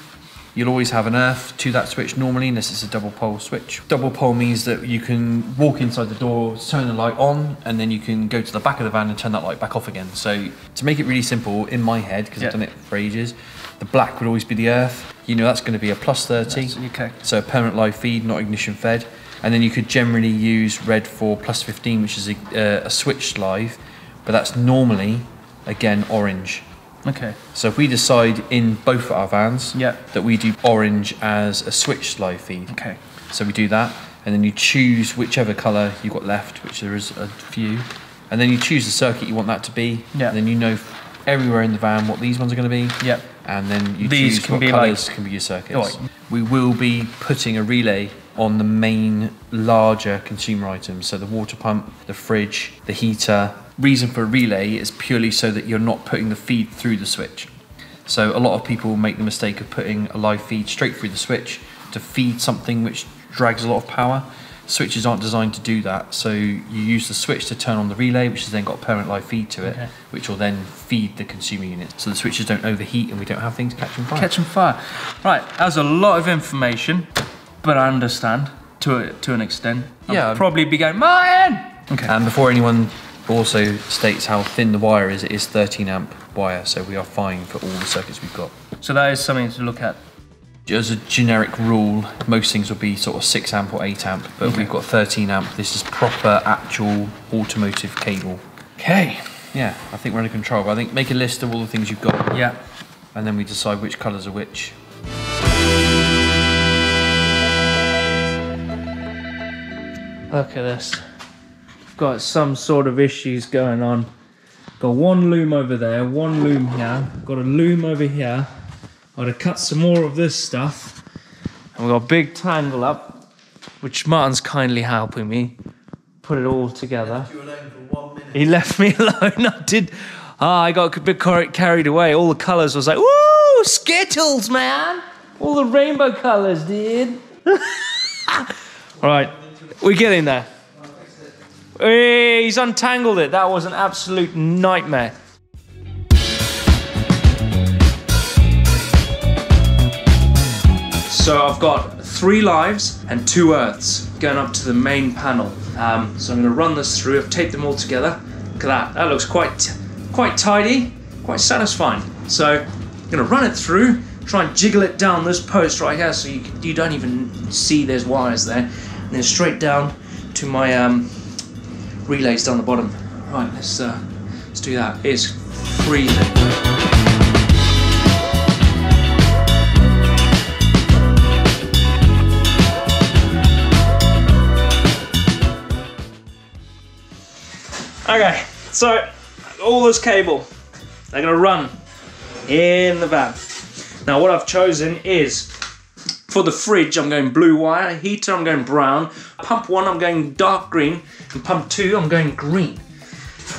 You'll always have an earth to that switch normally, unless it's a double pole switch. Double pole means that you can walk inside the door, turn the light on, and then you can go to the back of the van and turn that light back off again. So to make it really simple, in my head, because Yeah. I've done it for ages, the black would always be the earth. You know that's going to be a plus 30. That's- okay. So a permanent live feed, not ignition fed. And then you could generally use red for plus 15, which is a, uh, a switched live, but that's normally, again, orange. Okay. So if we decide in both our vans Yeah. that we do orange as a switch live feed, Okay. so we do that, and then you choose whichever colour you've got left, which there is a few, and then you choose the circuit you want that to be. Yeah. And then you know everywhere in the van what these ones are going to be. Yep. And then you These choose can what be colours like- can be your circuits. Right. We will be putting a relay on the main larger consumer items, so the water pump, the fridge, the heater. Reason for a relay is purely so that you're not putting the feed through the switch. So a lot of people make the mistake of putting a live feed straight through the switch to feed something which drags a lot of power. Switches aren't designed to do that. So you use the switch to turn on the relay, which has then got a permanent live feed to it, Okay. which will then feed the consumer unit. So the switches don't overheat and we don't have things catching fire. Catching fire. Right, that was a lot of information, but I understand to a, to an extent. I'll Yeah. probably be going, Martin! Okay. And before anyone also states how thin the wire is, it is 13 amp wire, so we are fine for all the circuits we've got. so that is something to look at. As a generic rule, most things will be sort of 6 amp or 8 amp, but we've got 13 amp. This is proper, actual automotive cable. Okay. Yeah, I think we're under control. But I think make a list of all the things you've got, Yeah. and then we decide which colours are which. Look at this. Got some sort of issues going on. Got one loom over there, one loom here. Got a loom over here. Got to cut some more of this stuff. And we got a big tangle up, which Martin's kindly helping me put it all together. He left me alone. I did. Ah, I got a bit car- carried away. All the colours was like, woo, Skittles, man. All the rainbow colours, dude. all right, we're getting there. Hey, he's untangled it. That was an absolute nightmare. So I've got three lives and two earths going up to the main panel. Um, so I'm going to run this through. I've taped them all together. Look at that. That looks quite, quite tidy, quite satisfying. So I'm going to run it through, try and jiggle it down this post right here, so you you don't even see there's wires there, and then straight down to my um, relays down the bottom. Right, let's uh, let's do that. It's freezing. Okay, so all this cable, they're gonna run in the van. Now what I've chosen is for the fridge, I'm going blue wire. Heater, I'm going brown. Pump one, I'm going dark green. And pump two, I'm going green.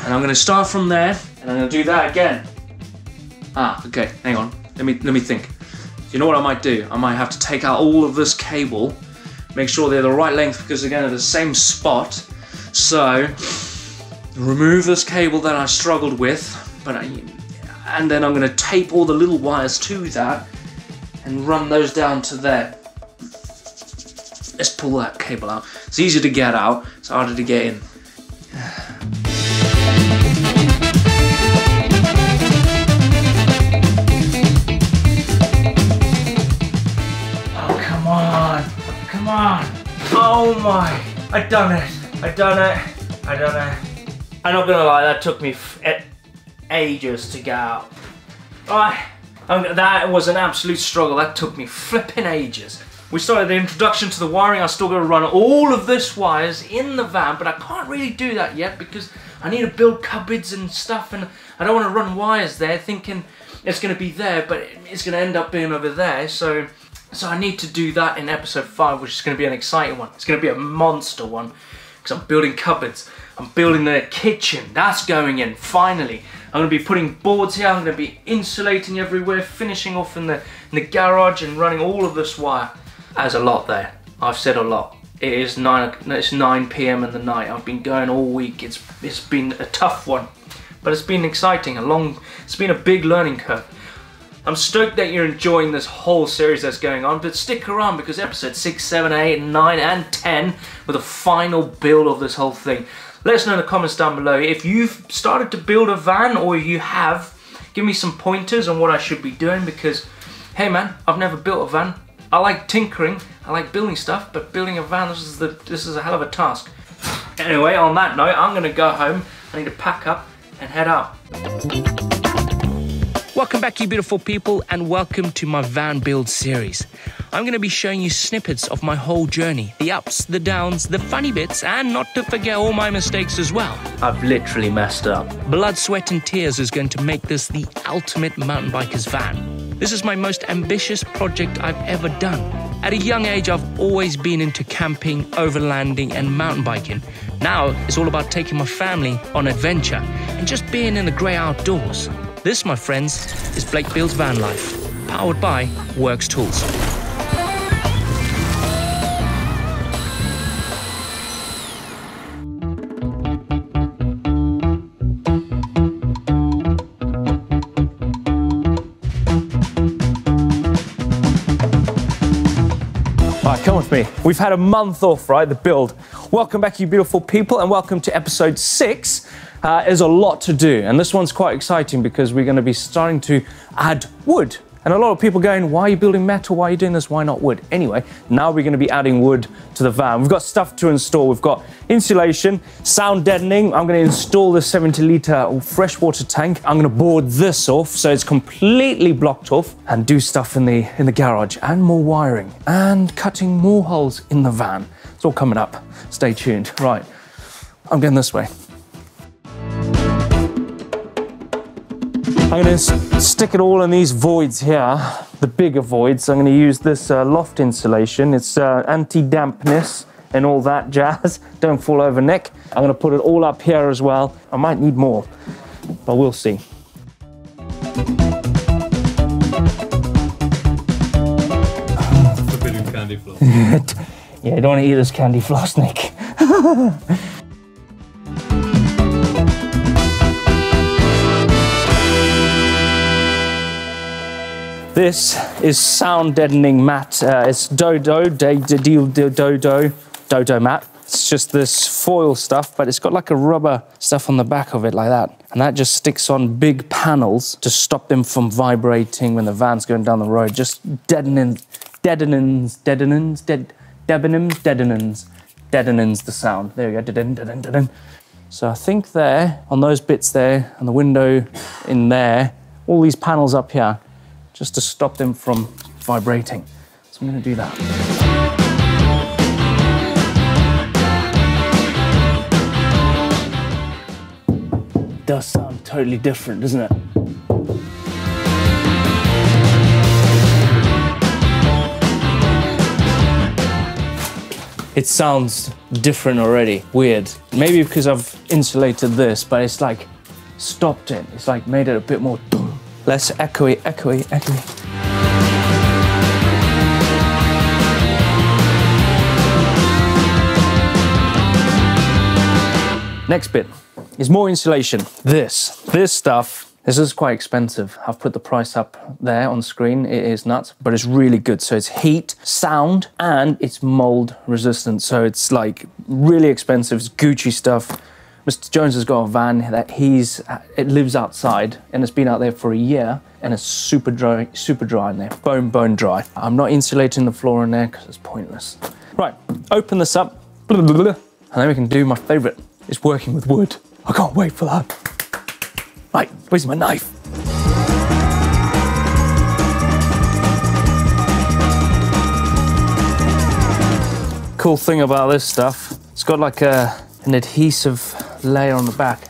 And I'm gonna start from there, and I'm gonna do that again. Ah, okay, hang on. Let me let me think. You know what I might do? I might have to take out all of this cable, make sure they're the right length because they're going to the same spot. So remove this cable that I struggled with, but I, and then I'm going to tape all the little wires to that and run those down to there. Let's pull that cable out. It's easier to get out, it's harder to get in. Oh, come on. Come on. Oh my. I done it. I done it. I done it. I'm not gonna lie, that took me eh, ages to get out. I, um, that was an absolute struggle. That took me flipping ages. We started the introduction to the wiring. I still got to run all of this wires in the van, but I can't really do that yet because I need to build cupboards and stuff, and I don't want to run wires there thinking it's going to be there, but it's going to end up being over there. So, so I need to do that in episode five, which is going to be an exciting one. It's going to be a monster one because I'm building cupboards. I'm building the kitchen. That's going in finally. I'm going to be putting boards here. I'm going to be insulating everywhere, finishing off in the in the garage, and running all of this wire. There's a lot there. I've said a lot. It is nine. It's 9 p.m. in the night. I've been going all week. It's it's been a tough one, but it's been exciting. A long. It's been a big learning curve. I'm stoked that you're enjoying this whole series that's going on, but stick around because episode 6, 7, 8, 9, and 10 were the final build of this whole thing. Let us know in the comments down below if you've started to build a van or you have. Give me some pointers on what I should be doing because, hey man, I've never built a van. I like tinkering, I like building stuff, but building a van, this is, the, this is a hell of a task. Anyway, on that note, I'm gonna go home. I need to pack up and head out. Welcome back, you beautiful people, and welcome to my van build series. I'm going to be showing you snippets of my whole journey the ups, the downs, the funny bits, and not to forget all my mistakes as well. I've literally messed up. Blood, sweat, and tears is going to make this the ultimate mountain biker's van. This is my most ambitious project I've ever done. At a young age, I've always been into camping, overlanding, and mountain biking. Now it's all about taking my family on adventure and just being in the grey outdoors. This, my friends, is Blake Builds Van Life, powered by Worx Tools. Right, come with me. We've had a month off, right? The build. Welcome back, you beautiful people, and welcome to episode six. Uh, there's a lot to do, and this one's quite exciting because we're going to be starting to add wood. And a lot of people going, why are you building metal? Why are you doing this? Why not wood? Anyway, now we're going to be adding wood to the van. We've got stuff to install. We've got insulation, sound deadening. I'm going to install the 70 litre freshwater tank. I'm going to board this off so it's completely blocked off and do stuff in the in the garage and more wiring and cutting more holes in the van. It's all coming up. Stay tuned. Right, I'm going this way. I'm going to stick it all in these voids here, the bigger voids. I'm going to use this uh, loft insulation. It's uh, anti-dampness and all that jazz. Don't fall over, Nick. I'm going to put it all up here as well. I might need more, but we'll see. Forbidden candy floss. Yeah, I don't want to eat this candy floss, Nick. This is sound deadening mat. Uh, it's Dodo, de, de, Dodo, Dodo mat. It's just this foil stuff, but it's got like a rubber stuff on the back of it like that. And that just sticks on big panels to stop them from vibrating when the van's going down the road. Just deadening, deadenings, deadenings, dead, deadenings, deadenings, deadenings the sound. There we go, deaden, deaden, deaden. So I think there, on those bits there, and the window in there, all these panels up here, just to stop them from vibrating. So I'm going to do that. Does sound totally different, doesn't it? It sounds different already, weird. Maybe because I've insulated this, but it's like stopped it. It's like made it a bit more less echoey, echoey, echoey. Next bit is more insulation. This, this stuff This is quite expensive. I've put the price up there on screen. It is nuts, but it's really good. So it's heat, sound, and it's mold resistant. So it's like really expensive. It's Gucci stuff. Mr. Jones has got a van that he's uh, it lives outside and it's been out there for a year and it's super dry, super dry in there, bone bone dry. I'm not insulating the floor in there because it's pointless. Right, open this up, blah, blah, blah, and then we can do my favorite. It's working with wood. I can't wait for that. Right, where's my knife? Cool thing about this stuff, it's got like a, an adhesive layer on the back.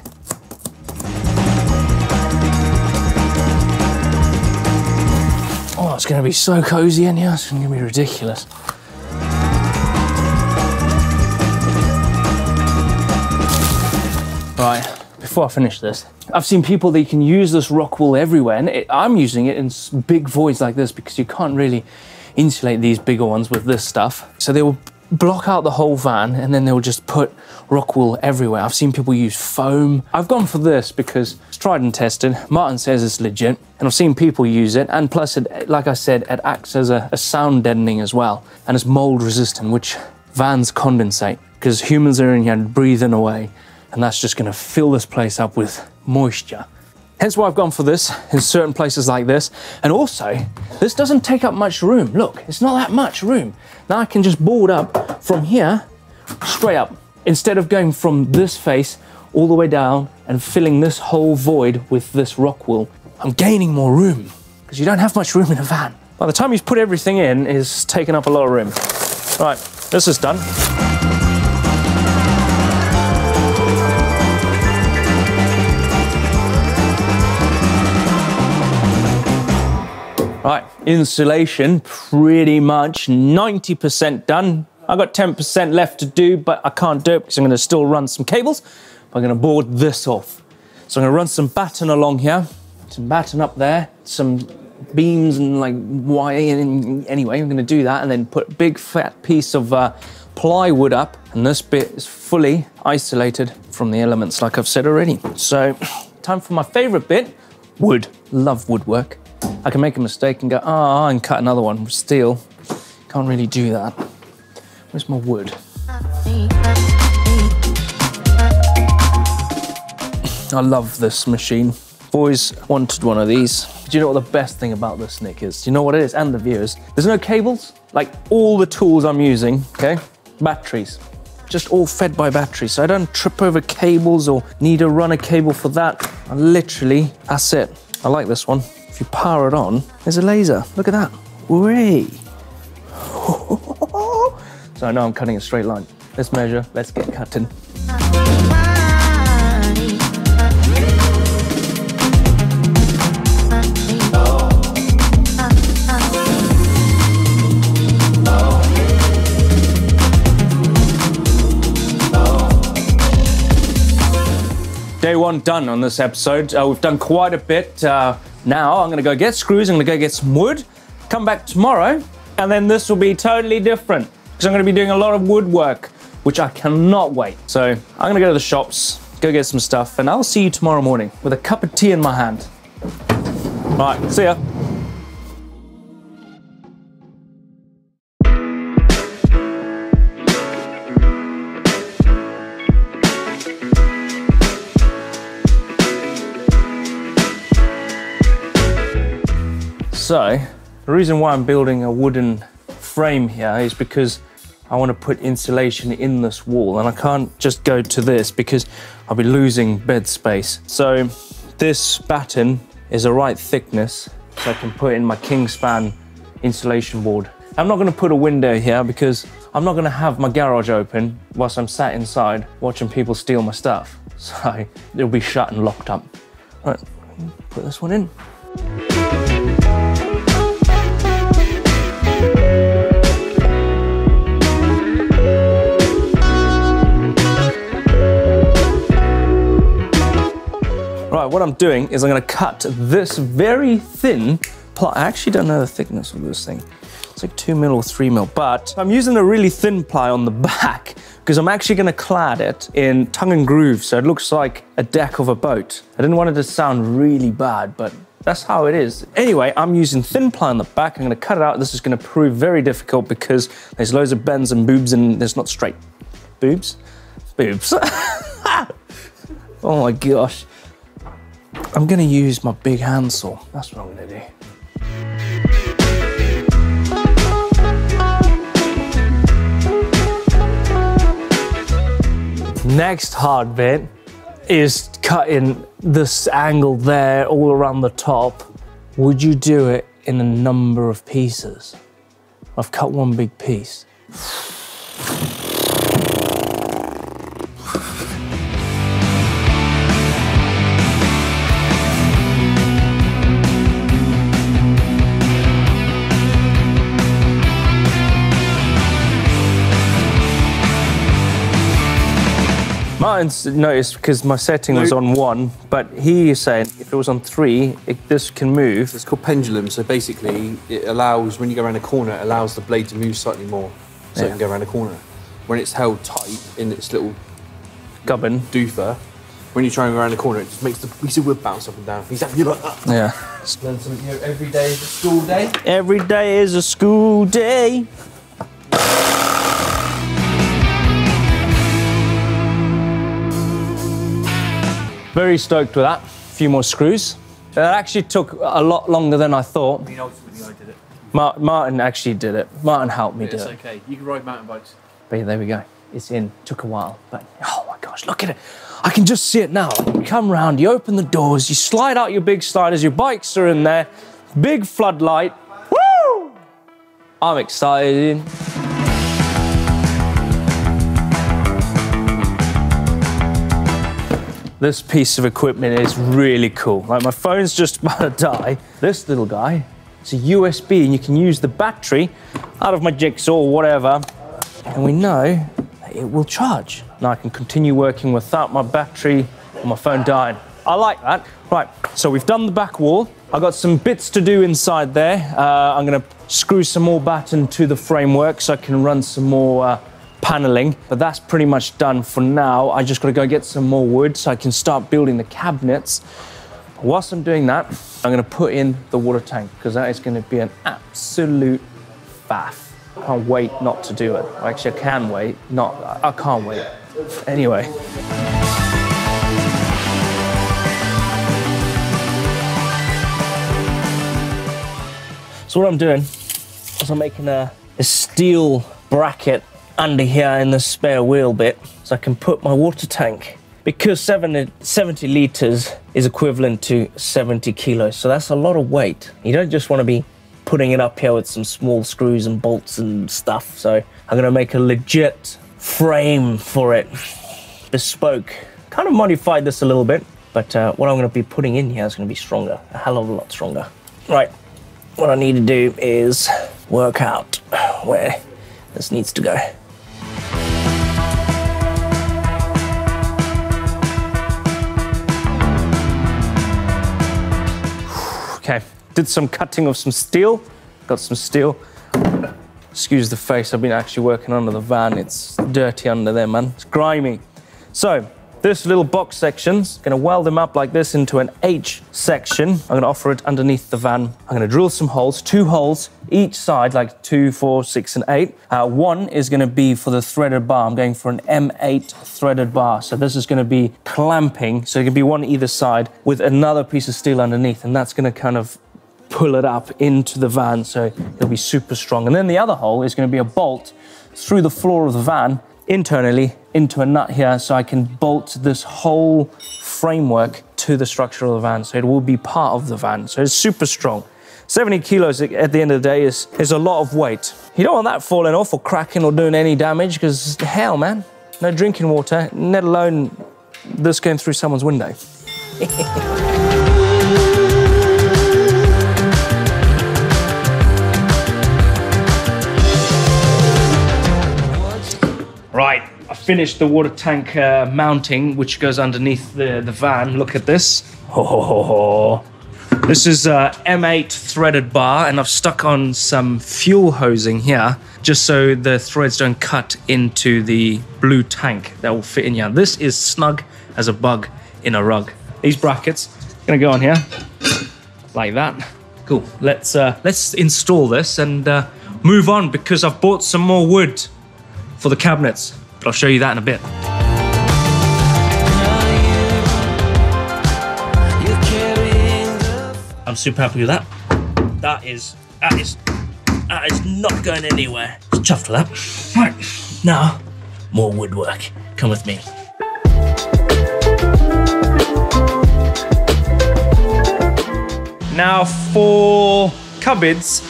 Oh, it's gonna be so cozy in here, it's gonna be ridiculous. Right, before I finish this, I've seen people that you can use this rock wool everywhere, and it, I'm using it in big voids like this because you can't really insulate these bigger ones with this stuff. So they will block out the whole van and then they'll just put rock wool everywhere. I've seen people use foam. I've gone for this because it's tried and tested. Martin says it's legit, and I've seen people use it. And plus, it, like I said, it acts as a, a sound deadening as well, and it's mold resistant, which vans condensate because humans are in here breathing away, and that's just going to fill this place up with moisture. Hence why I've gone for this in certain places like this. And also, this doesn't take up much room. Look, it's not that much room. Now I can just board up from here straight up instead of going from this face all the way down and filling this whole void with this rock wool. I'm gaining more room because you don't have much room in a van. By the time you've put everything in, it's taken up a lot of room. Right, this is done. Insulation pretty much 90% done. I've got 10% left to do, but I can't do it because I'm going to still run some cables. I'm going to board this off. So I'm going to run some batten along here, some batten up there, some beams and like wire. Anyway, I'm going to do that and then put a big fat piece of uh, plywood up. And this bit is fully isolated from the elements, like I've said already. So, time for my favorite bit wood. Love woodwork. I can make a mistake and go, ah, and cut another one with steel. Can't really do that. Where's my wood? I love this machine. I've always wanted one of these. Do you know what the best thing about this, Nick, is? Do you know what it is? And the viewers. There's no cables. Like all the tools I'm using, okay? Batteries. Just all fed by batteries. So I don't trip over cables or need to run a cable for that. I literally, that's it. I like this one. If you power it on, there's a laser. Look at that. Whee! so I know I'm cutting a straight line. Let's measure. Let's get cutting. Day one done on this episode. Uh, we've done quite a bit. Uh, now I'm going to go get screws. I'm to go get some wood. Come back tomorrow, and then this will be totally different because I'm going to be doing a lot of woodwork, which I cannot wait. So I'm going to go to the shops, go get some stuff, and I'll see you tomorrow morning with a cup of tea in my hand. All right, see ya. So, the reason why I'm building a wooden frame here is because I want to put insulation in this wall and I can't just go to this because I'll be losing bed space. So, this batten is the right thickness so I can put in my Kingspan insulation board. I'm not going to put a window here because I'm not going to have my garage open whilst I'm sat inside watching people steal my stuff. So, it'll be shut and locked up. Right, put this one in. Right, what I'm doing is I'm gonna cut this very thin ply. I actually don't know the thickness of this thing. It's like two mil or three mil, but I'm using a really thin ply on the back because I'm actually going to clad it in tongue and groove so it looks like a deck of a boat. I didn't want it to sound really bad, but that's how it is. Anyway, I'm using thin ply on the back. I'm going to cut it out. This is going to prove very difficult because there's loads of bends and boobs and it's not straight. Boobs? Boobs. oh my gosh. I'm going to use my big handsaw. That's what I'm going to do. Next hard bit is cutting this angle there all around the top. Would you do it in a number of pieces? I've cut one big piece. Martin's noticed because my setting was on one, but he is saying if it was on three, it, this can move. It's called pendulum. So basically, it allows when you go around a corner, it allows the blade to move slightly more, so it can go around a corner. When it's held tight in its little Gubbin. doofer, when you're trying to go around the corner, it just makes the piece of wood bounce up and down. Exactly like that. Yeah. Learn something new every day is a school day. Every day is a school day. Very stoked with that. A few more screws. That actually took a lot longer than I thought. I mean, ultimately, I did it. Mar- Martin actually did it. Martin helped me do It's it. okay. You can ride mountain bikes. But yeah, there we go. It's in. Took a while, but oh my gosh, look at it. I can just see it now. You come round, you open the doors, you slide out your big sliders, your bikes are in there, big floodlight. Woo! I'm excited. This piece of equipment is really cool. Like my phone's just about to die. This little guy, it's a USB and you can use the battery out of my jigsaw or whatever and we know it will charge. Now I can continue working without my battery or my phone dying. I like that. Right, so we've done the back wall. I've got some bits to do inside there. Uh, I'm gonna screw some more batten to the framework so I can run some more uh, paneling, but that's pretty much done for now. I just gotta go get some more wood so I can start building the cabinets. Whilst I'm doing that, I'm gonna put in the water tank because that is gonna be an absolute faff. I can't wait not to do it. Actually, I can wait. Not, I can't wait. Anyway. So what I'm doing is I'm making a, a steel bracket under here in the spare wheel bit so I can put my water tank because 70, 70 liters is equivalent to 70 kilos. So that's a lot of weight. You don't just want to be putting it up here with some small screws and bolts and stuff. So I'm gonna make a legit frame for it, bespoke. Kind of modified this a little bit, but uh, what I'm gonna be putting in here is gonna be stronger, a hell of a lot stronger. Right, what I need to do is work out where this needs to go. Okay, did some cutting of some steel, got some steel. Excuse the face, I've been actually working under the van. It's dirty under there, man. It's grimy. So, this little box section's gonna weld them up like this into an H section. I'm gonna offer it underneath the van. I'm gonna drill some holes, two holes each side, like two, four, six, and eight. Uh, one is gonna be for the threaded bar. I'm going for an M8 threaded bar. So this is gonna be clamping, so it can be one either side with another piece of steel underneath, and that's gonna kind of pull it up into the van so it'll be super strong. And then the other hole is going to be a bolt through the floor of the van internally into a nut here so I can bolt this whole framework to the structure of the van so it will be part of the van. So it's super strong. 70 kilos at the end of the day is, is a lot of weight. You don't want that falling off or cracking or doing any damage because hell, man, no drinking water, let alone this going through someone's window. Right, I finished the water tank uh, mounting, which goes underneath the, the van. Look at this. Oh, This is a M8 threaded bar, and I've stuck on some fuel hosing here, just so the threads don't cut into the blue tank that will fit in here. This is snug as a bug in a rug. These brackets gonna go on here like that. Cool. Let's uh, let's install this and uh, move on because I've bought some more wood for the cabinets. But I'll show you that in a bit. I'm super happy with that. That is that is that is not going anywhere. Just chuffed with that. Right now, more woodwork. Come with me. Now for cupboards,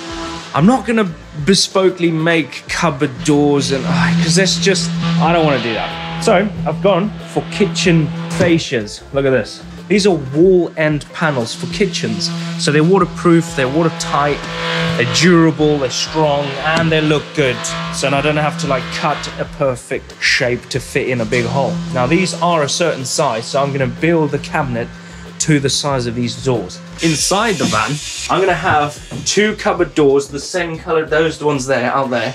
I'm not gonna bespokely make cupboard doors and ah, because that's just I don't want to do that. So I've gone for kitchen fascias. Look at this. These are wall end panels for kitchens. So they're waterproof, they're watertight, they're durable, they're strong, and they look good. So I don't have to like cut a perfect shape to fit in a big hole. Now these are a certain size, so I'm gonna build the cabinet to the size of these doors. Inside the van, I'm gonna have two cupboard doors, the same color, those ones there, out there.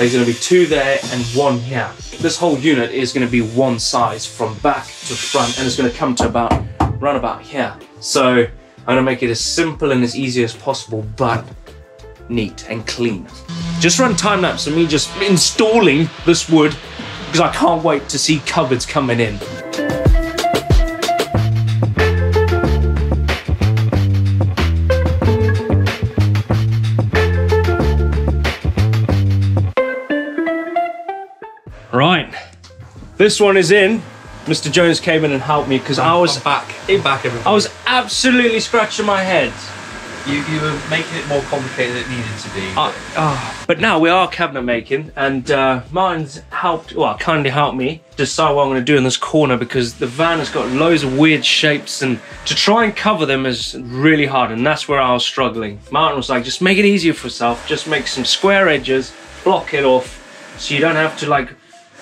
There's gonna be two there and one here. This whole unit is gonna be one size from back to front and it's gonna come to about, run about here. So I'm gonna make it as simple and as easy as possible, but neat and clean. Just run time lapse of me just installing this wood because I can't wait to see cupboards coming in. This one is in. Mr. Jones came in and helped me because I was back. I'm back, everyone. I was absolutely scratching my head. You, you were making it more complicated than it needed to be. Ah, but now we are cabinet making, and uh, Martin's helped, well, kindly helped me decide what I'm going to do in this corner because the van has got loads of weird shapes, and to try and cover them is really hard, and that's where I was struggling. Martin was like, just make it easier for yourself, just make some square edges, block it off, so you don't have to like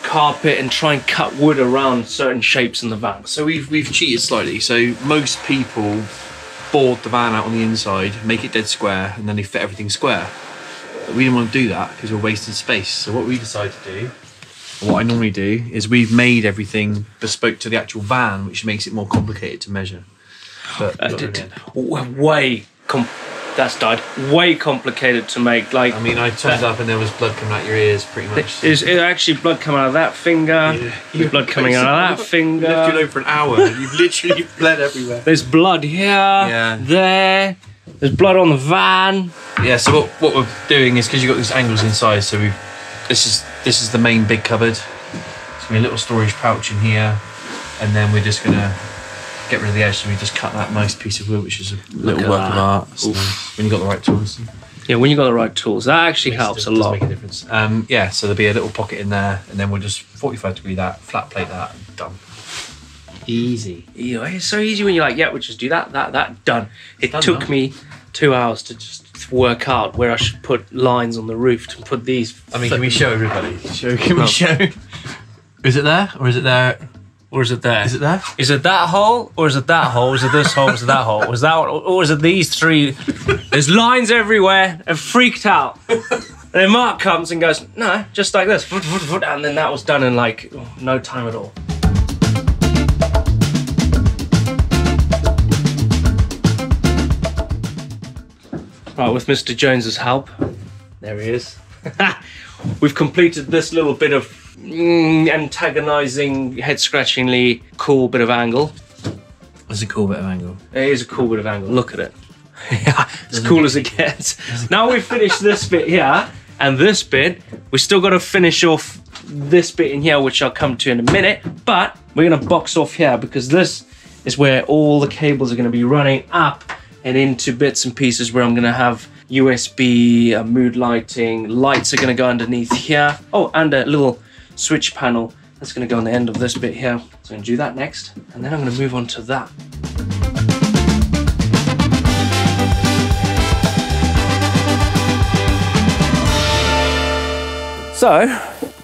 carpet and try and cut wood around certain shapes in the van. So we've we've cheated slightly. So most people board the van out on the inside, make it dead square, and then they fit everything square. But we didn't want to do that because we're wasting space. So what we decided to do, what I normally do, is we've made everything bespoke to the actual van, which makes it more complicated to measure. But Uh, d- d- w- way com- that's died. Way complicated to make. Like I mean, I turned up and there was blood coming out your ears, pretty much. Is it actually blood coming out of that finger? There's blood coming out of that finger Left you alone for an hour. You've literally bled everywhere. There's blood here, Yeah. there. There's blood on the van. Yeah. So what, what we're doing is because you've got these angles inside. So we, this is this is the main big cupboard. It's gonna be a little storage pouch in here, and then we're just gonna get rid of the edge. So we just cut that nice piece of wood, which is a little work of art. So when you got the right tools, Yeah, when you got the right tools, that actually makes- helps a does lot. Make a difference. Um, yeah. So there'll be a little pocket in there, and then we'll just 45 degree that, flat plate that, and done. Easy. Yeah, it's so easy when you're like, yeah, we'll just do that, that, that, done. It Done took now. me two hours to just work out where I should put lines on the roof to put these. I mean, can we show everybody? Show, can we show? Is it there, or is it there? Or is it there? Is it there? Is it that hole, or is it that hole? Is it this hole? Is it that hole? Was that, or is it these three? There's lines everywhere. I'm freaked out. And then Mark comes and goes, no, just like this, and then that was done in like no time at all. Right, with Mr. Jones's help, there he is. We've completed this little bit of antagonizing, head scratchingly cool bit of angle. That's a cool bit of angle. It is a cool bit of angle. Look at it. yeah, as cool as it gets. Now we've finished this bit here and this bit. We still got to finish off this bit in here, which I'll come to in a minute. But we're going to box off here because this is where all the cables are going to be running up and into bits and pieces where I'm going to have USB, uh, mood lighting, lights are going to go underneath here. Oh, and a little switch panel that's going to go on the end of this bit here. So I'm going to do that next, and then I'm going to move on to that. So,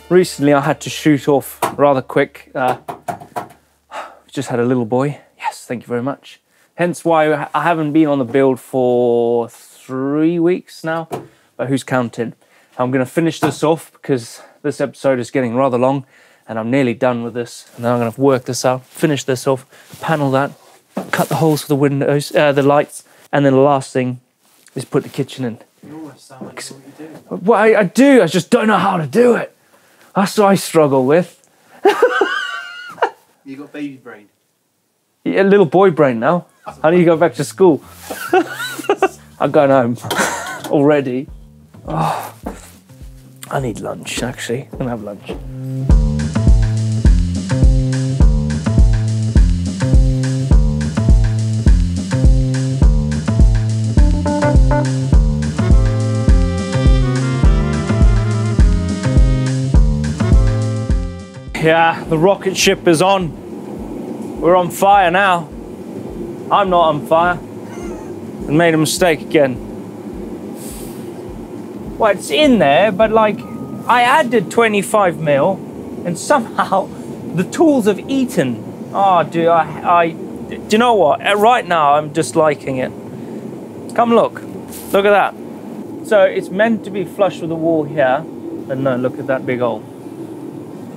recently I had to shoot off rather quick. Uh, just had a little boy. Yes, thank you very much. Hence why I haven't been on the build for three weeks now. But who's counting? I'm going to finish this off because this episode is getting rather long and I'm nearly done with this. And then I'm going to work this out, finish this off, panel that, cut the holes for the windows, uh, the lights, and then the last thing is put the kitchen in. You always sound like you do. Well, I, I do, I just don't know how to do it. That's what I struggle with. You got baby brain. Yeah, little boy brain now. How do you go back to school? I'm going home already. Oh, I need lunch actually. I'm gonna have lunch. Yeah, the rocket ship is on. We're on fire now. I'm not on fire. I made a mistake again. Well, it's in there, but like, I added 25 mil, and somehow the tools have eaten. Oh, dude, I, I, do you know what? Uh, Right now, I'm disliking it. Come look. Look at that. So it's meant to be flush with the wall here, and no, look at that big hole.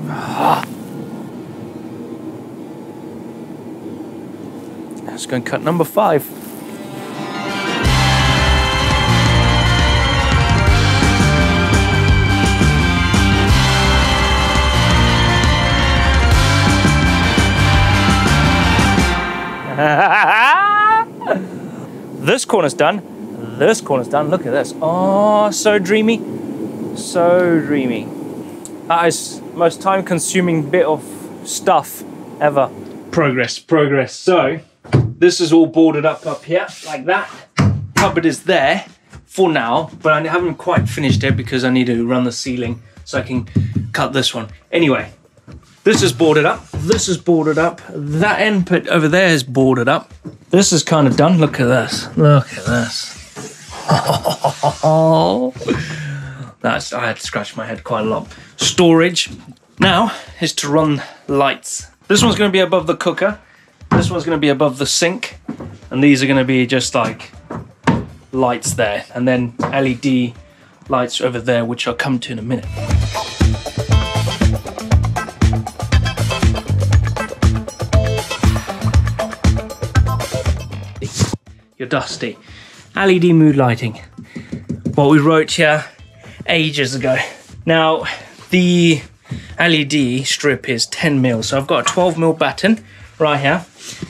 Let's go and cut number five. this corner's done. This corner's done. Look at this. Oh, so dreamy. So dreamy. That is most time consuming bit of stuff ever. Progress, progress. So, this is all boarded up up here like that. Cupboard is there for now, but I haven't quite finished it because I need to run the ceiling so I can cut this one. Anyway, this is boarded up. This is boarded up. That end pit over there is boarded up. This is kind of done. Look at this. Look at this. That's I had to scratch my head quite a lot. Storage now is to run lights. This one's going to be above the cooker. This one's going to be above the sink, and these are going to be just like lights there, and then LED lights over there, which I'll come to in a minute. You're dusty. LED mood lighting. What we wrote here ages ago. Now, the LED strip is 10 mil, so I've got a 12 mil batten right here.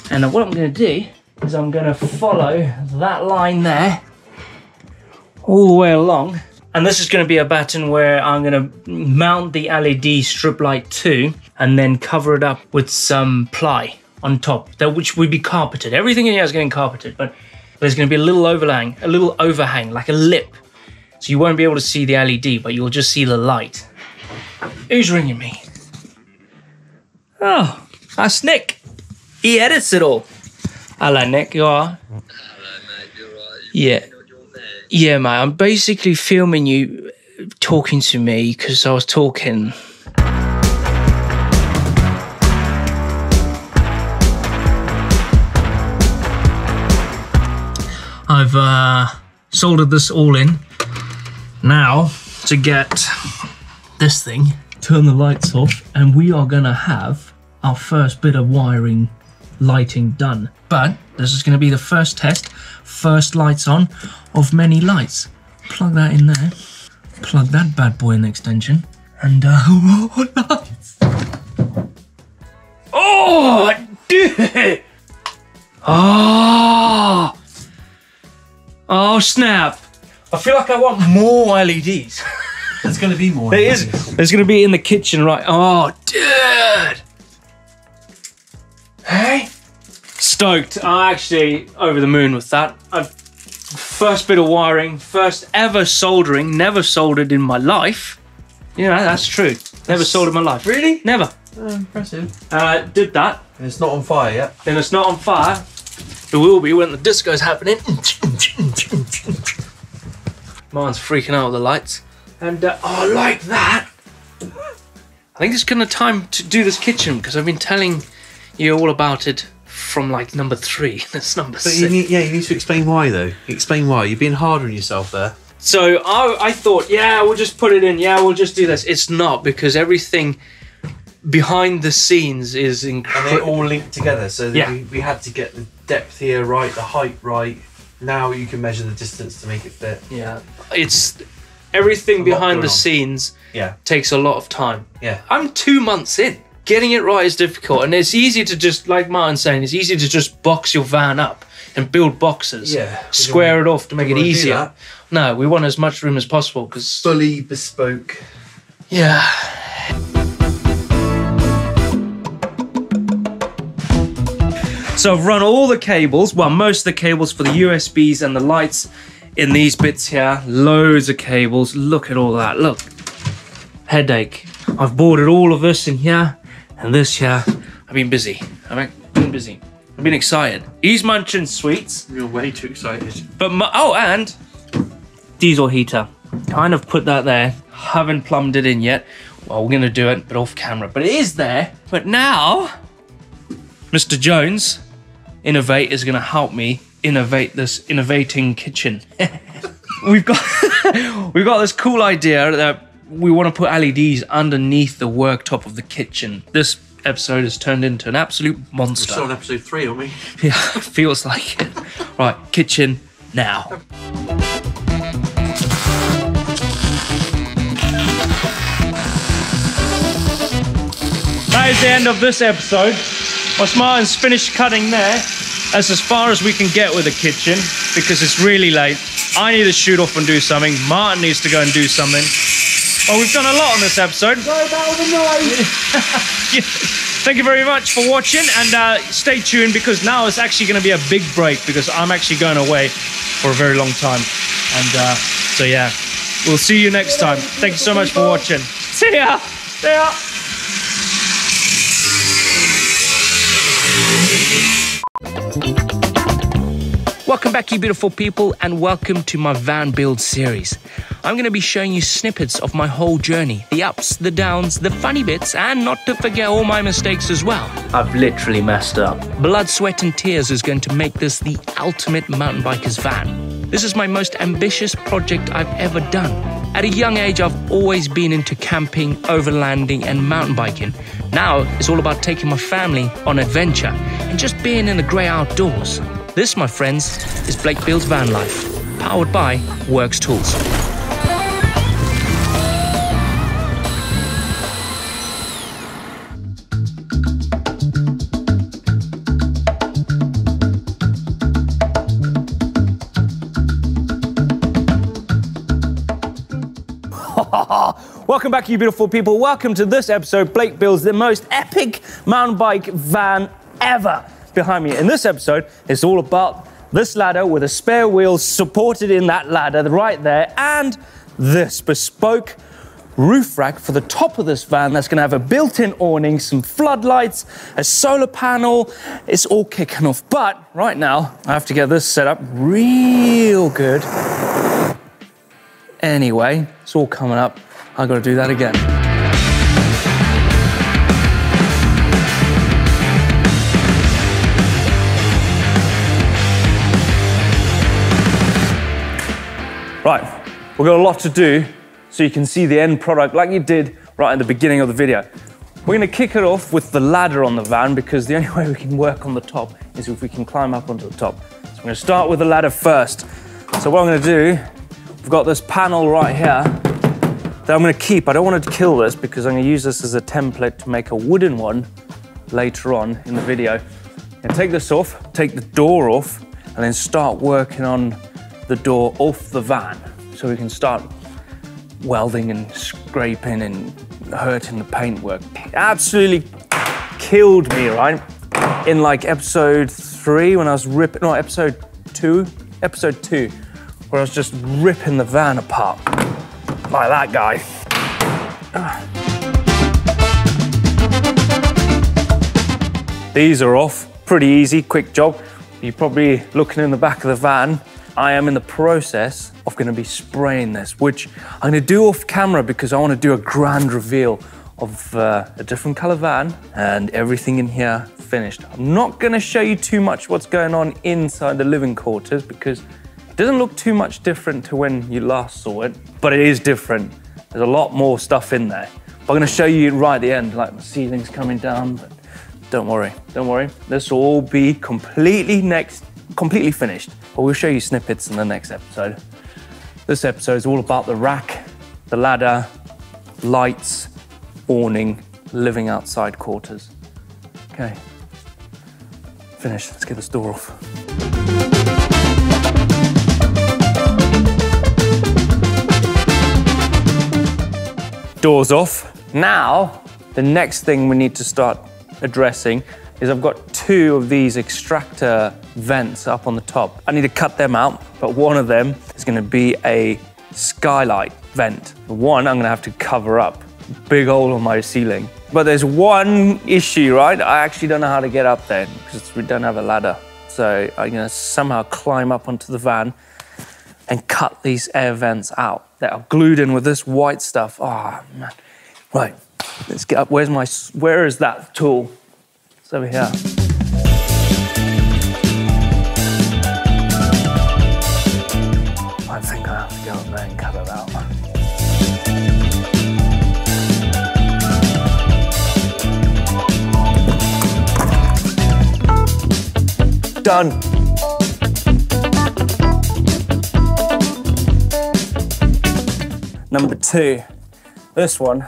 And what I'm going to do is I'm going to follow that line there all the way along. And this is going to be a batten where I'm going to mount the LED strip light to and then cover it up with some ply on top, that which would be carpeted. Everything in here is getting carpeted, but there's going to be a little overhang, a little overhang, like a lip. So you won't be able to see the LED, but you'll just see the light. Who's ringing me? Oh, that's Nick. He edits it all. Hello, Nick. You are? Hello, mate. You alright? Yeah. Yeah, mate. I'm basically filming you talking to me because I was talking. I've uh, soldered this all in. Now, to get this thing, turn the lights off, and we are gonna have our first bit of wiring lighting done. But this is gonna be the first test, first lights on of many lights. Plug that in there, plug that bad boy in the extension, and uh, oh, lights! Oh, dude! Oh! Oh, snap! I feel like I want more LEDs. There's going to be more. There is. There's going to be in the kitchen, right? Oh, dude. Hey. Stoked. I'm actually over the moon with that. I've, first bit of wiring, first ever soldering, never soldered in my life. Yeah, that's true. Never soldered in my life. Really? Never. impressive. Uh, did that. And it's not on fire yet. Then it's not on fire. It will be when the disco's happening. Mine's freaking out with the lights. And uh, oh, like that. I think it's gonna time to do this kitchen because I've been telling you all about it from like number three. That's number But six. you need, yeah, you need to explain why though. Explain why. You're being hard on yourself there. So I, I thought, yeah, we'll just put it in. Yeah, we'll just do this. It's not because everything behind the scenes is And they incredible. all link together. So Yeah. we, we had to get the depth here right, the height right. Now you can measure the distance to make it fit. Yeah, it's everything lot behind the on. scenes Yeah. takes a lot of time. Yeah. I'm two months in. Getting it right is difficult, and it's easy to just, like Martin's saying, it's easy to just box your van up and build boxes. Yeah. Square it off to make it easier. No, we want as much room as possible because Fully bespoke. yeah. So I've run all the cables, well, most of the cables for the USBs and the lights in these bits here. Loads of cables. Look at all that. Look. Headache. I've boarded all of this in here and this here. I've been busy. I've been busy. I've been excited. East Mansion Suites. You're way too excited. But my, oh, and diesel heater. Kind of put that there. Haven't plumbed it in yet. Well, we're gonna do it, but off camera. But it is there. But now, Mr. Jones, Innovate, is gonna help me innovate this innovating kitchen. we've got we've got this cool idea that we want to put LEDs underneath the worktop of the kitchen. This episode has turned into an absolute monster. We're Still on episode three, aren't we? Yeah, feels like it. Right, kitchen now. That is the end of this episode. Once Martin's finished cutting there, that's as far as we can get with the kitchen because it's really late. I need to shoot off and do something. Martin needs to go and do something. Well, we've done a lot on this episode. Sorry about the noise. Thank you very much for watching and uh, stay tuned because now it's actually going to be a big break because I'm actually going away for a very long time. And uh, so, yeah, we'll see you next time. Thank you so much for watching. See ya. See ya. Welcome back, you beautiful people, and welcome to my van build series. I'm going to be showing you snippets of my whole journey the ups, the downs, the funny bits, and not to forget all my mistakes as well. I've literally messed up. Blood, sweat, and tears is going to make this the ultimate mountain biker's van. This is my most ambitious project I've ever done. At a young age, I've always been into camping, overlanding, and mountain biking. Now it's all about taking my family on adventure and just being in the grey outdoors. This, my friends, is Blake Builds Van Life, powered by Worx Tools. Welcome back, you beautiful people. Welcome to this episode. Blake builds the most epic mountain bike van ever behind me. In this episode, it's all about this ladder with a spare wheel supported in that ladder right there, and this bespoke roof rack for the top of this van that's going to have a built-in awning, some floodlights, a solar panel. It's all kicking off. But right now, I have to get this set up real good. Anyway, it's all coming up. I got to do that again. Right, we've got a lot to do so you can see the end product like you did right at the beginning of the video. We're gonna kick it off with the ladder on the van because the only way we can work on the top is if we can climb up onto the top. So I'm gonna start with the ladder first. So what I'm gonna do, we've got this panel right here that I'm gonna keep. I don't want to kill this because I'm gonna use this as a template to make a wooden one later on in the video. And take this off, take the door off, and then start working on the door off the van so we can start welding and scraping and hurting the paintwork. Absolutely killed me, right? In like episode three when I was ripping, no, episode two, episode two, where I was just ripping the van apart like that guy. These are off, pretty easy, quick job. You're probably looking in the back of the van. I am in the process of gonna be spraying this, which I'm gonna do off camera because I wanna do a grand reveal of uh, a different color van and everything in here finished. I'm not gonna show you too much what's going on inside the living quarters because doesn't look too much different to when you last saw it, but it is different. There's a lot more stuff in there. But I'm gonna show you right at the end, like the ceiling's coming down, but don't worry, don't worry. This will all be completely next, completely finished. But we'll show you snippets in the next episode. This episode is all about the rack, the ladder, lights, awning, living outside quarters. Okay, finished. Let's get this door off. Doors off. Now, the next thing we need to start addressing is I've got two of these extractor vents up on the top. I need to cut them out, but one of them is gonna be a skylight vent. One I'm gonna have to cover up. Big hole on my ceiling. But there's one issue, right? I actually don't know how to get up there because we don't have a ladder. So I'm gonna somehow climb up onto the van and cut these air vents out that are glued in with this white stuff. Oh man. Right, let's get up. Where's my, where is that tool? It's over here. I think I have to go up there and cut it out. Done. Number two, this one,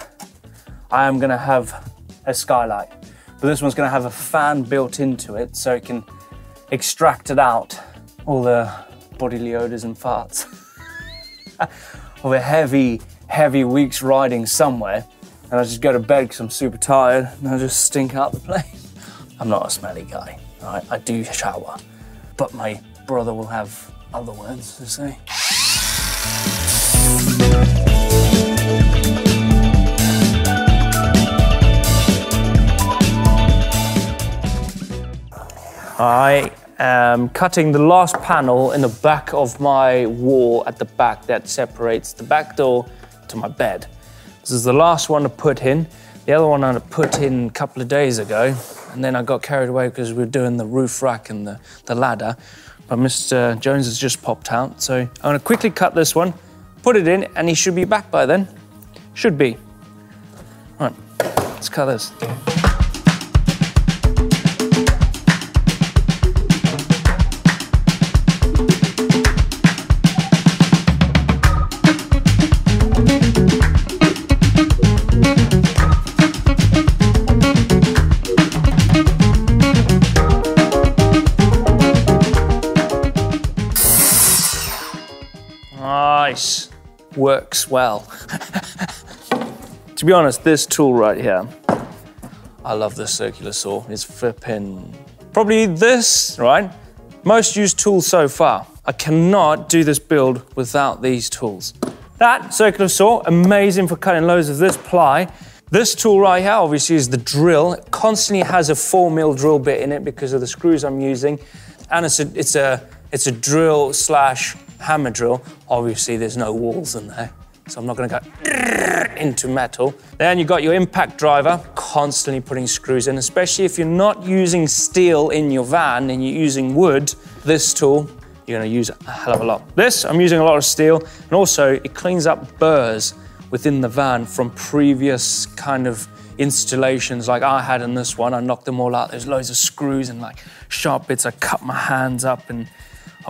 I am gonna have a skylight, but this one's gonna have a fan built into it so it can extract it out, all the bodily odors and farts of a heavy, heavy week's riding somewhere. And I just go to bed because I'm super tired and I just stink out the place. I'm not a smelly guy, right? I do shower, but my brother will have other words to say. I am cutting the last panel in the back of my wall at the back that separates the back door to my bed. This is the last one to put in. The other one I put in a couple of days ago, and then I got carried away because we were doing the roof rack and the, the ladder. But Mr. Jones has just popped out, so I'm gonna quickly cut this one, put it in, and he should be back by then. Should be. Right, let's cut this. Works well. to be honest, this tool right here, I love this circular saw. It's flipping. Probably this, right? Most used tool so far. I cannot do this build without these tools. That circular saw, amazing for cutting loads of this ply. This tool right here, obviously, is the drill. It constantly has a four mil drill bit in it because of the screws I'm using. And it's a, it's a, it's a drill slash hammer drill. Obviously, there's no walls in there, so I'm not gonna go into metal. Then you've got your impact driver, constantly putting screws in, especially if you're not using steel in your van and you're using wood, this tool, you're gonna use a hell of a lot. This, I'm using a lot of steel, and also it cleans up burrs within the van from previous kind of installations like I had in this one. I knocked them all out. There's loads of screws and like sharp bits. I cut my hands up and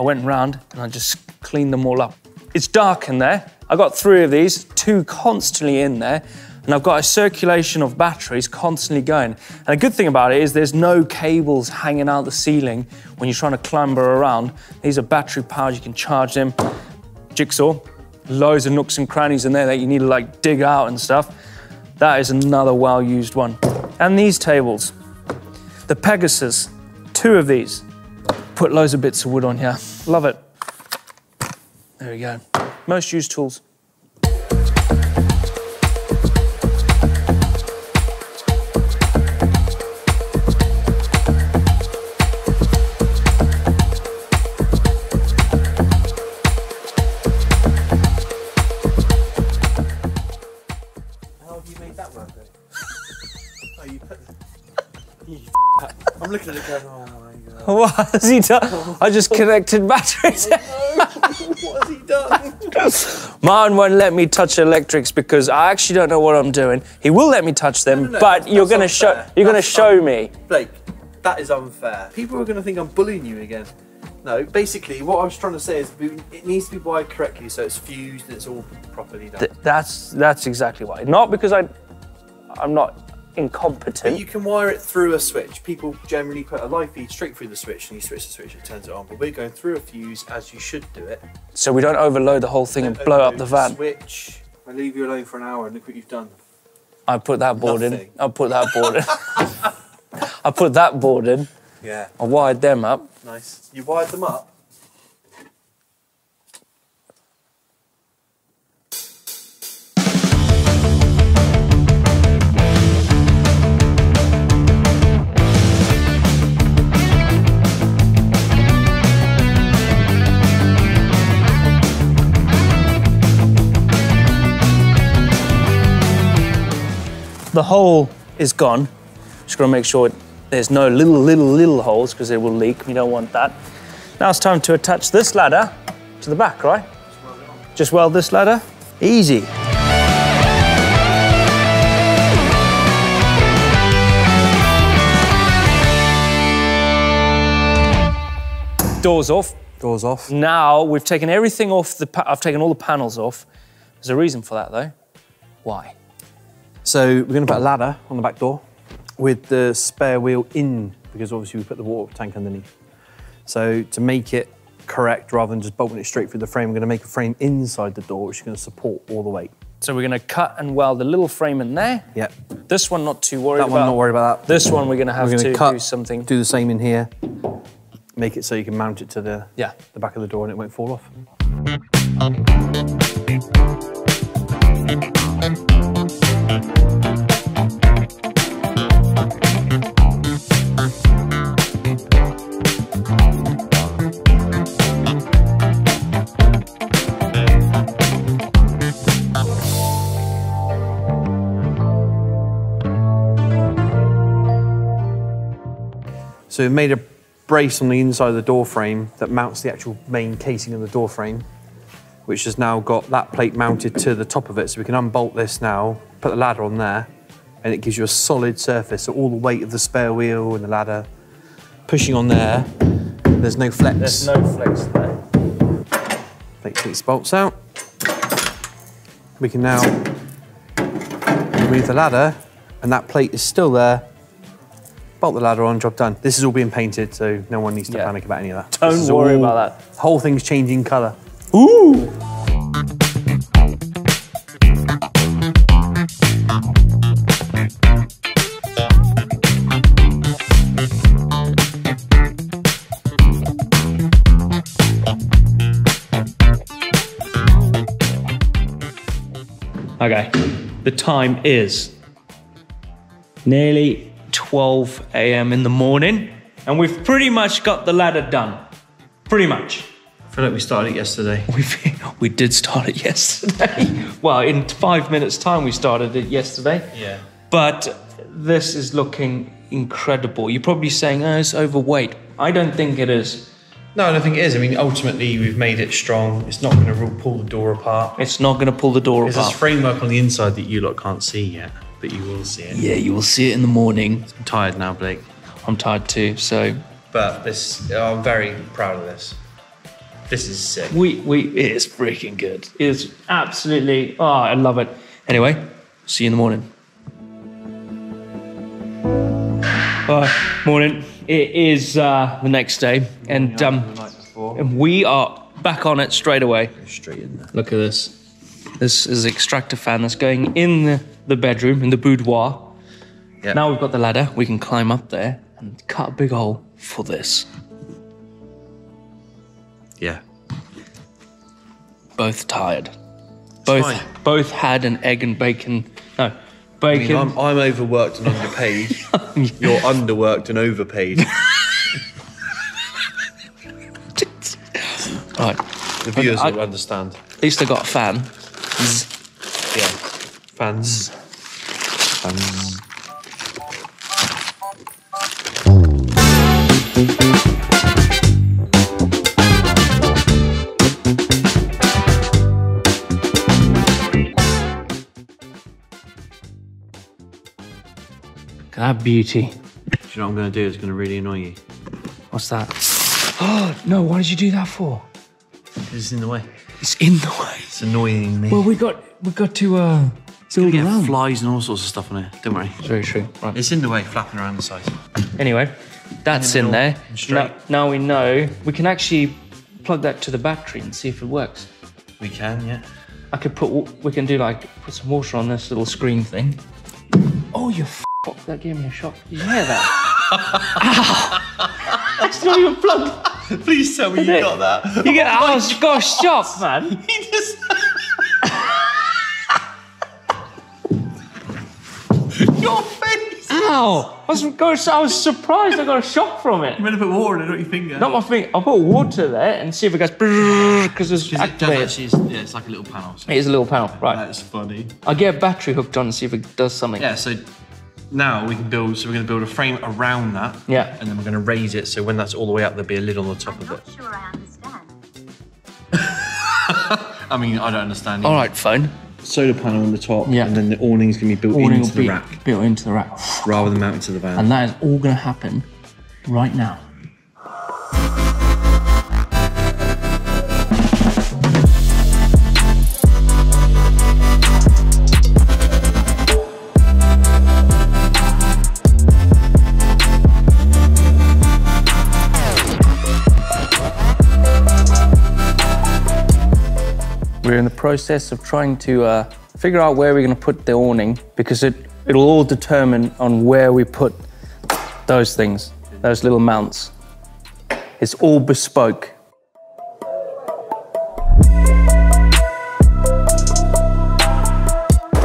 I went round and I just cleaned them all up. It's dark in there. I got three of these, two constantly in there, and I've got a circulation of batteries constantly going. And a good thing about it is there's no cables hanging out the ceiling when you're trying to clamber around. These are battery powered, you can charge them. Jigsaw, loads of nooks and crannies in there that you need to like dig out and stuff. That is another well used one. And these tables, the Pegasus, two of these. Put loads of bits of wood on here. Love it. There we go. Most used tools. What has he done? I just oh. connected batteries. Oh, what has he done? Martin won't let me touch electrics because I actually don't know what I'm doing. He will let me touch them, No, no, but you're gonna show you're gonna show un- me. Blake, that is unfair. People are going to think I'm bullying you again. No, basically, what I was trying to say is it needs to be wired correctly so it's fused and it's all properly done. Th- That's that's exactly why. Not because I I'm not But incompetent. you can wire it through a switch. People generally put a live feed straight through the switch and you switch the switch, it turns it on. But we're going through a fuse as you should do it. so we don't overload the whole thing and blow up the van. Switch. I leave you alone for an hour and look what you've done. I put that board in. I put that board in. I put that board in. Yeah, I wired them up. nice. You wired them up. The hole is gone. Just gonna make sure there's no little, little, little holes because it will leak. We don't want that. Now it's time to attach this ladder to the back, right? Just weld this ladder. Easy. Doors off. Doors off. Now we've taken everything off the. Pa- I've taken all the panels off. There's a reason for that though. Why? So we're going to put a ladder on the back door with the spare wheel in because obviously we put the water tank underneath. So to make it correct, rather than just bolting it straight through the frame, we're going to make a frame inside the door which is going to support all the weight. So we're going to cut and weld a little frame in there. Yep. This one not too worried That about. one, not worried about that. This one we're going to have We're to going to cut, do something. do the same in here, make it so you can mount it to the Yeah. the back of the door and it won't fall off. So we've made a brace on the inside of the door frame that mounts the actual main casing of the door frame, which has now got that plate mounted to the top of it. So we can unbolt this now, put the ladder on there, and it gives you a solid surface. So all the weight of the spare wheel and the ladder pushing on there, there's no flex. There's no flex there. Take these bolts out. We can now remove the ladder, and that plate is still there. Bolt the ladder on, job done. This is all being painted, so no one needs to Yeah. panic about any of that. Don't worry all- about that. The whole thing's changing colour. Ooh. Okay, the time is nearly 12 a.m. in the morning, and we've pretty much got the ladder done. Pretty much. I feel like we started it yesterday. We we did start it yesterday. well, in five minutes' time, we started it yesterday. Yeah. But this is looking incredible. You're probably saying, "Oh, it's overweight." I don't think it is. No, I don't think it is. I mean, ultimately, we've made it strong. It's not going to pull the door apart. It's not going to pull the door apart. There's this framework on the inside that you lot can't see yet, but you will see it. yeah, you will see it in the morning. I'm tired now, Blake. I'm tired too, so But this, I'm very proud of this. This is sick. we we it is freaking good. It is absolutely. Oh, I love it. Anyway, see you in the morning. Bye. Morning. It is uh, the next day, and um, and we are back on it straight away. Straight in there. Look at this. This is the extractor fan that's going in the, the bedroom, in the boudoir. Yeah. Now we've got the ladder, we can climb up there and cut a big hole for this. Yeah. Both tired. Both fine. both had an egg and bacon. No, I bacon. mean, I'm, I'm overworked and underpaid. Oh, You're underworked and overpaid. right. The viewers I- will understand. At least I got a fan. Yeah. Fans. Mm. Fans. A beauty. Do you know what I'm going to do? It's going to really annoy you. What's that? Oh, no, why did you do that for? It's in the way. It's in the way. It's annoying me. Well, we got we got to uh, build get around. flies and all sorts of stuff on it. Don't worry. Very true. Right. It's in the way, flapping around the sides. Anyway, that's in middle there. straight. Now, now we know we can actually plug that to the battery and see if it works. We can, yeah. I could put, we can do like, put some water on this little screen thing. Oh, you that gave me a shock. Did you hear that? Ow! It's not even plugged. Please tell me you it? got that. You get, oh, I was, oh got a shock, man. He just. Your face! Ow! I was, I was surprised I got a shock from it. I'm going to put water in it, not your finger. Not my finger. I'll put water there and see if it goes because it's It activated. actually, it's- yeah, it's like a little panel. So It is a little panel, right? That's funny. I'll get a battery hooked on and see if it does something. Yeah, so now we can build, so we're going to build a frame around that. Yeah. And then we're going to raise it, so when that's all the way up, there'll be a lid on the top of it. sure I understand. I mean, I don't understand. All right, phone. Solar panel on the top, Yeah. and then the awning's going to be built Awning into will the be rack built into the rack, rather than mounted to the van. and that is all going to happen right now. We're in the process of trying to uh, figure out where we're going to put the awning because it, it'll all determine on where we put those things, those little mounts. It's all bespoke.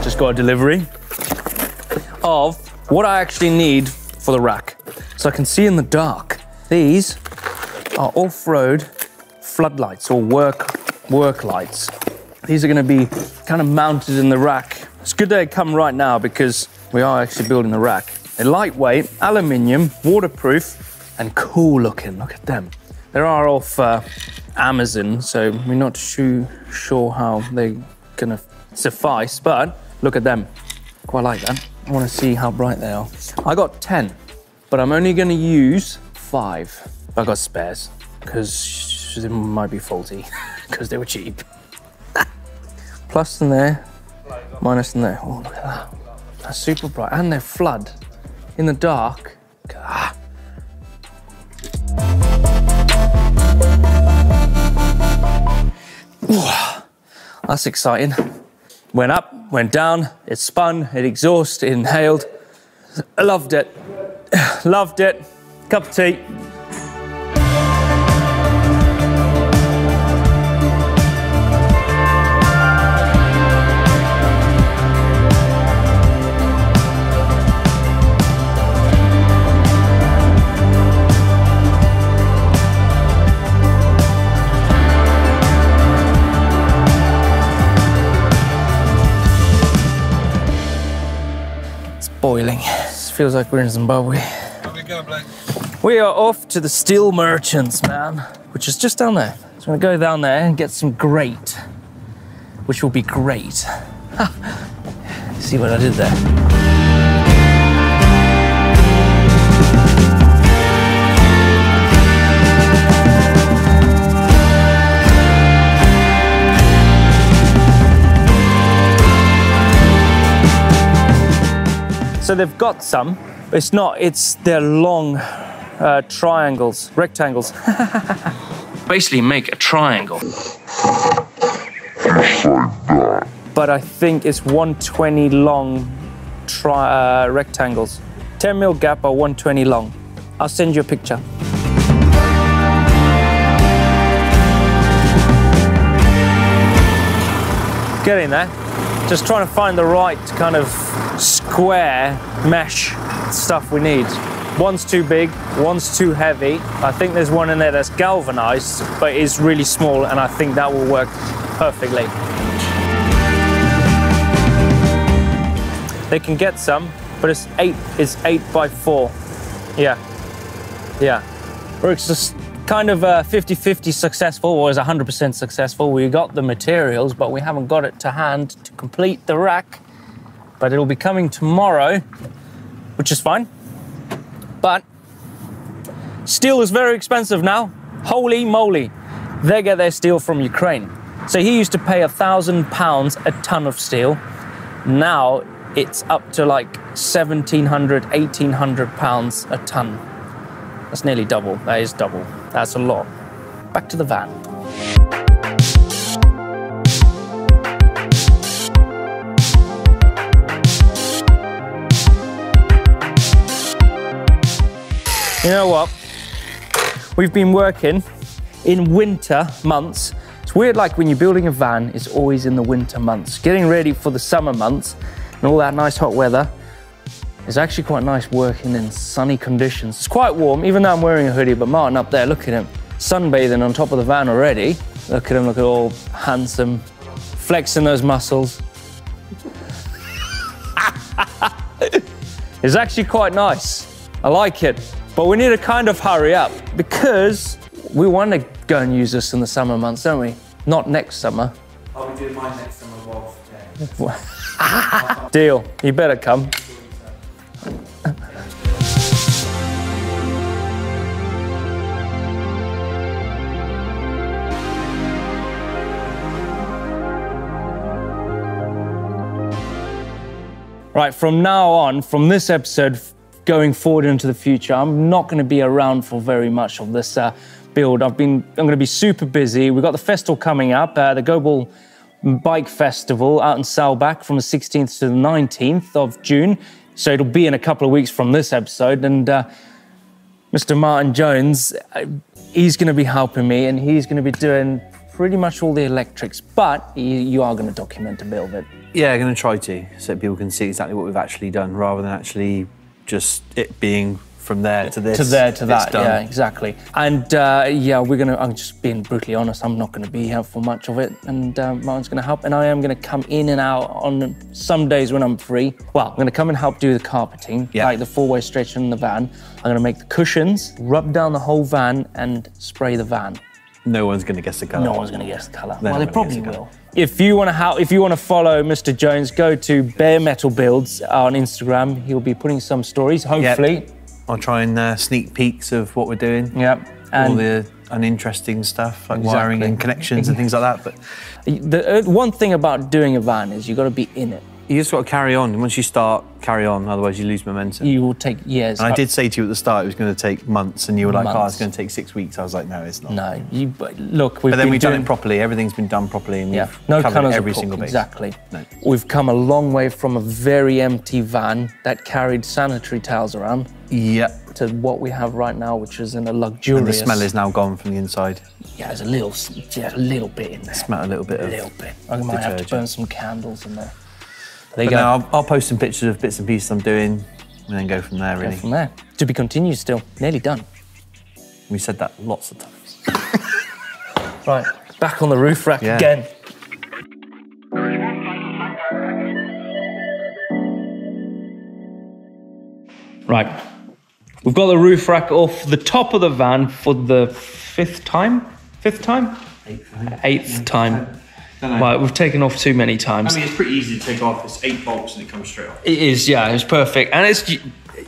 Just got a delivery of what I actually need for the rack. So I can see in the dark. These are off-road floodlights or work work lights. These are going to be kind of mounted in the rack. It's good they come right now because we are actually building the rack. They're lightweight, aluminium, waterproof, and cool looking. Look at them. They are off uh, Amazon, so we're not too sure how they're going to suffice, but look at them. Quite like that. I want to see how bright they are. I got 10, but I'm only going to use five. I got spares because they might be faulty because they were cheap. Plus in there, minus in there. Oh, look at that. That's super bright. And they're flood in the dark. Ah. Ooh, That's exciting. Went up, went down, it spun, it exhausted, it inhaled. I loved it. Loved it. Cup of tea. Feels like we're in Zimbabwe. We are off to the steel merchants, man, which is just down there. So I'm gonna go down there and get some grate, which will be great. See what I did there? So they've got some, but it's not, it's they're long uh, triangles, rectangles. Basically, make a triangle. But I think it's 120 long tri- uh, rectangles. 10 mil gap or 120 long. I'll send you a picture. Getting there. Just trying to find the right kind of square mesh stuff we need. One's too big, one's too heavy. I think there's one in there that's galvanized, but is really small, and I think that will work perfectly. They can get some, but it's eight. It's eight by four. Yeah, yeah. Works just kind of uh, 50-50 successful, or is 100% successful. We got the materials, but we haven't got it to hand to complete the rack. But it'll be coming tomorrow, which is fine. But steel is very expensive now. Holy moly. They get their steel from Ukraine. So he used to pay a thousand pounds a ton of steel. Now it's up to like 1700, 1800 pounds a ton. That's nearly double. That is double. That's a lot. Back to the van. You know what? We've been working in winter months. It's weird, like when you're building a van, it's always in the winter months. Getting ready for the summer months and all that nice hot weather. It's actually quite nice working in sunny conditions. It's quite warm, even though I'm wearing a hoodie, but Martin up there, look at him. Sunbathing on top of the van already. Look at him, look at all handsome, flexing those muscles. it's actually quite nice. I like it. But we need to kind of hurry up because we want to go and use this in the summer months, don't we? Not next summer. Oh, I'll be doing mine next summer Deal. You better come. Right, from now on, from this episode going forward into the future, I'm not going to be around for very much of this uh, build. I've been, I'm going to be super busy. We've got the festival coming up, uh, the Global Bike Festival out in Saalbach from the 16th to the 19th of June. So it'll be in a couple of weeks from this episode. And uh, Mr. Martin Jones, uh, he's going to be helping me and he's going to be doing pretty much all the electrics, but you, are going to document a bit of it. Yeah, I'm going to try to, so people can see exactly what we've actually done, rather than actually just it being from there to this. to there to that. Yeah, exactly. And uh, yeah, we're gonna. I'm just being brutally honest. I'm not gonna be here for much of it, and uh, Martin's gonna help. And I am gonna come in and out on some days when I'm free. Well, I'm gonna come and help do the carpeting, Yeah. like the four-way stretch in the van. I'm gonna make the cushions, rub down the whole van, and spray the van. No one's going to guess the colour. No one's gonna guess the colour. They're well, they probably will. If you want to if you want to follow Mr. Jones, go to Bare Metal Builds on Instagram. He'll be putting some stories, hopefully. I'll try and uh, sneak peeks of what we're doing. Yep. All the uninteresting stuff, like wiring and connections and things like that. But The uh, one thing about doing a van is you've got to be in it. You just got to carry on. Once you start, carry on. Otherwise, you lose momentum. You will take years. and I did say to you at the start it was going to take months, and you were like, "Oh, it's going to take six weeks." I was like, "No, it's not." No, you look. We've But then we've doing, done it properly. Everything's been done properly, and Yeah, we've no covered every single base. Exactly. No. We've come a long way from a very empty van that carried sanitary towels around Yeah. to what we have right now, which is in a luxurious. And the smell is now gone from the inside. Yeah, there's a little, yeah, a little bit in there. Smell a little bit A of. little bit. I might have to burn some candles in there. There you But go. no, I'll, I'll post some pictures of bits and pieces I'm doing, and then go from there. Really. Go from there. To be continued still. Nearly done. we said that lots of times. Right. Back on the roof rack Yeah. again. Right. We've got the roof rack off the top of the van for the fifth time. Fifth time? Eighth time. Right, we've taken off too many times. I mean, it's pretty easy to take off. It's eight bolts and it comes straight off. It is, yeah, it's perfect. And it's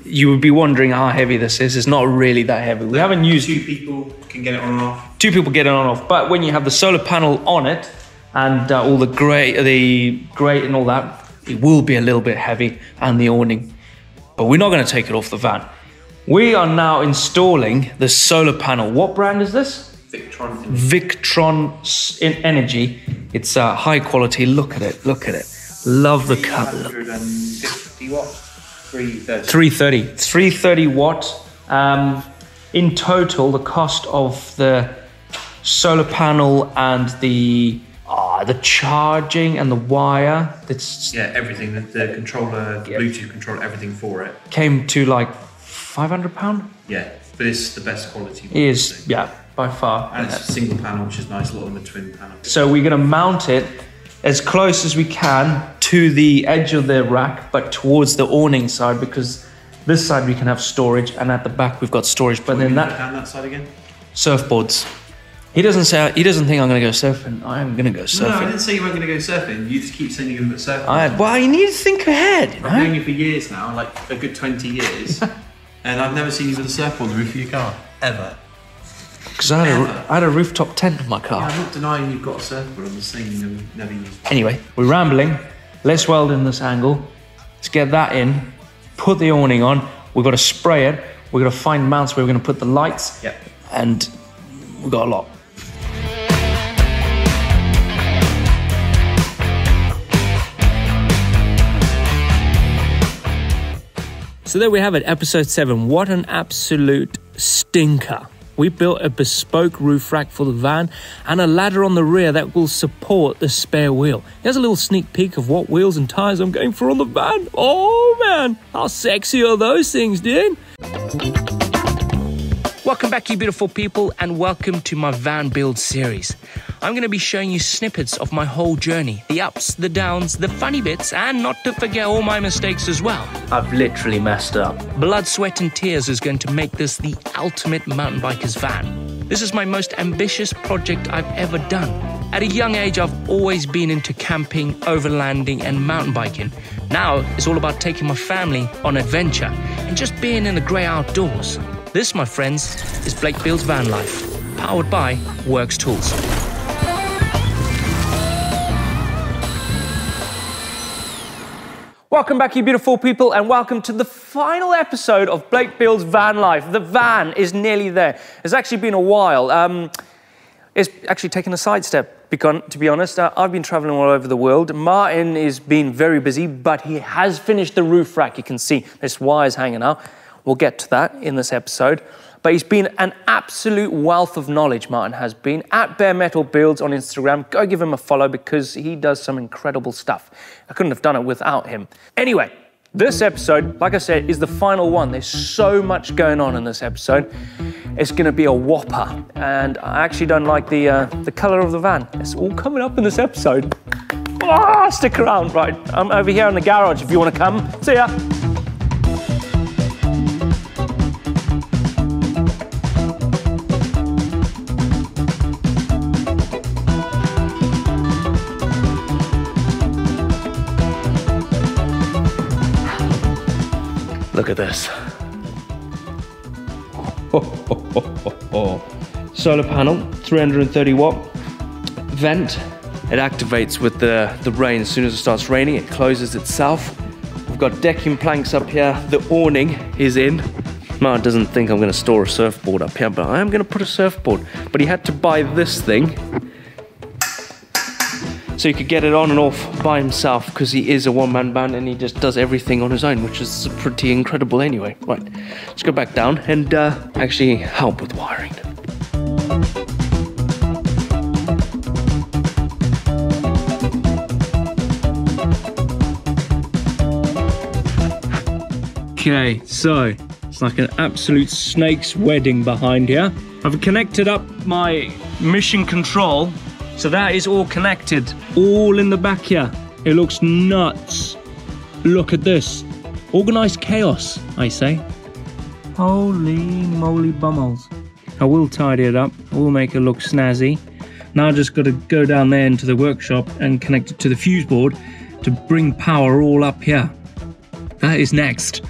you would be wondering how heavy this is. It's not really that heavy. We haven't used Two people can get it on and off. two people get it on and off. But when you have the solar panel on it and uh, all the grate, the grate and all that, it will be a little bit heavy and the awning. But we're not going to take it off the van. We are now installing the solar panel. What brand is this? Victron. Victron in Energy. It's uh, high quality. Look at it. Look at it. Love the color. 150 watt. 330. 330 330 watt um, in total the cost of the solar panel and the ah, the charging and the wire that's Yeah, everything. The, the controller, the Bluetooth controller, everything for it. came to like 500 pound Yeah, but it's the best quality. one, is so. yeah by far And it's a single panel, which is nice. A lot of them are twin panel. so we're going to mount it as close as we can to the edge of the rack but towards the awning side because this side we can have storage and at the back we've got storage but then that down that side again. surfboards. He doesn't say he doesn't think I'm going to go surfing. I am going to go surfing. No, I didn't say you weren't going to go surfing. You just keep saying you're going to go surfing. I, well, you need to think ahead. You I've known know? you for years now, like a good 20 years. and And I've never seen you with a surfboard on the roof of your car. Ever. Because I, had a- I had a rooftop tent in my car. I'm not denying you've got a surfboard. I'm just saying you never, never used Anyway, we're rambling. Let's weld in this angle. Let's get that in. Put the awning on. We've got to spray it. We've got to find mounts where we're going to put the lights. Yep. And we've got a lot. So there we have it, episode 7. What an absolute stinker. We built a bespoke roof rack for the van and a ladder on the rear that will support the spare wheel. Here's a little sneak peek of what wheels and tires I'm going for on the van. Oh man, how sexy are those things, dude? Welcome back, you beautiful people, and welcome to my van build series. I'm going to be showing you snippets of my whole journey the ups, the downs, the funny bits, and not to forget all my mistakes as well. I've literally messed up. Blood, sweat, and tears is going to make this the ultimate mountain biker's van. This is my most ambitious project I've ever done. At a young age, I've always been into camping, overlanding, and mountain biking. Now it's all about taking my family on adventure and just being in the grey outdoors. This, my friends, is Blake Builds Van Life, powered by Worx Tools. Welcome back, you beautiful people, and welcome to the final episode of Blake Builds Van Life. The van is nearly there. It's actually been a while. Um, it's actually taken a sidestep, to be honest. Uh, I've been traveling all over the world. Martin is being very busy, but he has finished the roof rack. You can see there's wires hanging out. We'll get to that in this episode. But he's been an absolute wealth of knowledge, Martin has been. At Bare Metal Builds on Instagram, go give him a follow because he does some incredible stuff. I couldn't have done it without him. Anyway, this episode, like I said, is the final one. There's so much going on in this episode. It's going to be a whopper, and I actually don't like the uh, the color of the van. It's all coming up in this episode. Ah, stick around, right? I'm over here in the garage if you want to come. See ya. Look at this. Solar panel, 330 watt. Vent. It activates with the, the rain. As soon as it starts raining, it closes itself. We've got decking planks up here. The awning is in. Martin doesn't think I'm going to store a surfboard up here, but I am going to put a surfboard. But he had to buy this thing so he could get it on and off by himself because he is a one-man band and he just does everything on his own, which is pretty incredible anyway. Right, let's go back down and uh, actually help with wiring. Okay, so it's like an absolute snake's wedding behind here. I've connected up my mission control so that is all connected, all in the back here. It looks nuts. Look at this. Organized chaos, I say. Holy moly bummels. I will tidy it up. I will make it look snazzy. Now I just got to go down there into the workshop and connect it to the fuse board to bring power all up here. That is next.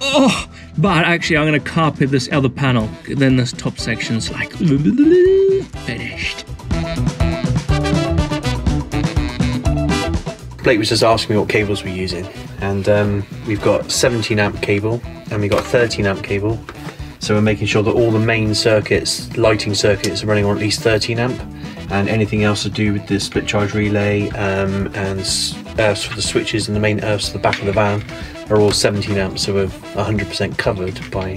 Oh, but actually I'm going to carpet this other panel. Then this top section's like finished. Blake was just asking me what cables we're using, and um, we've got 17 amp cable and we've got 13 amp cable. So we're making sure that all the main circuits, lighting circuits, are running on at least 13 amp, and anything else to do with the split charge relay um, and earths for the switches and the main earths to the back of the van are all 17 amps, so we're 100% covered by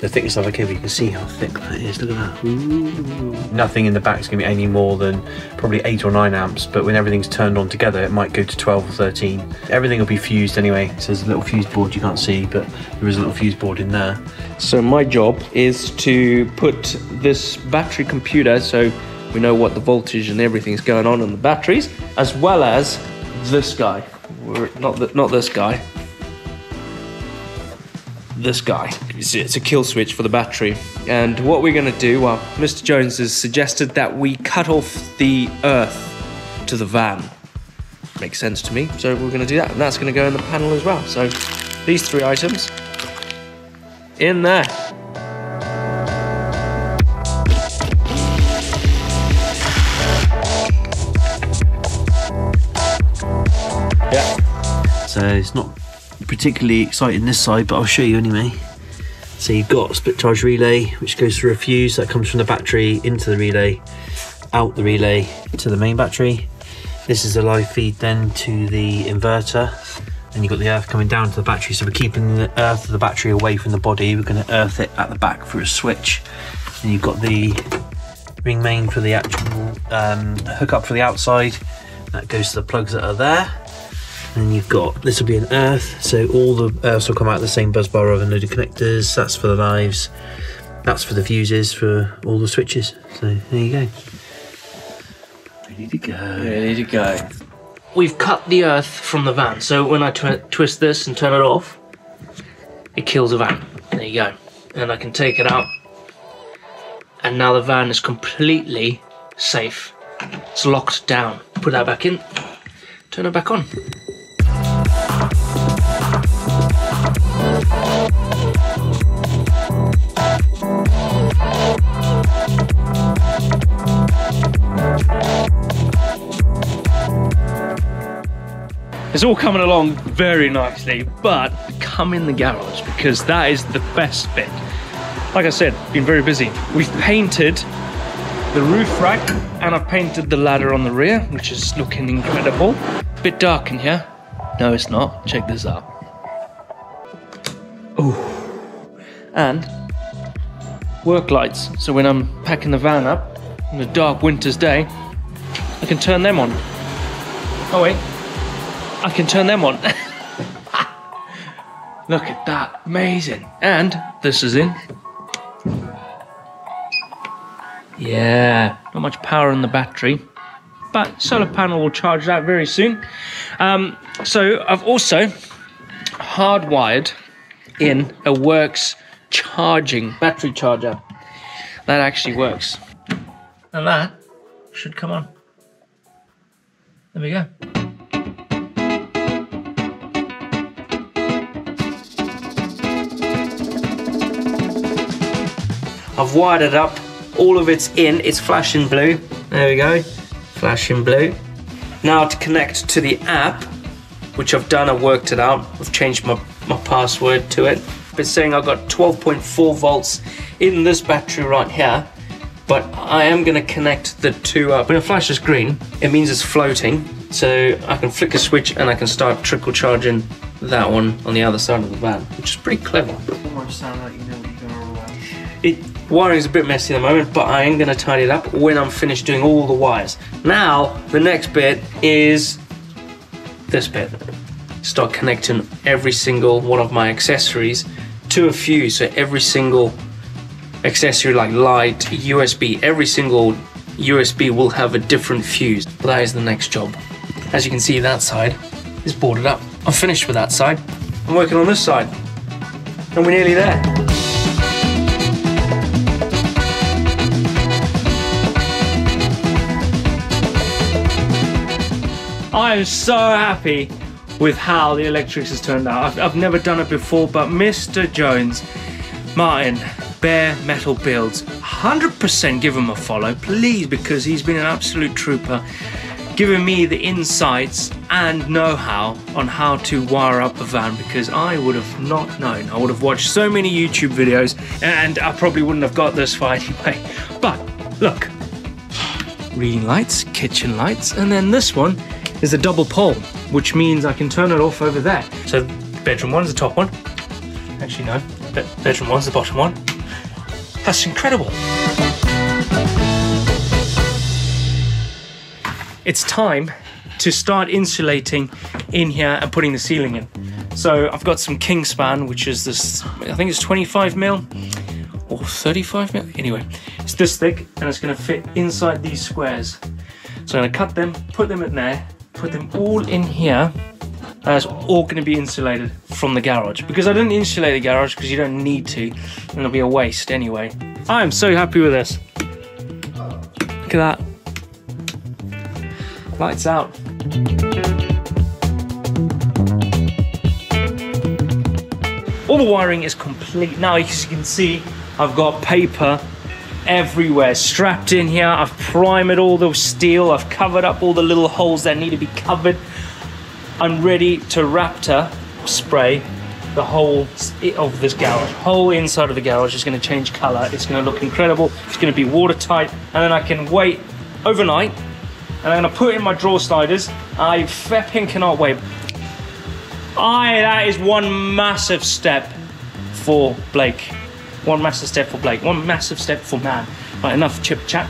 the thickness of our cable. You can see how thick that is. Look at that. Ooh. Nothing in the back is going to be any more than probably 8 or 9 amps, but when everything's turned on together, it might go to 12 or 13. Everything will be fused anyway. So there's a little fuse board you can't see, but there is a little fuse board in there. So my job is to put this battery computer so we know what the voltage and everything's going on in the batteries, as well as this guy. Not th- not this guy. This guy. It's a kill switch for the battery. And what we're going to do, well, Mr. Jones has suggested that we cut off the earth to the van. Makes sense to me. So we're going to do that, and that's going to go in the panel as well. So these three items in there. So it's not particularly exciting this side, but I'll show you anyway. So you've got a split charge relay, which goes through a fuse that comes from the battery into the relay, out the relay to the main battery. This is a live feed then to the inverter. And you've got the earth coming down to the battery. So we're keeping the earth of the battery away from the body. We're going to earth it at the back through a switch. And you've got the ring main for the actual um, hookup for the outside. That goes to the plugs that are there. And you've got this will be an earth, so all the earths will come out the same bus bar of a load of connectors. That's for the lives, that's for the fuses for all the switches. So there you go. Ready to go. Ready to go. We've cut the earth from the van, so when I twi- twist this and turn it off, it kills the van. There you go. And I can take it out. And now the van is completely safe. It's locked down. Put that back in, turn it back on. It's all coming along very nicely, but come in the garage because that is the best bit. Like I said, been very busy. We've painted the roof rack and I've painted the ladder on the rear, which is looking incredible. Bit dark in here. No, it's not. Check this out. Oh, and work lights. So when I'm packing the van up on a dark winter's day, I can turn them on. Oh wait, I can turn them on. Look at that, amazing. And this is in. Yeah, not much power in the battery, but solar panel will charge that very soon. Um, so I've also hardwired in a Worx charging battery charger. That actually works. And that should come on. There we go. I've wired it up. All of it's in. It's flashing blue. There we go. Flashing blue. Now to connect to the app, which I've done, I've worked it out. I've changed my, my password to it. It's saying I've got 12.4 volts in this battery right here. But I am going to connect the two up. When it flashes green, it means it's floating. So I can flick a switch and I can start trickle charging that one on the other side of the van, which is pretty clever. Almost sound like you know you're going on. It wiring's a bit messy at the moment, but I am going to tidy it up when I'm finished doing all the wires. Now, the next bit is this bit. Start connecting every single one of my accessories to a fuse. So every single accessory like light, USB, every single USB will have a different fuse. That is the next job. As you can see, that side is boarded up. I'm finished with that side. I'm working on this side. And we're nearly there. I am so happy with how the electrics has turned out. I've, I've never done it before, but Mr. Jones, Martin, Bare Metal Builds, 100% give him a follow, please, because he's been an absolute trooper, giving me the insights and know-how on how to wire up a van, because I would have not known. I would have watched so many YouTube videos, and I probably wouldn't have got this far anyway. But look, reading lights, kitchen lights, and then this one is a double pole, which means I can turn it off over there. So bedroom one's the top one. Actually, no, be- bedroom one's the bottom one. That's incredible. It's time to start insulating in here and putting the ceiling in. So I've got some Kingspan, which is this, I think it's 25 mil or 35 mil. Anyway, it's this thick and it's going to fit inside these squares. So I'm going to cut them, put them in there, put them all in here. It's all going to be insulated from the garage because I didn't insulate the garage because you don't need to, and it'll be a waste anyway. I am so happy with this. Look at that. Lights out. all the wiring is complete. Now, as you can see, I've got paper everywhere strapped in here. I've primed all the steel. I've covered up all the little holes that need to be covered. I'm ready to Raptor spray the whole of this garage. Whole inside of the garage is going to change color. It's going to look incredible. It's going to be watertight, and then I can wait overnight. And I'm to put in my drawer sliders. I fepping cannot wait. I that is one massive step for Blake. One massive step for Blake. One massive step for man. Right, enough chip chat.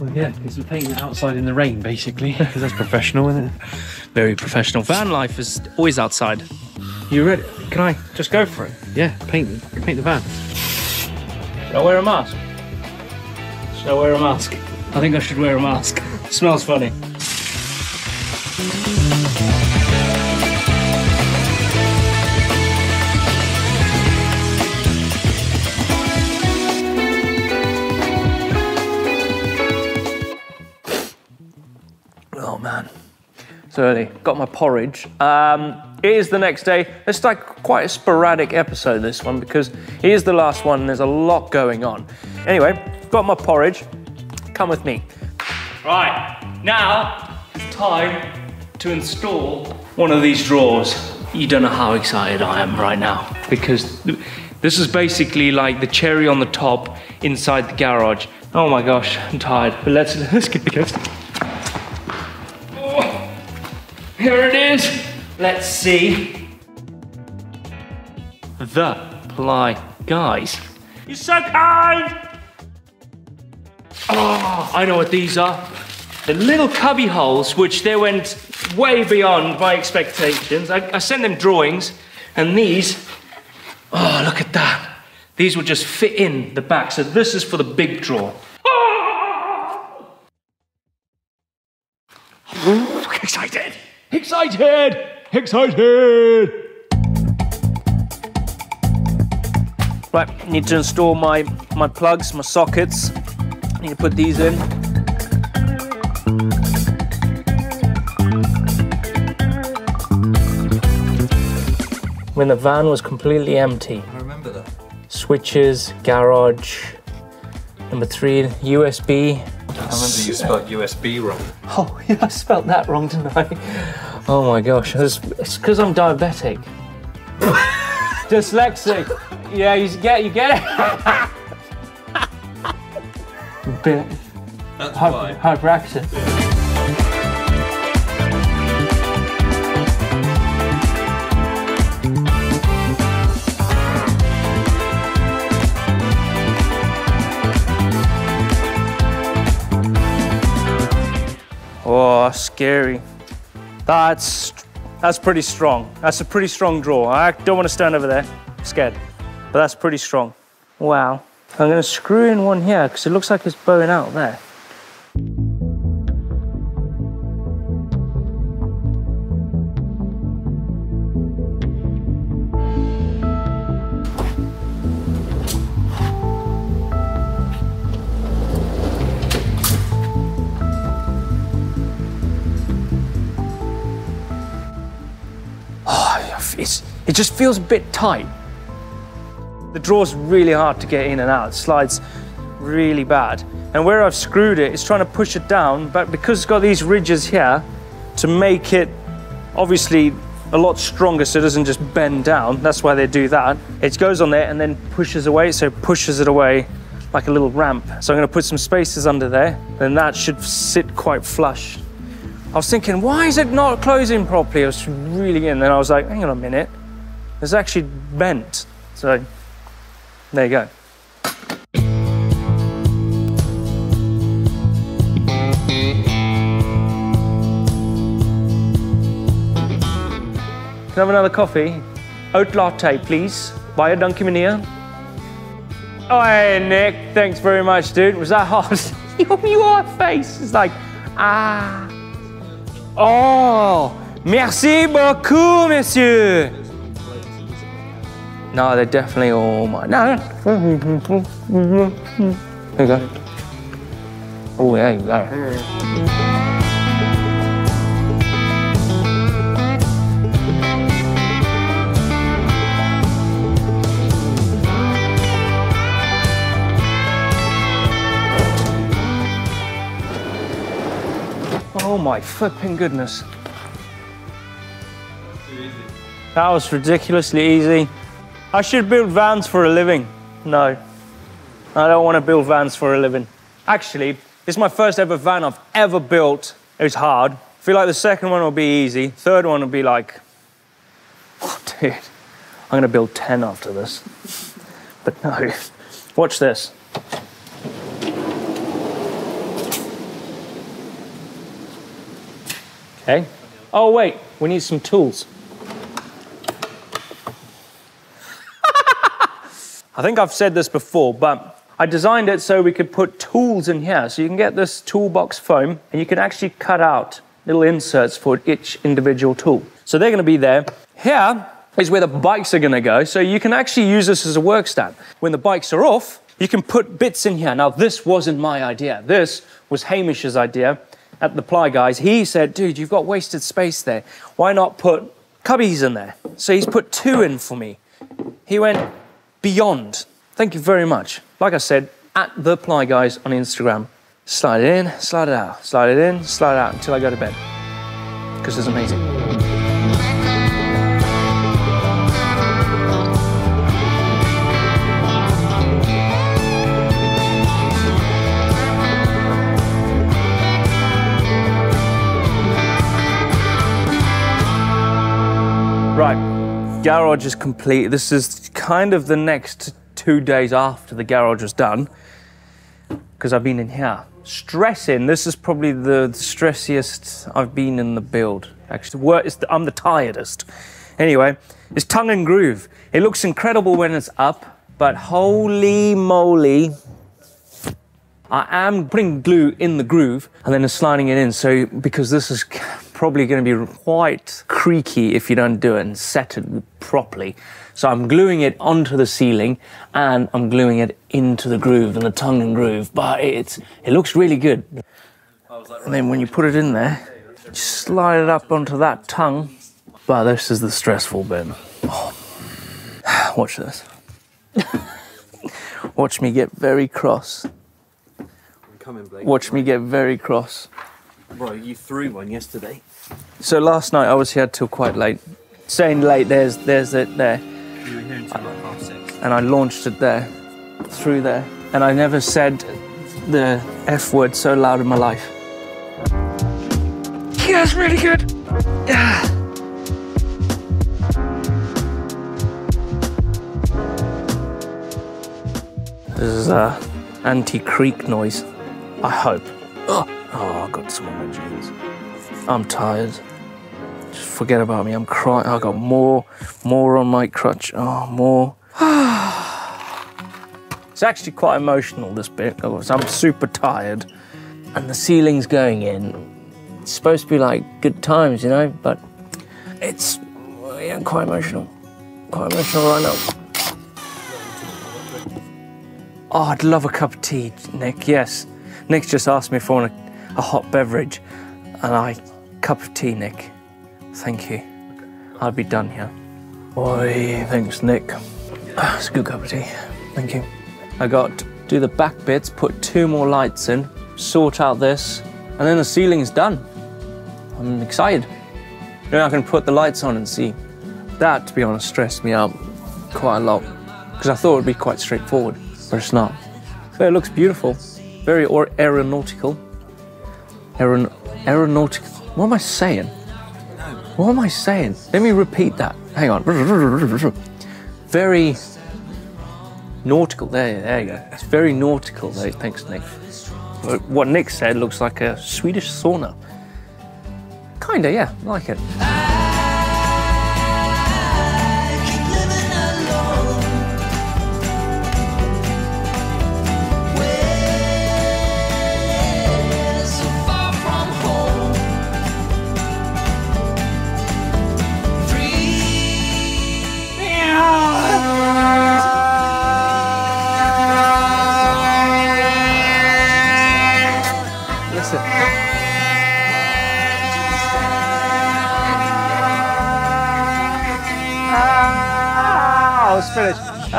Well, yeah, because we're painting outside in the rain, basically. Because that's professional, isn't it? Very professional. Van life is always outside. You ready? Can I just go for it? Yeah, paint, paint the van. Should I wear a mask? Should I wear a mask? I think I should wear a mask. Smells funny. It's early. Got my porridge. Um, it is the next day. It's like quite a sporadic episode, this one, because it is the last one and there's a lot going on. Anyway, got my porridge. Come with me. Right, now it's time to install one of these drawers. You don't know how excited I am right now because this is basically like the cherry on the top inside the garage. Oh my gosh, I'm tired. But let's let's get going. Here it is. Let's see. The ply guys. You're so kind. Oh, I know what these are. The little cubby holes, which they went way beyond my expectations. I, I sent them drawings, and these, oh, look at that. These will just fit in the back. So this is for the big drawer. Ah! Ooh, excited! Excited! Excited! Right, need to install my, my plugs, my sockets. Need to put these in. When the van was completely empty. I remember that. Switches, garage. Number three, USB. I remember you spelled USB wrong. Oh, yeah, I spelled that wrong, didn't I? Oh my gosh, it's because I'm diabetic. Dyslexic. Yeah, you get, you get it. Bit That's hy- why. hyperactive. Oh, scary. That's that's pretty strong. That's a pretty strong draw. I don't want to stand over there. scared. But that's pretty strong. Wow. I'm going to screw in one here because it looks like it's bowing out there. Just feels a bit tight. The drawer's really hard to get in and out. It slides really bad. And where I've screwed it, it's trying to push it down, but because it's got these ridges here to make it obviously a lot stronger so it doesn't just bend down. That's why they do that. It goes on there and then pushes away, so it pushes it away like a little ramp. So I'm gonna put some spaces under there, and that should sit quite flush. I was thinking, why is it not closing properly? I was really in, then I was like, hang on a minute. It's actually bent. So there you go. Can I have another coffee? Oat latte, please. By a Dunkin' Mania. Oh, hey, Nick. Thanks very much, dude. Was that hot? your face is like, ah. Oh, merci beaucoup, monsieur. No, they're definitely all mine. No. There you go. Oh, there you go. Oh my flipping goodness. That was ridiculously easy. I should build vans for a living. No, I don't want to build vans for a living. Actually, this is my first ever van I've ever built. It was hard. I feel like the second one will be easy. Third one will be like, oh, dude, I'm gonna build 10 after this. But no, watch this. Okay. Oh, wait, we need some tools. I think I've said this before, but I designed it so we could put tools in here. So you can get this toolbox foam and you can actually cut out little inserts for each individual tool. So they're going to be there. Here is where the bikes are going to go. So you can actually use this as a work stand. When the bikes are off, you can put bits in here. Now, this wasn't my idea. This was Hamish's idea at the Ply Guys. He said, dude, you've got wasted space there. Why not put cubbies in there? So he's put two in for me. He went, beyond. Thank you very much. Like I said, at the Ply Guys on Instagram. Slide it in, slide it out, slide it in, slide it out until I go to bed. Because it's amazing. Garage is complete. This is kind of the next two days after the garage was done because I've been in here. Stressing, this is probably the stressiest I've been in the build. Actually, I'm the tiredest. Anyway, it's tongue and groove. It looks incredible when it's up, but holy moly, I am putting glue in the groove and then sliding it in. So because this is probably going to be quite creaky if you don't do it and set it properly. So I'm gluing it onto the ceiling and I'm gluing it into the groove and the tongue and groove. But it's it looks really good. And then when you put it in there, slide it up onto that tongue. But this is the stressful bit. Oh. Watch this. Watch me get very cross. Coming, Blake. Watch me get very cross. Bro, you threw one yesterday. So last night I was here till quite late. Saying late, there's there's it there, You were here until like half six. and I launched it there, through there, and I never said the F word so loud in my life. Yeah, it's really good. Yeah. This is uh, a anti-creak noise. I hope. Oh, oh, I got some on my jeans. I'm tired. Just forget about me. I'm crying. I got more, more on my crutch. Oh, more. it's actually quite emotional. This bit I'm super tired, and the ceiling's going in. It's supposed to be like good times, you know, but it's yeah, quite emotional. Quite emotional right now. Oh, I'd love a cup of tea, Nick. Yes, Nick's just asked me for a hot beverage, and I cup of tea, Nick. Thank you. I'll be done here. Oi, thanks, Nick. Ah, It's a good cup of tea. Thank you. I got to do the back bits, put two more lights in, sort out this, and then the ceiling's done. I'm excited. Then I can put the lights on and see. That, to be honest, stressed me out quite a lot because I thought it would be quite straightforward, but it's not. But it looks beautiful, very aeronautical. Aeron- aeronautical. What am I saying? What am I saying? Let me repeat that. Hang on. Very nautical. There, there you go. It's very nautical. There. Thanks, Nick. What Nick said looks like a Swedish sauna. Kinda, yeah, like it.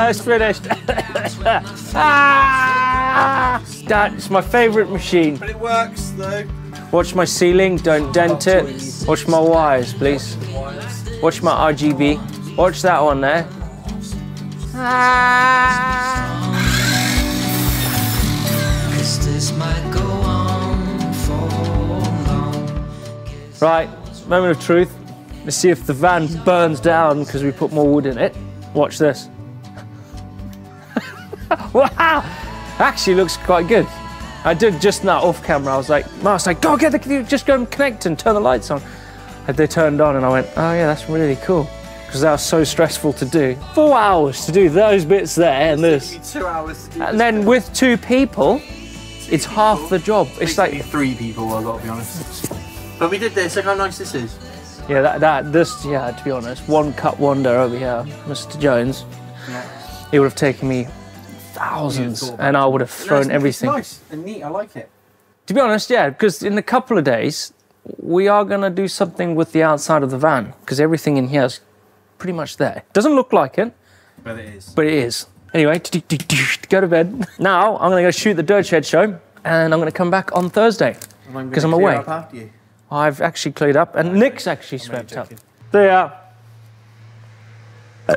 It's finished. ah, that's my favourite machine. But it works though. Watch my ceiling, don't dent it. Watch my wires, please. Watch my RGB. Watch that one there. Right, moment of truth. Let's see if the van burns down because we put more wood in it. Watch this. wow! Actually looks quite good. I did just now off camera. I was like, I was like, go get the, just go and connect and turn the lights on. And they turned on, and I went, oh yeah, that's really cool. Because that was so stressful to do. Four hours to do those bits there and this. Two hours And then with two people, it's half the job. It's like, three people, I've got to be honest. But we did this, look how nice this is. yeah, that, that, this, yeah, to be honest, one cut wonder over here, Mr. Jones. It would have taken me thousands, and I would have thrown everything. nice and neat, I like it. To be honest, yeah, because in a couple of days, we are going to do something with the outside of the van because everything in here is pretty much there. Doesn't look like it, But it is. but it is. Anyway, go to bed. Now I'm going to go shoot the Dirt Shed show and I'm going to come back on Thursday. Because I'm away. after you. I've actually cleared up and Nick's actually swept up. There uh, you are.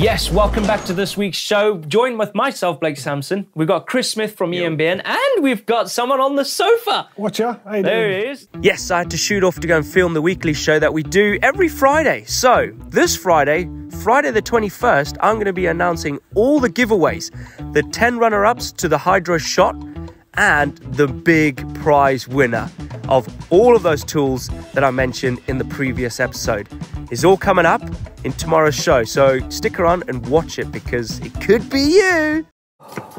Yes, welcome back to this week's show. Joined with myself, Blake Samson. We've got Chris Smith from E EMBN, and we've got someone on the sofa. Watcha, how you There doing? he is. Yes, I had to shoot off to go and film the weekly show that we do every Friday. So, this Friday, Friday the 21st, I'm going to be announcing all the giveaways the 10 runner ups to the Hydro Shot and the big prize winner of all of those tools that I mentioned in the previous episode. Is all coming up in tomorrow's show. So, stick around and watch it because it could be you.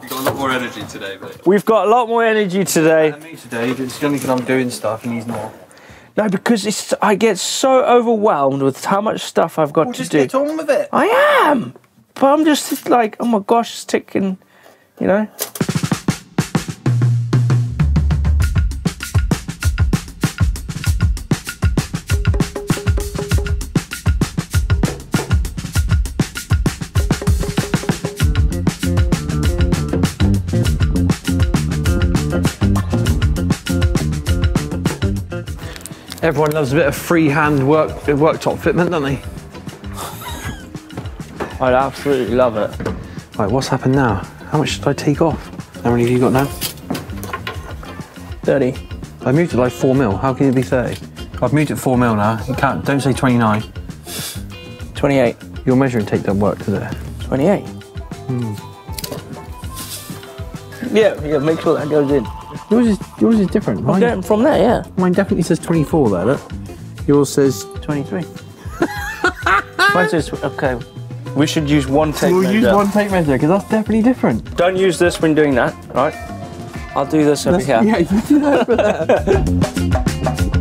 We've got a lot more energy today, mate. We've got a lot more energy today. Me today, but it's only because I'm doing stuff and he's not. No, because it's I get so overwhelmed with how much stuff I've got Well, to just do. get on with it. I am, but I'm just like, oh my gosh, it's ticking, you know. Everyone loves a bit of freehand work worktop fitment, don't they? I'd absolutely love it. Right, what's happened now? How much should I take off? How many have you got now? Thirty. I moved it like four mil. How can it be 30? I've moved it four mil now. You can't, don't say 29. 28. Your measuring tape doesn't work, today. it? 28. Hmm. Yeah, yeah, make sure that goes in. Yours is, yours is different. Mine, Getting from there, yeah. mine definitely says 24 there, look. Yours says 23. Mine says, okay, we should use one tape measure. We'll use one tape measure because that's definitely different. Don't use this when doing that, right? I'll do this over here. Yeah, you do that for that.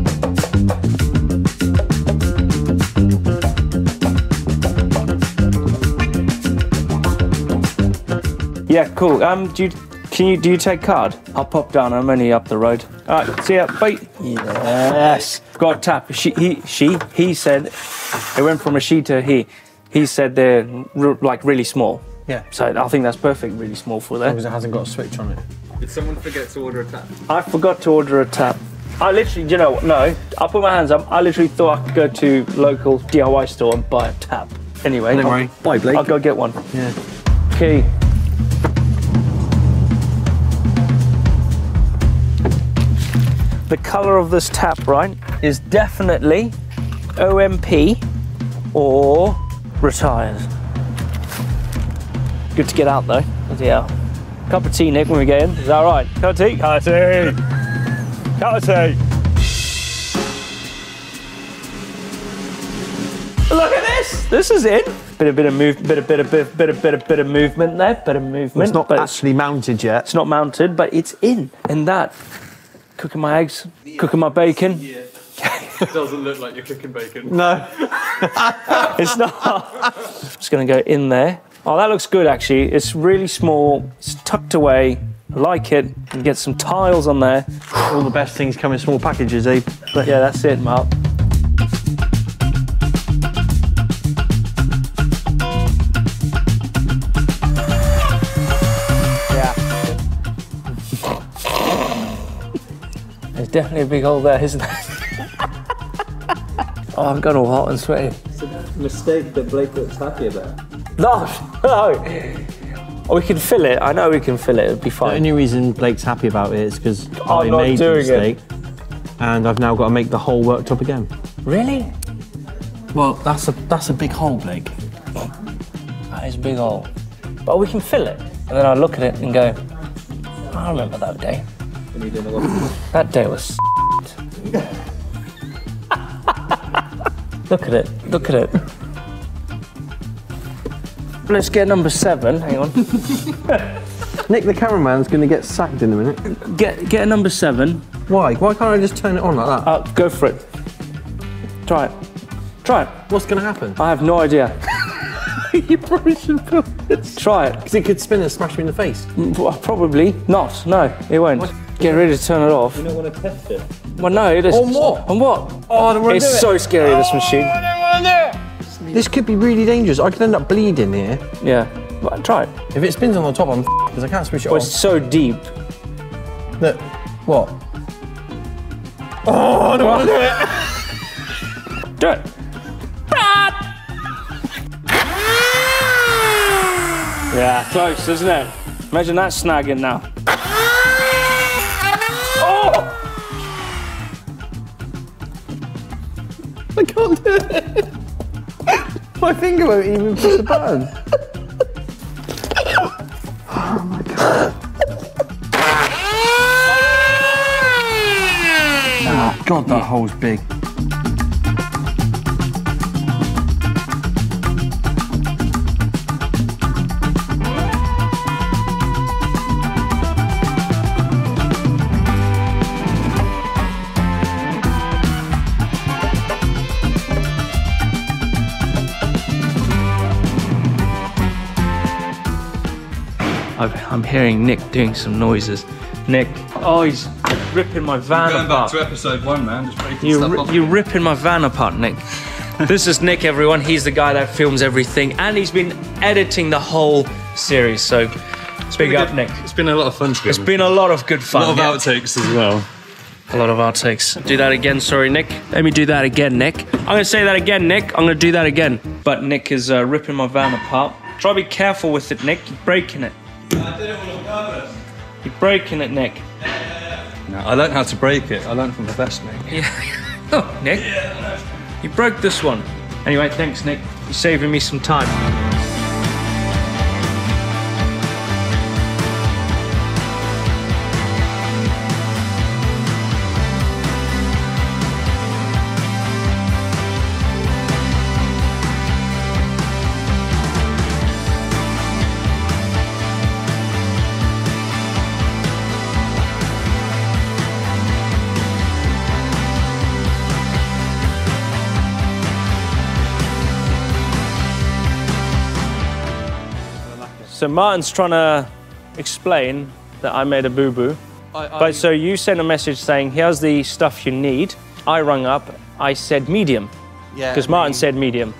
Yeah, cool. Um, do you, can you do you take card? I'll pop down. I'm only up the road. All right, see ya. Bye. Yes. Got tap. She, he, she, he said it went from a she to a he. He said they're r- like really small. Yeah. So I think that's perfect. Really small for there. Because it hasn't got a switch on it. Did someone forget to order a tap? I forgot to order a tap. I literally, you know, no. I'll put my hands up. I literally thought I could go to local DIY store and buy a tap. Anyway, Don't I'll- worry. Bye, Blake. I'll go get one. Yeah. Key. The colour of this tap, right, is definitely OMP or retired. Good to get out though. Yeah. Cup of tea, Nick, when we get in. Is that right? Cup of tea? Cup of tea. Cup of tea. Look at this. This is in. Bit of bit of move, bit of bit of bit of bit of bit of, bit of movement there. Bit of movement. It's not but actually mounted yet. it's not mounted, but it's in. And that, cooking my eggs, cooking my bacon. Yeah. It doesn't look like you're cooking bacon. No. It's not. I'm Just gonna go in there. Oh, that looks good actually. It's really small. It's tucked away. I like it. You get some tiles on there. All the best things come in small packages, eh? But yeah, that's it, Mark. Definitely a big hole there, isn't there? oh, I've gone all hot and sweaty. It's a mistake that Blake looks happy about. No, no. Oh, we can fill it. I know we can fill it. It'll be fine. The only reason Blake's happy about it is because I not made the doing it. mistake, and I've now got to make the whole worktop again. Really? Well, that's a that's a big hole, Blake. That is a big hole. But we can fill it. And then I look at it and go, I remember that day. That day was Look at it. Look at it. Let's get number seven. Hang on. Nick, the cameraman's going to get sacked in a minute. Get get a number seven. Why? Why can't I just turn it on like that? Uh, go for it. Try it. Try it. What's going to happen? I have no idea. you probably should film this. Try it. Because it could spin and smash me in the face. Probably not. No, it won't. Get ready to turn it off. You don't want to test it? Well, no, it is. On what? On what? Oh, I don't want to do It's it. so scary, this machine. Oh, this could be really dangerous. I could end up bleeding here. Yeah. But try it. If it spins on the top, I'm because I can't switch it Well, off. it's so deep. Look. What? Oh, I don't want to do it. Do it. Yeah, close, isn't it? Imagine that snagging now. I can't do it. My finger won't even push the button. oh my god. Oh god, that hole's big. I'm I'm hearing Nick doing some noises. Nick, oh, he's ripping my van Going apart. back to episode one, man. Just breaking You stuff ri- off. you're ripping my van apart, Nick. this is Nick, everyone. He's the guy that films everything, and he's been editing the whole series. So, big up, Nick. It's been a lot of fun together. It's been a lot of good fun. a fun. lot of yeah. outtakes as well. A lot of outtakes. Do that again, sorry, Nick. Let me do that again, Nick. I'm gonna say that again, Nick. I'm gonna do that again. But Nick is uh, ripping my van apart. Try to be careful with it, Nick. You're breaking it. I did it on purpose. You're breaking it, Nick. No, I learned how to break it. I learned from professionally. Oh, Nick. You broke this one. Anyway, thanks, Nick. You're saving me some time. So Martin's trying to explain that I made a boo boo. But so you sent a message saying, here's the stuff you need. I rung up, I said medium, Yeah. because Martin said medium.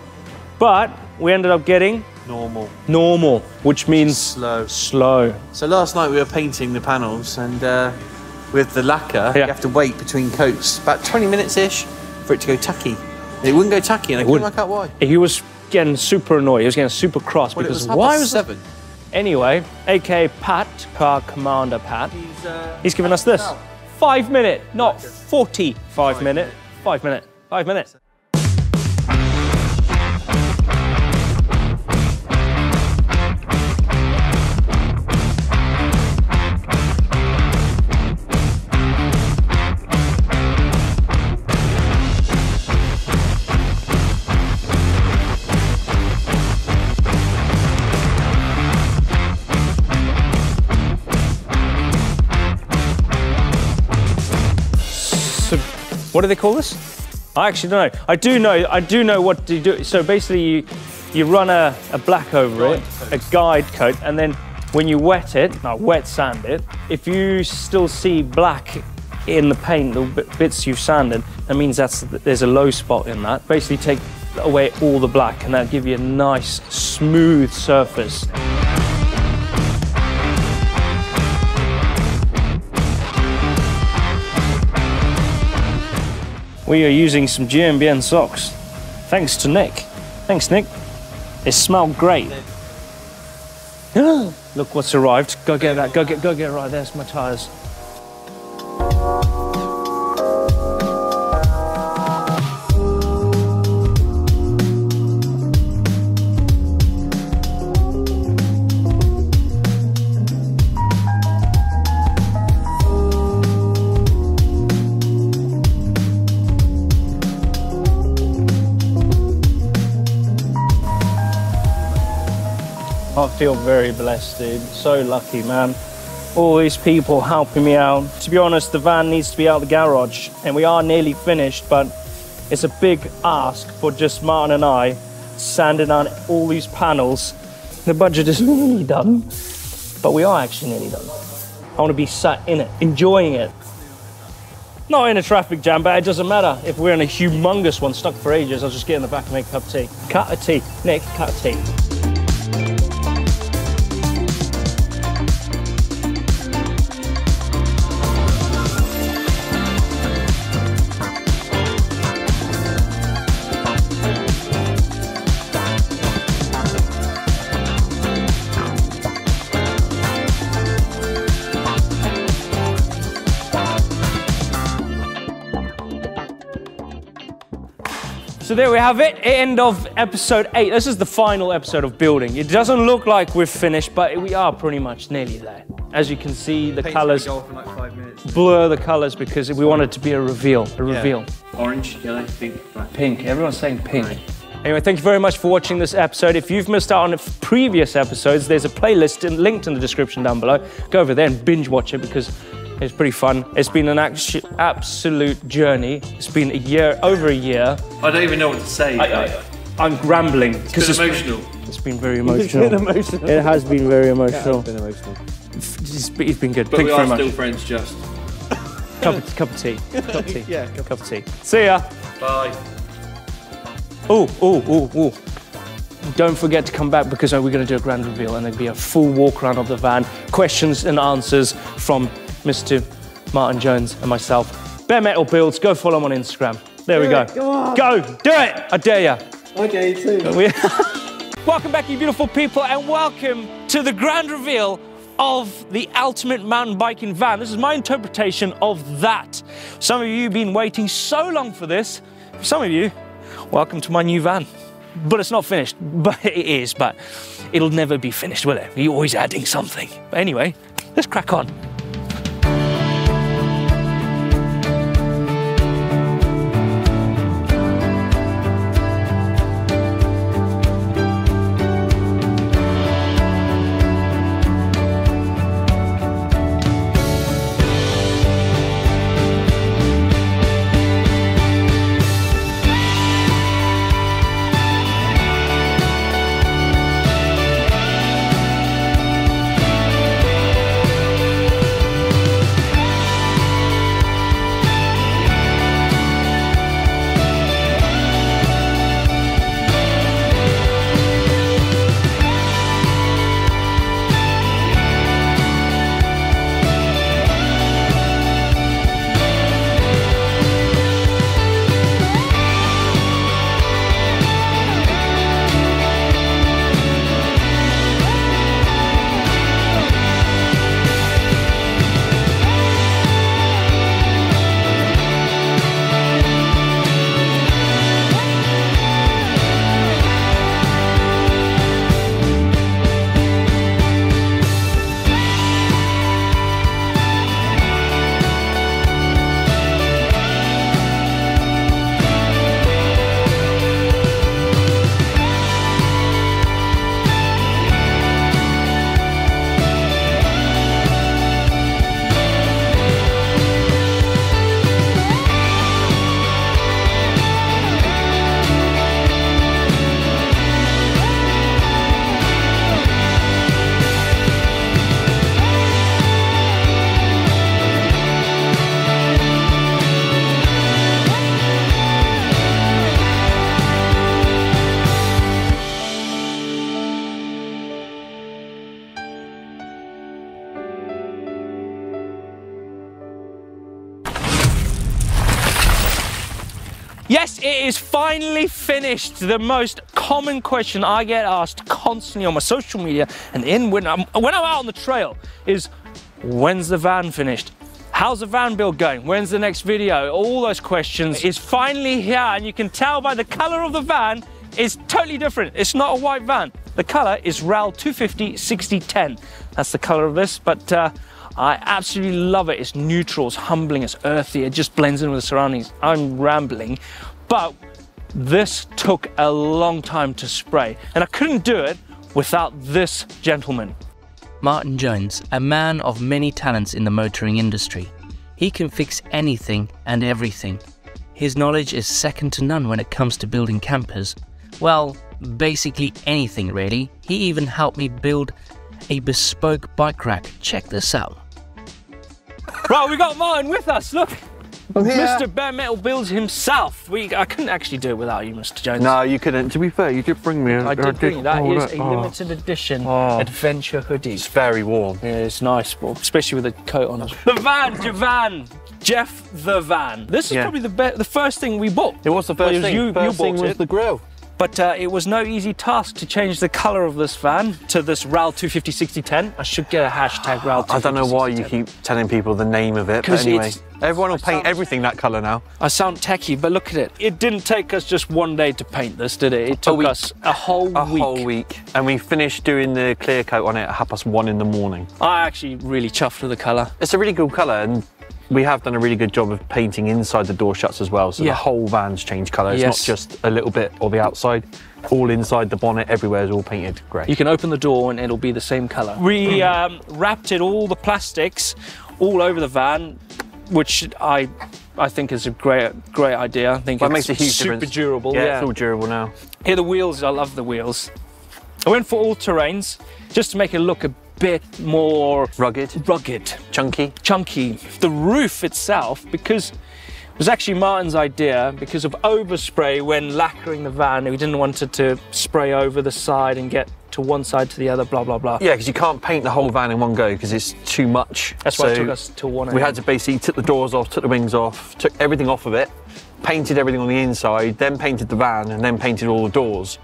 But we ended up getting normal. normal, which means Slow. slow. So last night we were painting the panels, and uh, with the lacquer, Yeah. you have to wait between coats about 20 minutes ish for it to go tacky. It wouldn't go tacky, and I couldn't work out why. He was getting super annoyed. He was getting super cross Well, it because was why was past that? Anyway, aka Pat, car commander Pat, He's, uh, he's given us this. Five minute, not 45 minute. Five minute. Five minutes. What do they call this? I actually don't know. I do know. I do know what to do. So basically, you you run a, a black over it, a guide coat, and then when you wet it, now wet sand it. If you still see black in the paint, the bits you've sanded, that means that's there's a low spot in that. Basically, take away all the black, and that'll give you a nice smooth surface. We are using some GMBN socks. Thanks to Nick. Thanks, Nick. They smell great. Look what's arrived. Go get that. Go get. Go get it right. There's my tires. I feel very blessed, dude. So lucky, man. All these people helping me out. To be honest, the van needs to be out the garage, and we are nearly finished, but it's a big ask for just Martin and I sanding on all these panels. The budget is nearly done, but we are actually nearly done. I want to be sat in it, enjoying it. Not in a traffic jam, but it doesn't matter. If we're in a humongous one stuck for ages, I'll just get in the back and make a cup of tea. Cut a tea. Nick, cut a tea. So there we have it, end of episode eight. This is the final episode of building. It doesn't look like we're finished, but we are pretty much nearly there. As you can see, the colors like blur the colors because we want it to be a reveal, a reveal. Orange, yellow, pink, black. Pink, everyone's saying pink. Anyway, thank you very much for watching this episode. If you've missed out on previous episodes, there's a playlist in, linked in the description down below. Go over there and binge watch it because it's pretty fun. It's been an actu- absolute journey. It's been a year, over a year. I don't even know what to say. I, am rambling it's because been it's, emotional. it's been very emotional. It has been very emotional. been emotional. It's been, it's been good. But Thank we you are very much. still friends, just. Cup, of, cup of tea. Cup of tea. Yeah, Cup of tea. See ya. Bye. Oh, oh, oh, oh. Don't forget to come back because we're going to do a grand reveal and there'll be a full walk around of the van, questions and answers from Mr. Martin Jones and myself. Bare Metal Builds, go follow him on Instagram. There we go. Go, do it. I dare you. Okay, too. Welcome back, you beautiful people, and welcome to the grand reveal of the ultimate mountain biking van. This is my interpretation of that. Some of you have been waiting so long for this. Some of you, welcome to my new van. But it's not finished. But it is, but it'll never be finished, will it? You're always adding something. But anyway, let's crack on. Finished. The most common question I get asked constantly on my social media and in when I'm when I'm out on the trail is when's the van finished? How's the van build going? When's the next video? All those questions is finally here and you can tell by the color of the van it's totally different. It's not a white van. The color is RAL 250 6010. That's the color of this, but uh, I absolutely love it. It's neutral, it's humbling, it's earthy, it just blends in with the surroundings. I'm rambling, but this took a long time to spray, and I couldn't do it without this gentleman. Martin Jones, a man of many talents in the motoring industry. He can fix anything and everything. His knowledge is second to none when it comes to building campers. Well, basically anything really. He even helped me build a bespoke bike rack. Check this out. Right, we got Martin with us. Look, Mr. Bare Metal builds himself. We, I couldn't actually do it without you, Mr. Jones. No, you couldn't. To be fair, you did bring me. a- I did bring you. That oh, is look, a oh. limited edition Oh. adventure hoodie. It's very warm. Yeah, it's nice, well, especially with a coat on. The van, Javan, Jeff the van. This is Yeah. probably the be- the first thing we bought. It was the first it was thing. you- you first thing bought was it. the grill. But uh, it was no easy task to change the colour of this van to this RAL 250 6010. I should get a hashtag RAL 250 I don't know why you keep telling people the name of it, but anyway, everyone will I paint everything that colour now. I sound techie, but look at it. It didn't take us just one day to paint this, did it? It took us a whole A week. whole week, and we finished doing the clear coat on it at half past one in the morning. I actually really chuffed with the colour. It's a really cool colour, and we have done a really good job of painting inside the door shuts as well. So Yeah. the whole van's changed colour. It's Yes. not just a little bit or the outside. All inside the bonnet, everywhere is all painted grey. You can open the door and it'll be the same colour. We um, wrapped it all the plastics all over the van, which I I think is a great great idea. I think Well, it makes a huge super difference. durable. yeah, Yeah, it's all durable now. Here the wheels. I love the wheels. I went for all terrains just to make it look a bit more Rugged, rugged, chunky. chunky. The roof itself, because it was actually Martin's idea, because of overspray when lacquering the van, we didn't want it to spray over the side and get to one side to the other, blah, blah, blah. Yeah, because you can't paint the whole van in one go because it's too much. That's why it took us to one We AM. had to basically took the doors off, took the wings off, took everything off of it, painted everything on the inside, then painted the van, and then painted all the doors.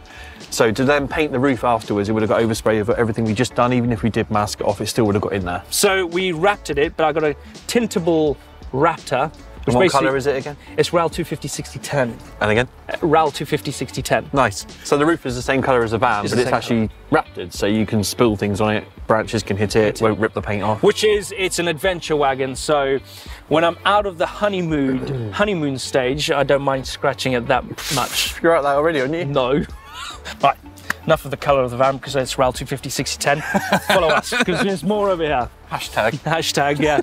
So to then paint the roof afterwards, it would have got overspray of everything we just done. Even if we did mask it off, it still would have got in there. So we wrapped it, but I got a tintable Raptor. And what colour is it again? It's RAL 250 6010. And again, uh, RAL 250 6010. nice. So the roof is the same colour as the van, It's but the it's actually raptored, so you can spill things on it. Branches can hit it, it, won't rip the paint off. Which is, it's an adventure wagon. So when I'm out of the honeymoon honeymoon stage, I don't mind scratching it that much. You're at that already, aren't you? No. Right, enough of the colour of the van because it's RAL 250 6010. Follow us because there's more over here. Hashtag. Hashtag, yeah.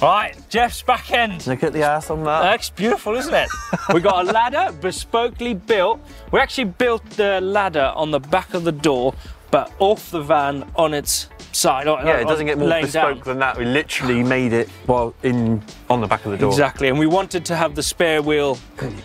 All right, Jeff's back end. Look at the ass on that. That's beautiful, isn't it? we got a ladder bespokely built. We actually built the ladder on the back of the door, but off the van on its side. on- Yeah, it doesn't get more bespoke down. than that. We literally made it while in on the back of the door. Exactly, and we wanted to have the spare wheel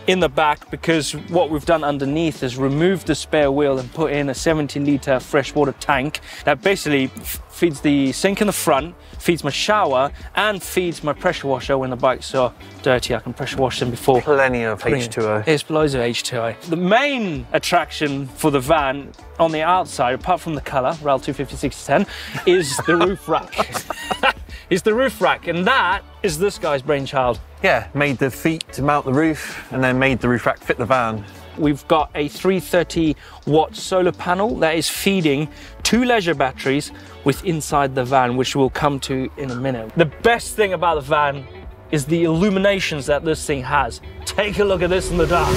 in the back because what we've done underneath is removed the spare wheel and put in a 17 litre freshwater tank that basically feeds the sink in the front, feeds my shower, and feeds my pressure washer when the bike's are dirty I can pressure wash them before. Plenty of H2O. It's loads of H2O. The main attraction for the van on the outside, apart from the colour, RAL 250 6010, is the roof rack. is the roof rack, and that is this guy's brainchild. Yeah, made the feet to mount the roof, and then made the roof rack fit the van. We've got a 330 watt solar panel that is feeding two leisure batteries with inside the van, which we'll come to in a minute. The best thing about the van is the illuminations that this thing has. Take a look at this in the dark.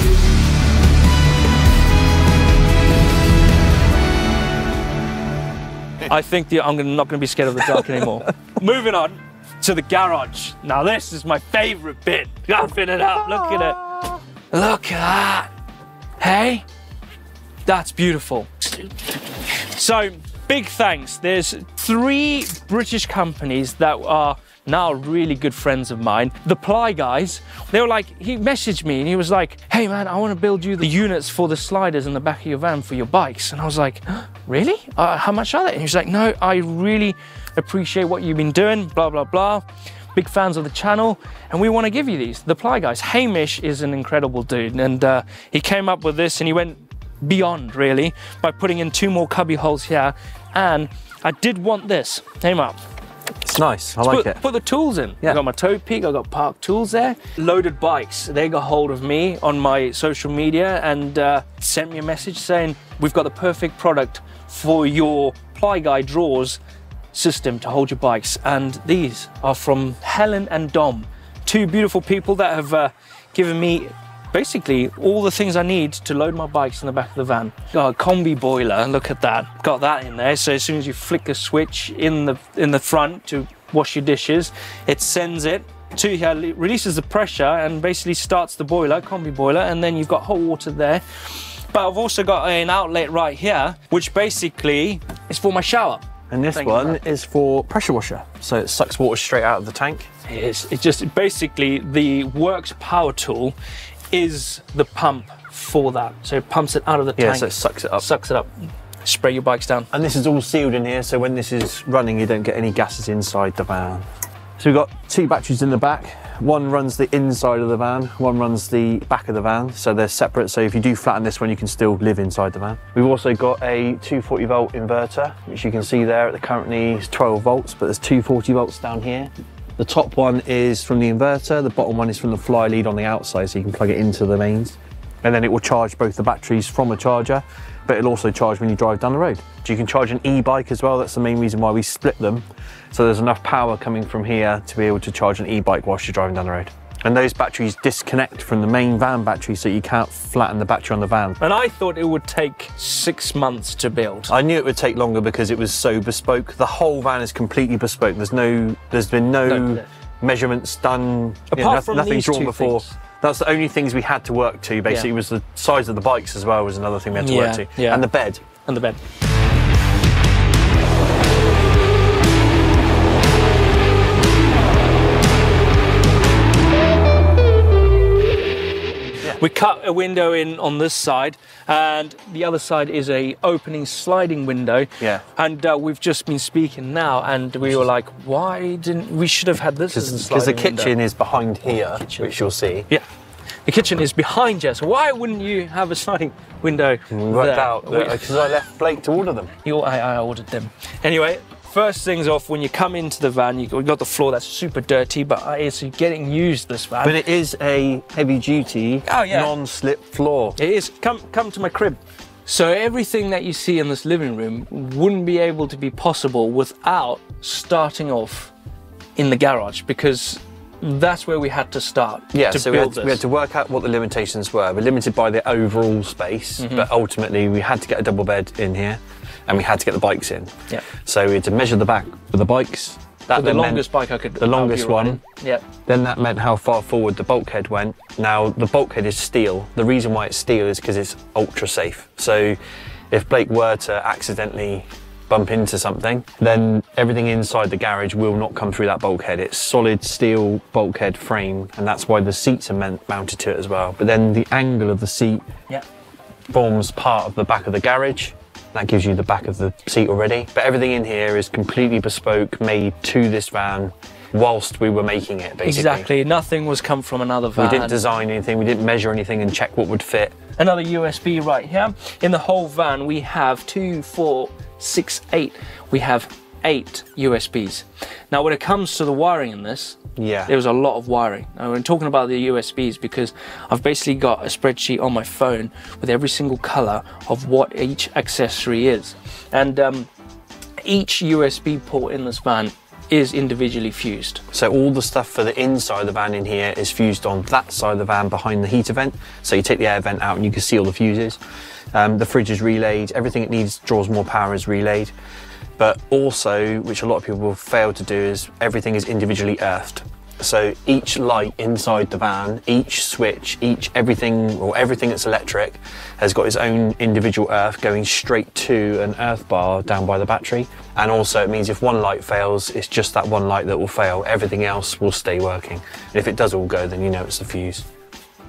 I think the, I'm gonna, not going to be scared of the dark anymore. Moving on to the garage. Now this is my favourite bit. Open it up. Look at it. Look at that. Hey, that's beautiful. So, big thanks. There's three British companies that are now really good friends of mine. The Ply guys, they were like, he messaged me and he was like, hey man, I want to build you the units for the sliders in the back of your van for your bikes. And I was like, really? Uh, how much are they? And he was like, no, I really appreciate what you've been doing, blah, blah, blah. big fans of the channel, and we want to give you these. The Ply Guys. Hamish is an incredible dude, and uh, he came up with this, and he went beyond really by putting in two more cubby holes here. And I did want this. Came up. It's nice. I like put, it. Put the tools in. Yeah. I got my Topeak, I got park tools there. Loaded bikes. They got hold of me on my social media and uh, sent me a message saying, We've got the perfect product for your ply guy drawers system to hold your bikes. And these are from Helen and Dom, two beautiful people that have uh, given me basically all the things I need to load my bikes in the back of the van. Got a combi boiler, look at that. Got that in there. So as soon as you flick a switch in the in the front to wash your dishes, it sends it to here, releases the pressure and basically starts the boiler, combi boiler, and then you've got hot water there. But I've also got an outlet right here, which basically is for my shower. And this Thank one is for pressure washer. So it sucks water straight out of the tank. It is. It's just basically the Worx power tool is the pump for that. So it pumps it out of the Yeah, tank. so it sucks it up. Sucks it up. Spray your bikes down. And this is all sealed in here, so when this is running, you don't get any gases inside the van. So we've got two batteries in the back. One runs the inside of the van, one runs the back of the van, so they're separate. So if you do flatten this one, you can still live inside the van. We've also got a 240 volt inverter, which you can see there. At the currently is 12 volts, but there's 240 volts down here. The top one is from the inverter, the bottom one is from the fly lead on the outside, so you can plug it into the mains. And then it will charge both the batteries from a charger, but it'll also charge when you drive down the road. So you can charge an e-bike as well. That's the main reason why we split them. So there's enough power coming from here to be able to charge an e-bike whilst you're driving down the road. And those batteries disconnect from the main van battery, so you can't flatten the battery on the van. And I thought it would take six months to build. I knew it would take longer because it was so bespoke. The whole van is completely bespoke. There's no, there's been no, No. measurements done. you know, Apart from nothing these drawn two before. things. That's the only things we had to work to. Basically, Yeah. was the size of the bikes as well was another thing we had to Yeah, work to, yeah. and the bed. And the bed. We cut a window in on this side, and the other side is a opening sliding window. Yeah. And uh, we've just been speaking now, and we were like, "Why didn't we should have had this Because the window." kitchen is behind here, kitchen. which you'll see. Yeah. The kitchen is behind you, so why wouldn't you have a sliding window? We worked out because I left Blake to order them. You, I, I ordered them. Anyway, first things off, when you come into the van, you got, the floor that's super dirty, but it's getting used, this van. But it is a heavy duty, Oh, yeah. non-slip floor. It is. Come, come to my crib. So everything that you see in this living room wouldn't be able to be possible without starting off in the garage because that's where we had to start Yeah, to so we had, we had to work out what the limitations were. We're limited by the overall space, Mm-hmm. but ultimately we had to get a double bed in here, and we had to get the bikes in. Yeah. So we had to measure the back for the bikes. That With the longest bike I could. the longest one. Yeah. Then that meant how far forward the bulkhead went. Now, the bulkhead is steel. The reason why it's steel is because it's ultra safe. So, if Blake were to accidentally bump into something, then everything inside the garage will not come through that bulkhead. It's solid steel bulkhead frame, and that's why the seats are meant, mounted to it as well. But then the angle of the seat Yeah. forms part of the back of the garage. That gives you the back of the seat already. But everything in here is completely bespoke, made to this van whilst we were making it, basically. Exactly. Nothing was come from another van. We didn't design anything, we didn't measure anything and check what would fit. Another USB right here. In the whole van, we have two, four, six, eight. We have eight USBs. Now, when it comes to the wiring in this, Yeah. there was a lot of wiring. Now, we're talking about the USBs because I've basically got a spreadsheet on my phone with every single color of what each accessory is. And um, each USB port in this van is individually fused. So all the stuff for the inside of the van in here is fused on that side of the van behind the heater vent. So you take the air vent out and you can see all the fuses. Um, the fridge is relayed, everything it needs draws more power is relayed. But also, which a lot of people will fail to do, is everything is individually earthed. So each light inside the van, each switch, each everything or everything that's electric has got its own individual earth going straight to an earth bar down by the battery. And also it means if one light fails, it's just that one light that will fail. Everything else will stay working. And if it does all go, then you know it's the fuse.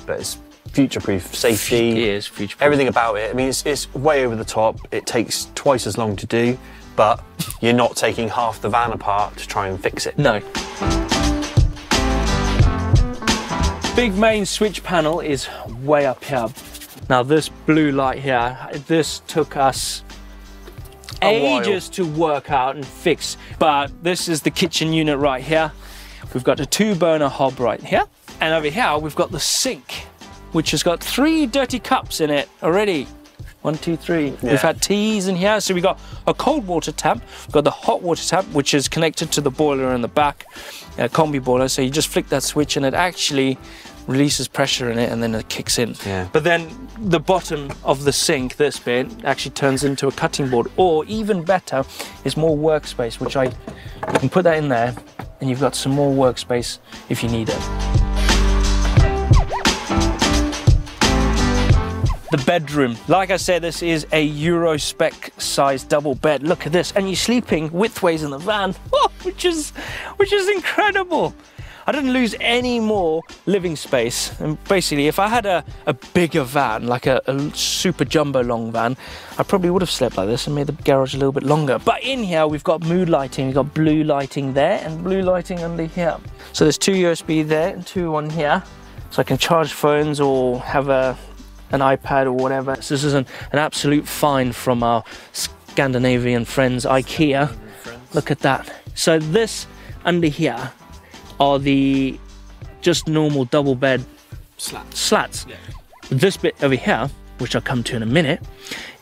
But it's future-proof, safety, It is future-proof. everything about it. I mean, it's, it's way over the top. It takes twice as long to do, but you're not taking half the van apart to try and fix it. No. big main switch panel is way up here. Now this blue light here, this took us A while. ages to work out and fix. But this is the kitchen unit right here. We've got a two burner hob right here. And over here, we've got the sink, which has got three dirty cups in it already. One, two, three. We've had teas in here. So we've got a cold water tap. We've got the hot water tap, which is connected to the boiler in the back, a combi boiler. So you just flick that switch and it actually releases pressure in it and then it kicks in. Yeah. But then the bottom of the sink, this bit, actually turns into a cutting board. Or even better, is more workspace, which I you can put that in there and you've got some more workspace if you need it. The bedroom. Like I said, this is a Euro spec size double bed. Look at this. And you're sleeping widthways in the van, oh, which is which is incredible. I didn't lose any more living space. And basically, if I had a, a bigger van, like a, a super jumbo long van, I probably would have slept like this and made the garage a little bit longer. But in here, we've got mood lighting. We've got blue lighting there and blue lighting under here. So there's two USB there and two on here. So I can charge phones or have a an iPad or whatever. So this is an, an absolute find from our Scandinavian friends, IKEA. Look at that. So this under here are the just normal double bed slats. slats. This bit over here, which I'll come to in a minute,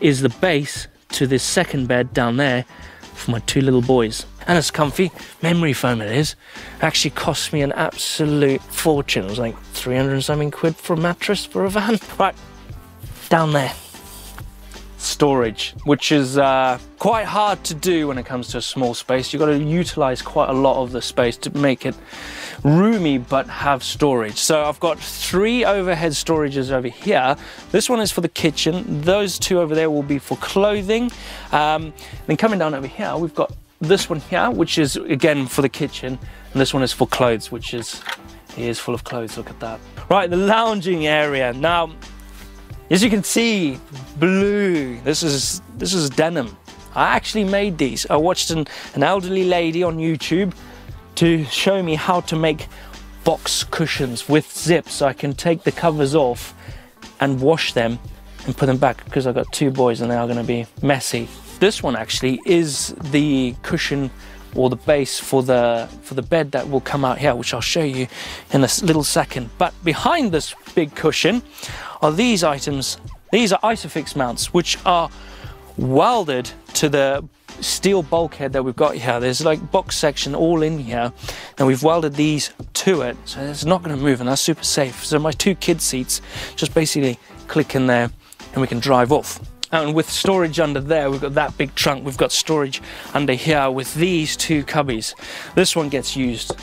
is the base to this second bed down there for my two little boys. And it's comfy, memory foam it is. Actually cost me an absolute fortune. It was like 300 and something quid for a mattress for a van. Right, down there. Storage, which is uh, quite hard to do when it comes to a small space. You've got to utilize quite a lot of the space to make it roomy but have storage. So I've got three overhead storages over here. This one is for the kitchen. Those two over there will be for clothing. Um, then coming down over here, we've got this one here, which is again for the kitchen. And this one is for clothes, which is, is full of clothes. Look at that. Right, the lounging area. Now, as you can see, blue. This is this is denim. I actually made these. I watched an, an elderly lady on YouTube to show me how to make box cushions with zips so I can take the covers off and wash them and put them back because I've got two boys and they are going to be messy. This one actually is the cushion or the base for the for the bed that will come out here which I'll show you in a little second. But behind this big cushion are these items. These are Isofix mounts which are welded to the steel bulkhead that we've got here. There's like box section all in here, and we've welded these to it, so it's not going to move, and that's super safe. So my two kid seats just basically click in there, and we can drive off. And with storage under there, we've got that big trunk. We've got storage under here with these two cubbies. This one gets used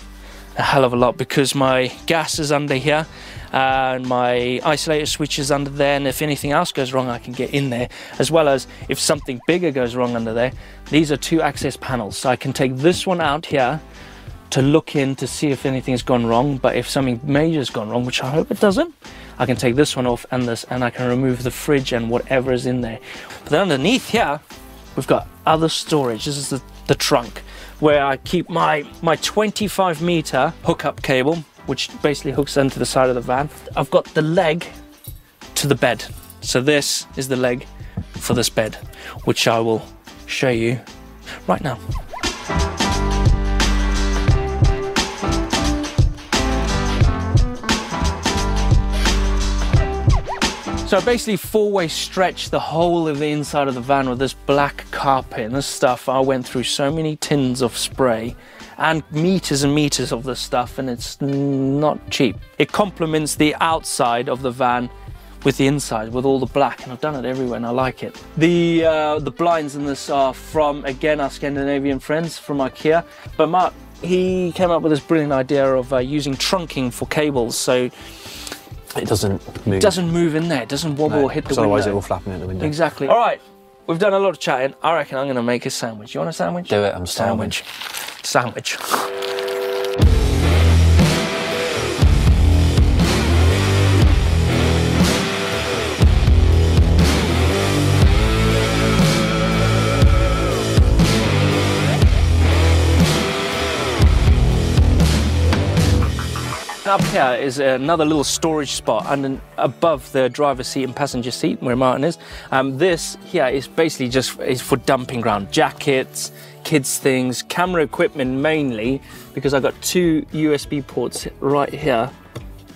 a hell of a lot because my gas is under here uh, and my isolator switch is under there and if anything else goes wrong I can get in there as well as if something bigger goes wrong under there these are two access panels so I can take this one out here to look in to see if anything's gone wrong but if something major's gone wrong which I hope it doesn't I can take this one off and this and I can remove the fridge and whatever is in there. But then underneath here we've got other storage. This is the, the trunk where I keep my my 25 meter hookup cable which basically hooks into the side of the van. I've got the leg to the bed. So this is the leg for this bed which I will show you right now So I basically four-way stretched the whole of the inside of the van with this black carpet and this stuff. I went through so many tins of spray and meters and meters of this stuff and it's not cheap. It complements the outside of the van with the inside with all the black and I've done it everywhere and I like it. The uh, the blinds in this are from again our Scandinavian friends from IKEA but Mark he came up with this brilliant idea of uh, using trunking for cables so It doesn't move. it doesn't move in there, it doesn't wobble No, or hit the 'cause otherwise it will flap in at the window. Exactly. All right, we've done a lot of chatting. I reckon I'm going to make a sandwich. You want a sandwich? Do it, I'm starving. Sandwich. Sandwich. Up here is another little storage spot under, above the driver's seat and passenger seat where Martin is. Um, this here is basically just is for dumping ground. Jackets, kids things, camera equipment mainly, because I've got two USB ports right here.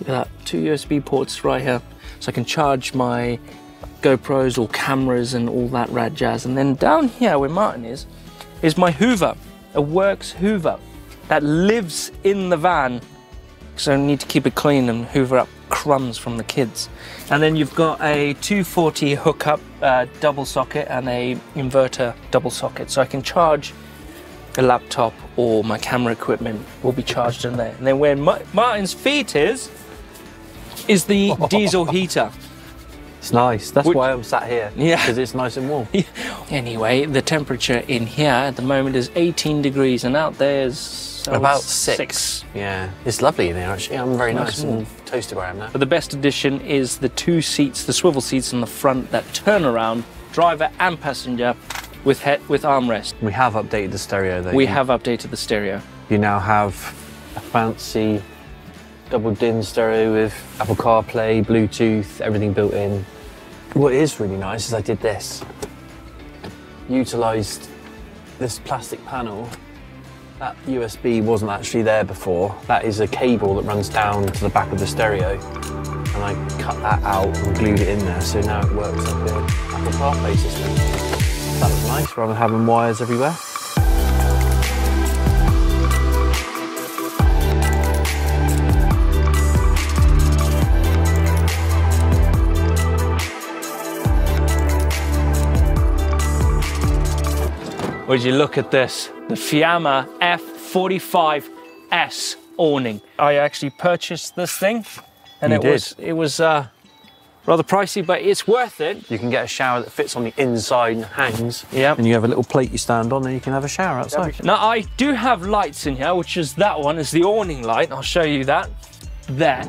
Look at that, two USB ports right here. So I can charge my GoPros or cameras and all that rad jazz. And then down here where Martin is, is my Hoover, a Worx Hoover that lives in the van. So I need to keep it clean and hoover up crumbs from the kids. And then you've got a 240 hookup uh, double socket and a inverter double socket. So I can charge a laptop or my camera equipment will be charged in there. And then where Ma- Martin's feet is, is the diesel heater. It's nice. That's why I'm sat here. Yeah. Because it's nice and warm. Anyway, the temperature in here at the moment is 18 degrees and out there is oh, About six. Yeah. It's lovely in here actually. I'm very Nice nice, and toasted where I am now. But the best addition is the two seats, the swivel seats in the front that turn around, driver and passenger, with head with armrest. We have updated the stereo though. We have updated the stereo. You now have a fancy double din stereo with Apple CarPlay, Bluetooth, everything built in. What is really nice is I did this. Utilised this plastic panel. That USB wasn't actually there before. That is a cable that runs down to the back of the stereo. And I cut that out and glued it in there, so now it works like a Apple CarPlay system. That was nice, rather than having wires everywhere. Would you look at this? The Fiamma F45S awning. I actually purchased this thing, and You it did? was it was uh, rather pricey, but it's worth it. You can get a shower that fits on the inside and hangs. Yeah. And you have a little plate you stand on and you can have a shower outside. Now I do have lights in here, which is that one is the awning light. I'll show you that there.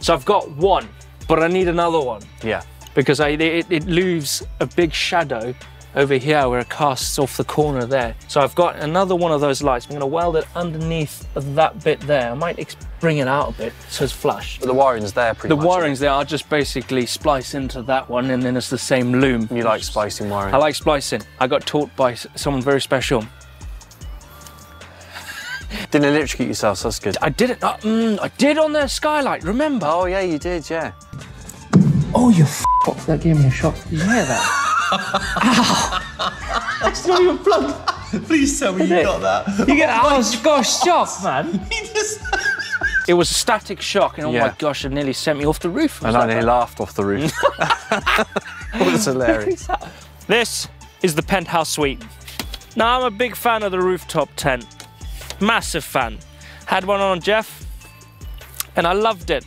So I've got one, but I need another one Yeah. because I, it, it leaves a big shadow over here where it casts off the corner there. So I've got another one of those lights. I'm going to weld it underneath that bit there. I might bring it out a bit so it's flush. But the wiring's there pretty The much. wiring's there. I'll just basically splice into that one and then it's the same loom. You like splicing wiring? I like splicing. I got taught by someone very special. Didn't electrocute yourself, so that's good. I did it. Uh, mm, I did on the skylight. Remember? Oh, yeah, you did, yeah. Oh, you f- That gave me a shock. Did you hear that? It's not even plugged. Please tell me you got that. You get oh gosh, shock, man. Just. It was a static shock, and oh my gosh, it nearly sent me off the roof. And I nearly laughed off the roof. it was hilarious. This is the penthouse suite. Now, I'm a big fan of the rooftop tent. Massive fan. Had one on Jeff, and I loved it.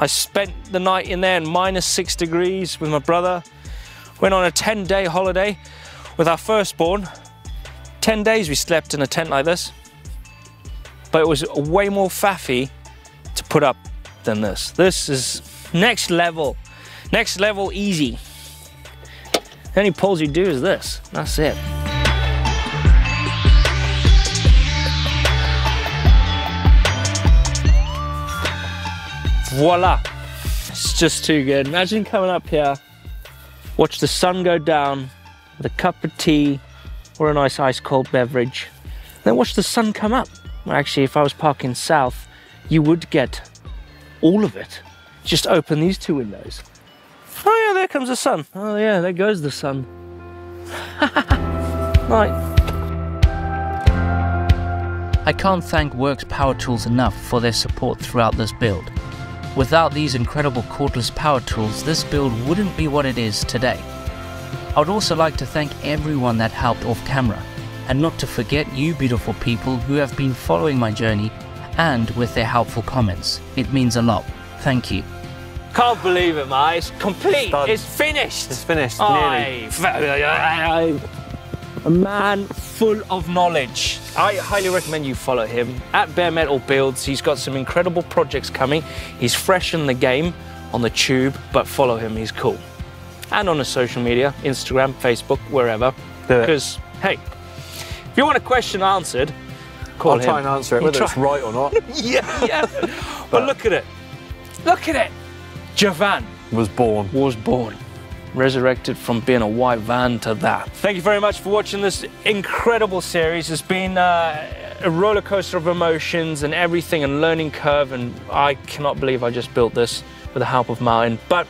I spent the night in there in minus six degrees with my brother. Went on a 10 day holiday with our firstborn. 10 days we slept in a tent like this. But it was way more faffy to put up than this. This is next level. Next level easy. The only pulls you do is this. That's it. Voila. It's just too good. Imagine coming up here, watch the sun go down with a cup of tea or a nice ice cold beverage. Then watch the sun come up. Well, actually, if I was parking south, you would get all of it. Just open these two windows. Oh yeah, there comes the sun. Oh yeah, there goes the sun. right. I can't thank Worx Power Tools enough for their support throughout this build. Without these incredible cordless power tools, this build wouldn't be what it is today. I would also like to thank everyone that helped off camera, and not to forget you beautiful people who have been following my journey and with their helpful comments. It means a lot. Thank you. Can't believe it, mate. It's complete. done. It's finished. It's finished, nearly. Aye. A man full of knowledge. I highly recommend you follow him at Bare Metal Builds. He's got some incredible projects coming. He's fresh in the game on the tube, but follow him. He's cool. And on his social media, Instagram, Facebook, wherever. Do it. Because, hey, if you want a question answered, call I'll him. try and answer it, whether try- it's right or not. yeah, yeah. but look at it. Look at it. Javan Was born. was born. Resurrected from being a white van to that. Thank you very much for watching this incredible series. It's been uh, a roller coaster of emotions and everything and learning curve and I cannot believe I just built this with the help of Martin. But